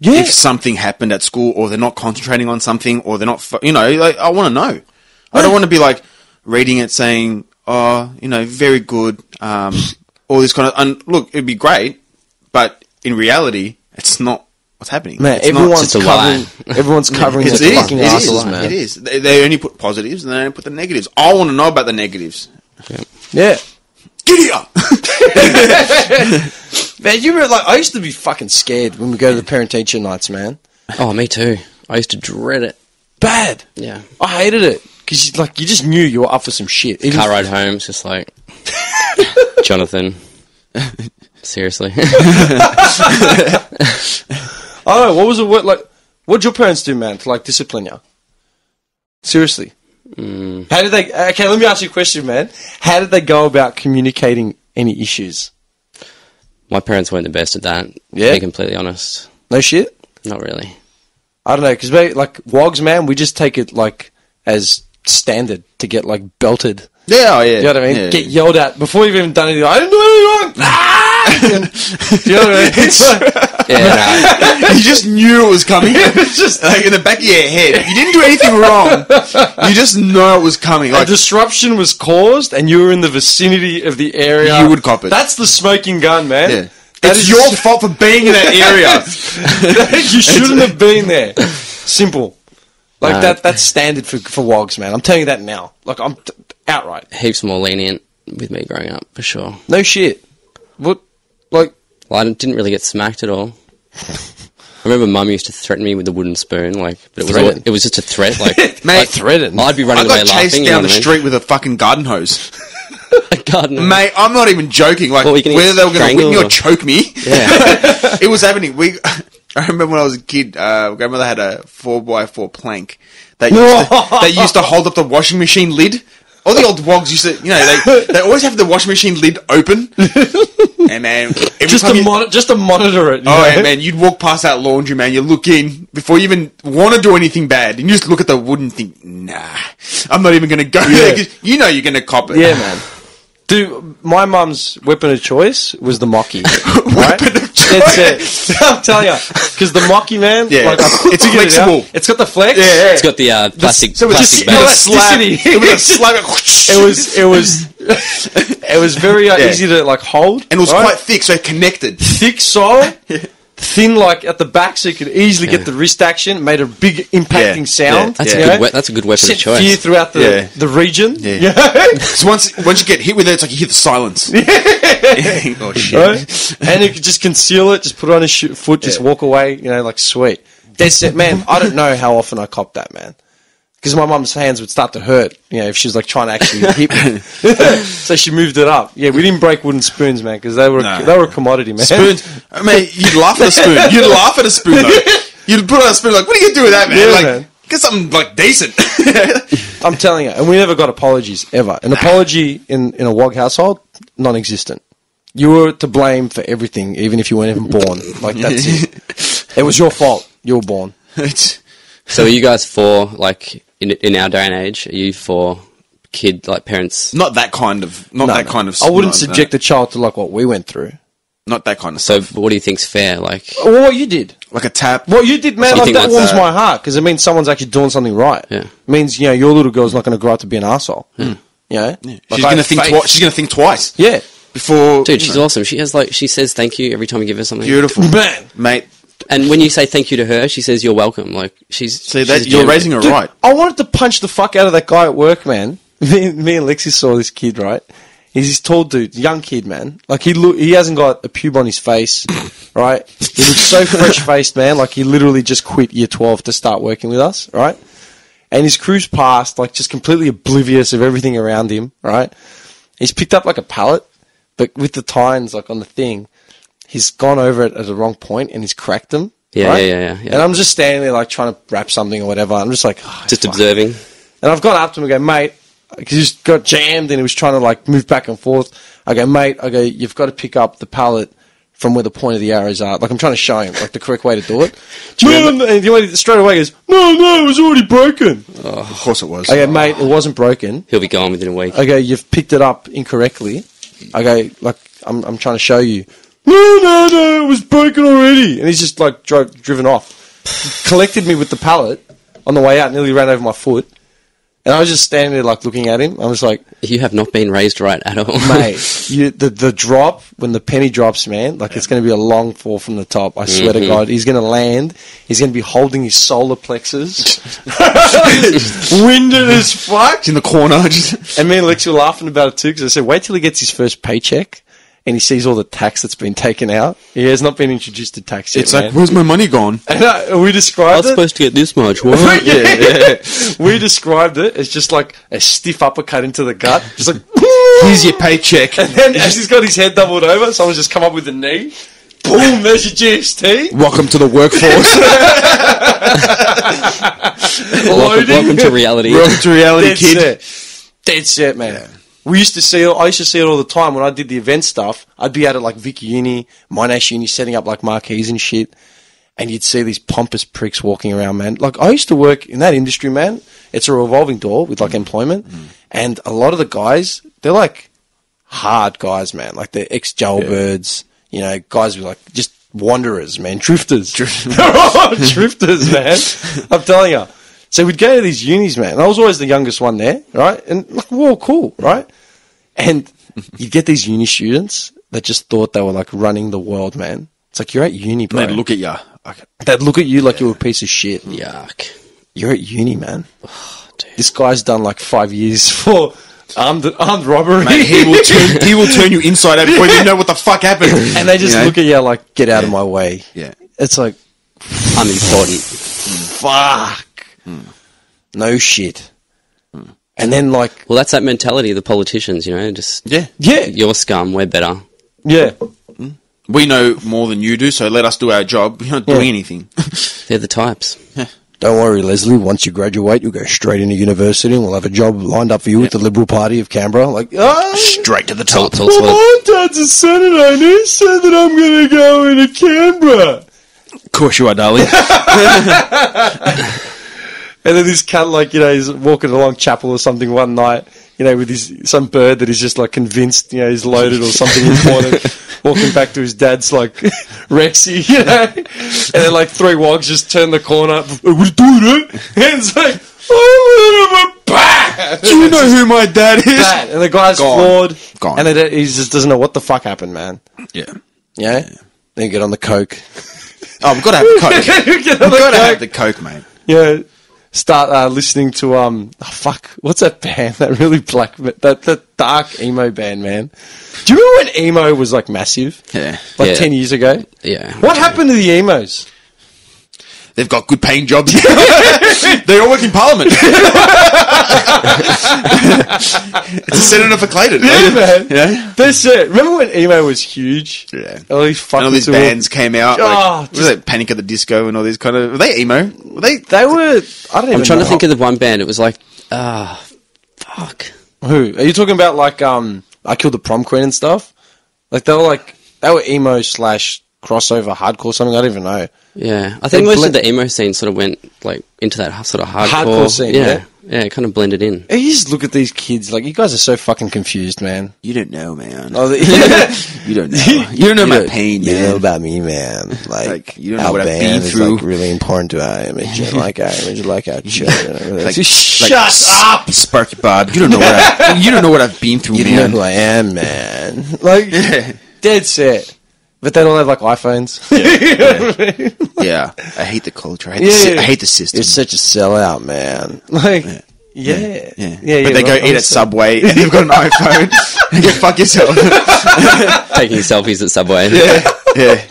yeah, if something happened at school, or they're not concentrating on something, or they're not, fu- you know, like, I want to know. I don't want to be like reading it saying, oh, you know, very good, um, all this kind of. And look, it'd be great, but in reality, it's not what's happening. man, It's not- everyone's it's a covering. Everyone's covering It their fucking It is. asses, man. It is. They, they only put positives and they don't put the negatives. I want to know about the negatives. Yeah, Giddy up! man. You remember like I used to be fucking scared when we go to the parent teacher nights, man. Oh, me too. I used to dread it. Bad. Yeah. I hated it because like you just knew you were up for some shit. Even Car ride home, it's just like, Jonathan. Seriously. I don't know. What was the word like? What'd your parents do, man, to like discipline you? Seriously. Mm. How did they? Okay, let me ask you a question, man. How did they go about communicating any issues? My parents weren't the best at that. Yeah? To be completely honest. No shit. Not really. I don't know because like wogs, man, we just take it like as standard to get like belted Yeah, oh, yeah. You know what I mean? Yeah. Get yelled at before you've even done anything. I didn't do anything wrong. Ah! You know what I mean? It's like, Yeah, no. you just knew it was coming. it's just like in the back of your head. You didn't do anything wrong. You just know it was coming. a disruption was caused, and you were in the vicinity of the area. You would cop it. That's the smoking gun, man. yeah. That it's is- your fault for being in that area. you shouldn't have been there. Simple. Like No. that. That's standard for for wogs, man. I'm telling you that now. Like I'm t- outright. Heaps more lenient with me growing up, for sure. No shit. What? Well, I didn't- really get smacked at all. I remember mum used to threaten me with a wooden spoon, like, but it was all, it was just a threat, like, Mate, like, threaten? I'd be I running away got chased laughing. down you the what street with a fucking garden hose. I mean? God. Mate, I'm not even joking. Like whether they were going to whip me or or- choke me, Yeah. it was happening. We, I remember when I was a kid, uh, grandmother had a four by four plank that used, to, that used to hold up the washing machine lid. All the old wogs used to, you know, they they always have the washing machine lid open, and man, just to you- mon- just to monitor it. you Oh yeah, man! You'd walk past that laundry, man. You look in before you even want to do anything bad, and you just look at the wood and think, "Nah, I'm not even going to go there." 'cause you know you're going to cop it. Yeah, man. Dude, my mum's weapon of choice was the mocky. right? Weapon of It's it. I'm telling you, because the mocky, man, Yeah. like, It's figured it out. flexible. it's got the flex. Yeah, yeah. It's got the uh, plastic, So with plastic a, with a slab, Elasticity. with a slab, It was, it was, it was very uh, Yeah. easy to like hold, and it was right? quite thick, so it connected. thick sole, thin like at the back, so you could easily get the wrist action. Made a big impacting Yeah. sound. That's, you a good we- that's a good weapon of Sent choice. fear throughout the, Yeah. the region. Yeah. So once once you get hit with it, it's like you hear the silence. oh shit! right? and you could just conceal it, just put it on his sh- foot, just walk away, you know, like sweet. That's it, man. I don't know how often I copped that, man. Because my mum's hands would start to hurt, you know, if she was like trying to actually hit me. so she moved it up. Yeah, we didn't break wooden spoons, man, because they were No. they were a commodity, man. Spoons, uh, I mean, you'd laugh at a spoon. You'd laugh at a spoon though. You'd put on a spoon like, "What are you gonna do with that, man? Yeah, like, man. get something like decent." I'm telling you, and we never got apologies ever. An apology in in a WOG household, non-existent. You were to blame for everything, even if you weren't even born. Like that's it. It was your fault. You were born. So are you guys for, like, in, in our day and age, are you for kid, like, parents? not that kind of, not No, that no. kind of. I wouldn't no, subject a child to like what we went through. not that kind of. So stuff. what do you think's fair? Like, Well, what you did. like a tap. What you did, man, You like think that that's, warms uh, my heart because it means someone's actually doing something right. Yeah. It means you know your little girl's not going to grow up to be an asshole. You know, Like, She's I gonna think faith. twice. She's gonna think twice Yeah, before. dude, she's know. awesome. She has, like, she says thank you every time you give her something. beautiful, man. mate. And when you say thank you to her, she says you're welcome. Like, she's. See she's that a you're raising her Dude, right. I wanted to punch the fuck out of that guy at work, man. Me, me and Lexi saw this kid, right? He's this tall dude, young kid, man. Like he look, he hasn't got a pube on his face, right? He looks so fresh faced, man. Like he literally just quit year twelve to start working with us, right? And his cruise past, like just completely oblivious of everything around him, right? He's picked up like a pallet, but with the tines like on the thing, he's gone over it at the wrong point and he's cracked them. Yeah, right? yeah, yeah, yeah. And I'm just standing there like trying to wrap something or whatever. I'm just like, oh, Just fuck. observing. And I've gone up to him and go, mate, because he just got jammed and he was trying to like move back and forth. I go, mate, I go, you've got to pick up the pallet from where the point of the arrows are. Like I'm trying to show him like the correct way to do it. no, no, and he straight away goes, no, no, it was already broken. Oh, of course it was. I go, mate, it wasn't broken. He'll be gone within a week. I go, you've picked it up incorrectly. I go, like, I'm, I'm trying to show you. No, no, no, it was broken already. And he's just like drove, driven off. Collected me with the pallet on the way out, nearly ran over my foot. And I was just standing there like looking at him. I was like, You have not been raised right at all. mate, you, the, the drop, when the penny drops, man, like it's going to be a long fall from the top. I swear to mm-hmm. God. He's going to land. He's going to be holding his solar plexus. Winded as fuck. In the corner. Just, And me and Lexi were laughing about it too because I said, wait till he gets his first paycheck and he sees all the tax that's been taken out. He has not been introduced to tax yet. it's like, where's my money gone? And, uh, we I described was it. supposed to get this much. What? we described it as just like a stiff uppercut into the gut, just like. Here's your paycheck. And then as he's got his head doubled over, someone's just come up with a knee. Boom! There's your GST. Welcome to the workforce. welcome, welcome to reality. Welcome to reality, Dead kid. set. Dead set, man. We used to see it. I used to see it all the time when I did the event stuff. I'd be out at like Vic Uni, Monash Uni, setting up like marquees and shit. And you'd see these pompous pricks walking around, man. Like I used to work in that industry, man. It's a revolving door with like employment. Mm-hmm. and a lot of the guys, they're like hard guys, man. Like they're ex jailbirds, you know, guys who are like just wanderers, man, drifters. all drifters, man. I'm telling you. So we'd go to these unis, man. And I was always the youngest one there, right? And like, we're all cool, right? And you'd get these uni students that just thought they were like running the world, man. It's like you're at uni, bro. They'd look at you. Okay. They'd look at you like you were a piece of shit. Yuck. You're at uni, man. this guy's done like five years for armed, armed robbery. Mate, he will turn he will turn you inside out before you know what the fuck happened. and they just You know? look at you like, get out of my way. Yeah. It's like, Unimportant. fuck. No shit. And then, like, Well, that's that mentality of the politicians, you know, just Yeah. yeah, you're scum, we're better. yeah. Mm. We know more than you do, so let us do our job. We're not doing anything. They're the types. Don't worry, Leslie. Once you graduate, you'll go straight into university and we'll have a job lined up for you with the Liberal Party of Canberra. Like, oh, Straight to the Tell, top. tell us what, my dad's a senator and he said that I'm going to go into Canberra. Of course you are, darling. And then this cat, like, you know, he's walking along chapel or something one night, you know, with his some bird that he's just like convinced, you know, he's loaded or something important. walking back to his dad's like Rexy, you know, and then like three wogs just turn the corner. "Hey, What are you doing, eh? And it's like, oh, bah! do you know who my dad is? that? And the guy's Gone. floored, Gone. and then he just doesn't know what the fuck happened, man. Yeah. Yeah. Then you get on the coke. Oh, we've got to have the coke. You get on We've got to have the coke, mate. Yeah. Start uh, listening to um oh, fuck what's that band that really black that that dark emo band man. Do you remember when emo was like massive? Yeah. Like Yeah. ten years ago. yeah. What happened to the emos? They've got good paying jobs. they all work in Parliament. it's a senator for Clayton. Yeah, man. Yeah. That's it. Remember when emo was huge? Yeah. All these fucking all these bands came out. Oh, Like, what was just- it Panic at the Disco and all these kind of. Were they emo? Were they? They were. I don't even. I'm trying know. to think of the one band. It was like, ah, fuck. who are you talking about? Like um, I killed the prom queen and stuff. Like they were like they were emo slash crossover hardcore something. I don't even know. Yeah, I They think most blend- of the emo scene sort of went like into that sort of hardcore, Hardcore scene, Yeah, yeah, it kind of blended in. You just look at these kids. Like you guys are so fucking confused, man. You don't know, man. Oh, the, You don't know. You don't know my pain, You man. know about me, man. Like, Like, you don't know our what I've band been is through. like really important to our image, and like our image, like our children. Like- Shut like, up! Sparky Bob. You don't know what I, you don't know what I've been through, You know who I am, man. Like dead set. But they don't have like iPhones. Yeah, I hate the culture. I hate, the, Yeah, si- yeah. I hate the system. You're such a sellout, man. Like, yeah, yeah. yeah. but they go right, eat at Subway and they've got an iPhone. and go fuck yourself. Taking selfies at Subway. yeah, yeah.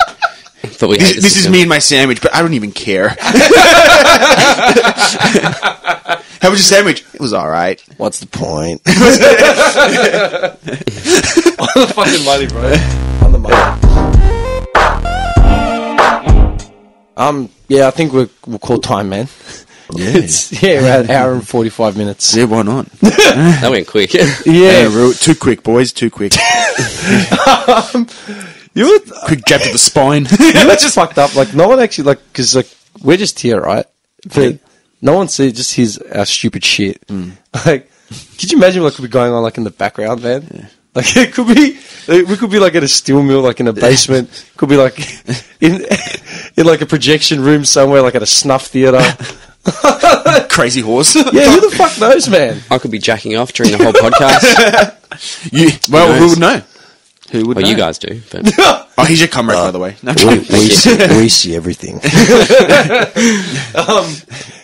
But we This, this is me and my sandwich, but I don't even care. How was your sandwich? It was all right. What's the point? On the fucking money, bro. On the money. Um, yeah, I think we're, we'll call time, man. Yeah, It's, yeah, we're at an hour and 45 minutes. yeah. Why not? That went quick. Yeah, Yeah. real, too quick, boys. Too quick. You were, quick jab to the spine. you know what's fucked up? Like, no one actually, like, because, like, we're just here, right? But no one sees, just hears our stupid shit. Like, could you imagine what could be going on, like, in the background, man? Like, it could be, we could be, like, at a steel mill, like, in a basement. Could be, like, in, in, like, a projection room somewhere, like, at a snuff theater. Crazy horse. Yeah, who the fuck knows, man? I could be jacking off during the whole podcast. You, well, Who who would know? Who would well, know? you guys do, but Oh, he's your comrade, by the way. No, we, see, we see everything. um,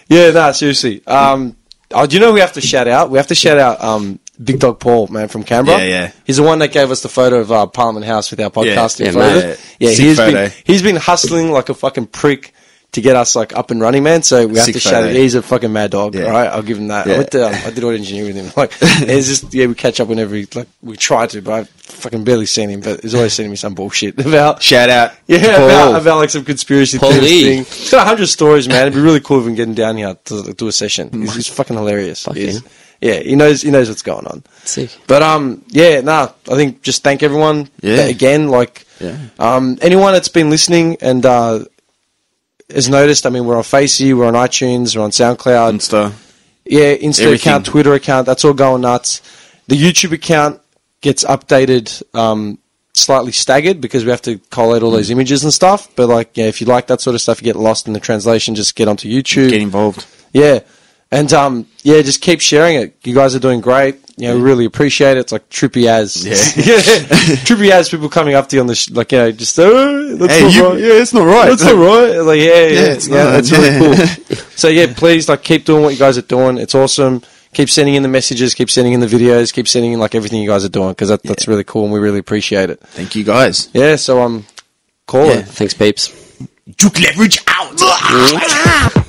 yeah, nah, seriously. Um, oh, do you know we have to shout out? We have to shout out um, Big Dog Paul, man, from Canberra. Yeah, yeah. He's the one that gave us the photo of uh, Parliament House with our podcast Yeah, in front of it. Yeah, Sick he's photo. been he's been hustling like a fucking prick to get us like up and running, man. So we have Sick to shout out. He's a fucking mad dog. Yeah. Right, I'll give him that. I Yeah. went to, um, I did audio engineer with him. Like, it's just yeah, we catch up whenever he, like we try to, but I've fucking barely seen him. But he's always sending me some bullshit about Shout out. yeah, about, about like some conspiracy Paul thing. He's got a hundred stories, man. It'd be really cool if we can get him down here to do a session. He's, he's fucking hilarious. Fuck He is. Yeah, he knows he knows what's going on. sick. But um, yeah, nah. I think just thank everyone. Yeah. again, like Yeah. um, anyone that's been listening and uh, has noticed. I mean, we're on Facey, we're on iTunes, we're on SoundCloud. Insta. Yeah, Insta Everything. account, Twitter account, that's all going nuts. The YouTube account gets updated um, slightly staggered because we have to collate all Mm. those images and stuff. But like, yeah, if you like that sort of stuff, you get lost in the translation, just get onto YouTube. Get involved. Yeah. And um, yeah, just keep sharing it. You guys are doing great. You know, we really appreciate it. It's like trippy as, Yeah. trippy as people coming up to you on the sh- like, you know, just oh, that's Hey, not you, right. yeah, it's not right. That's all right. Like, yeah, yeah, yeah. it's not. that's really cool. so yeah, please like keep doing what you guys are doing. It's awesome. Keep sending in the messages. Keep sending in the videos. Keep sending in like everything you guys are doing because that, that's really cool and we really appreciate it. Thank you guys. Yeah. So um, call Yeah, it. thanks, peeps. Duke Leverage out.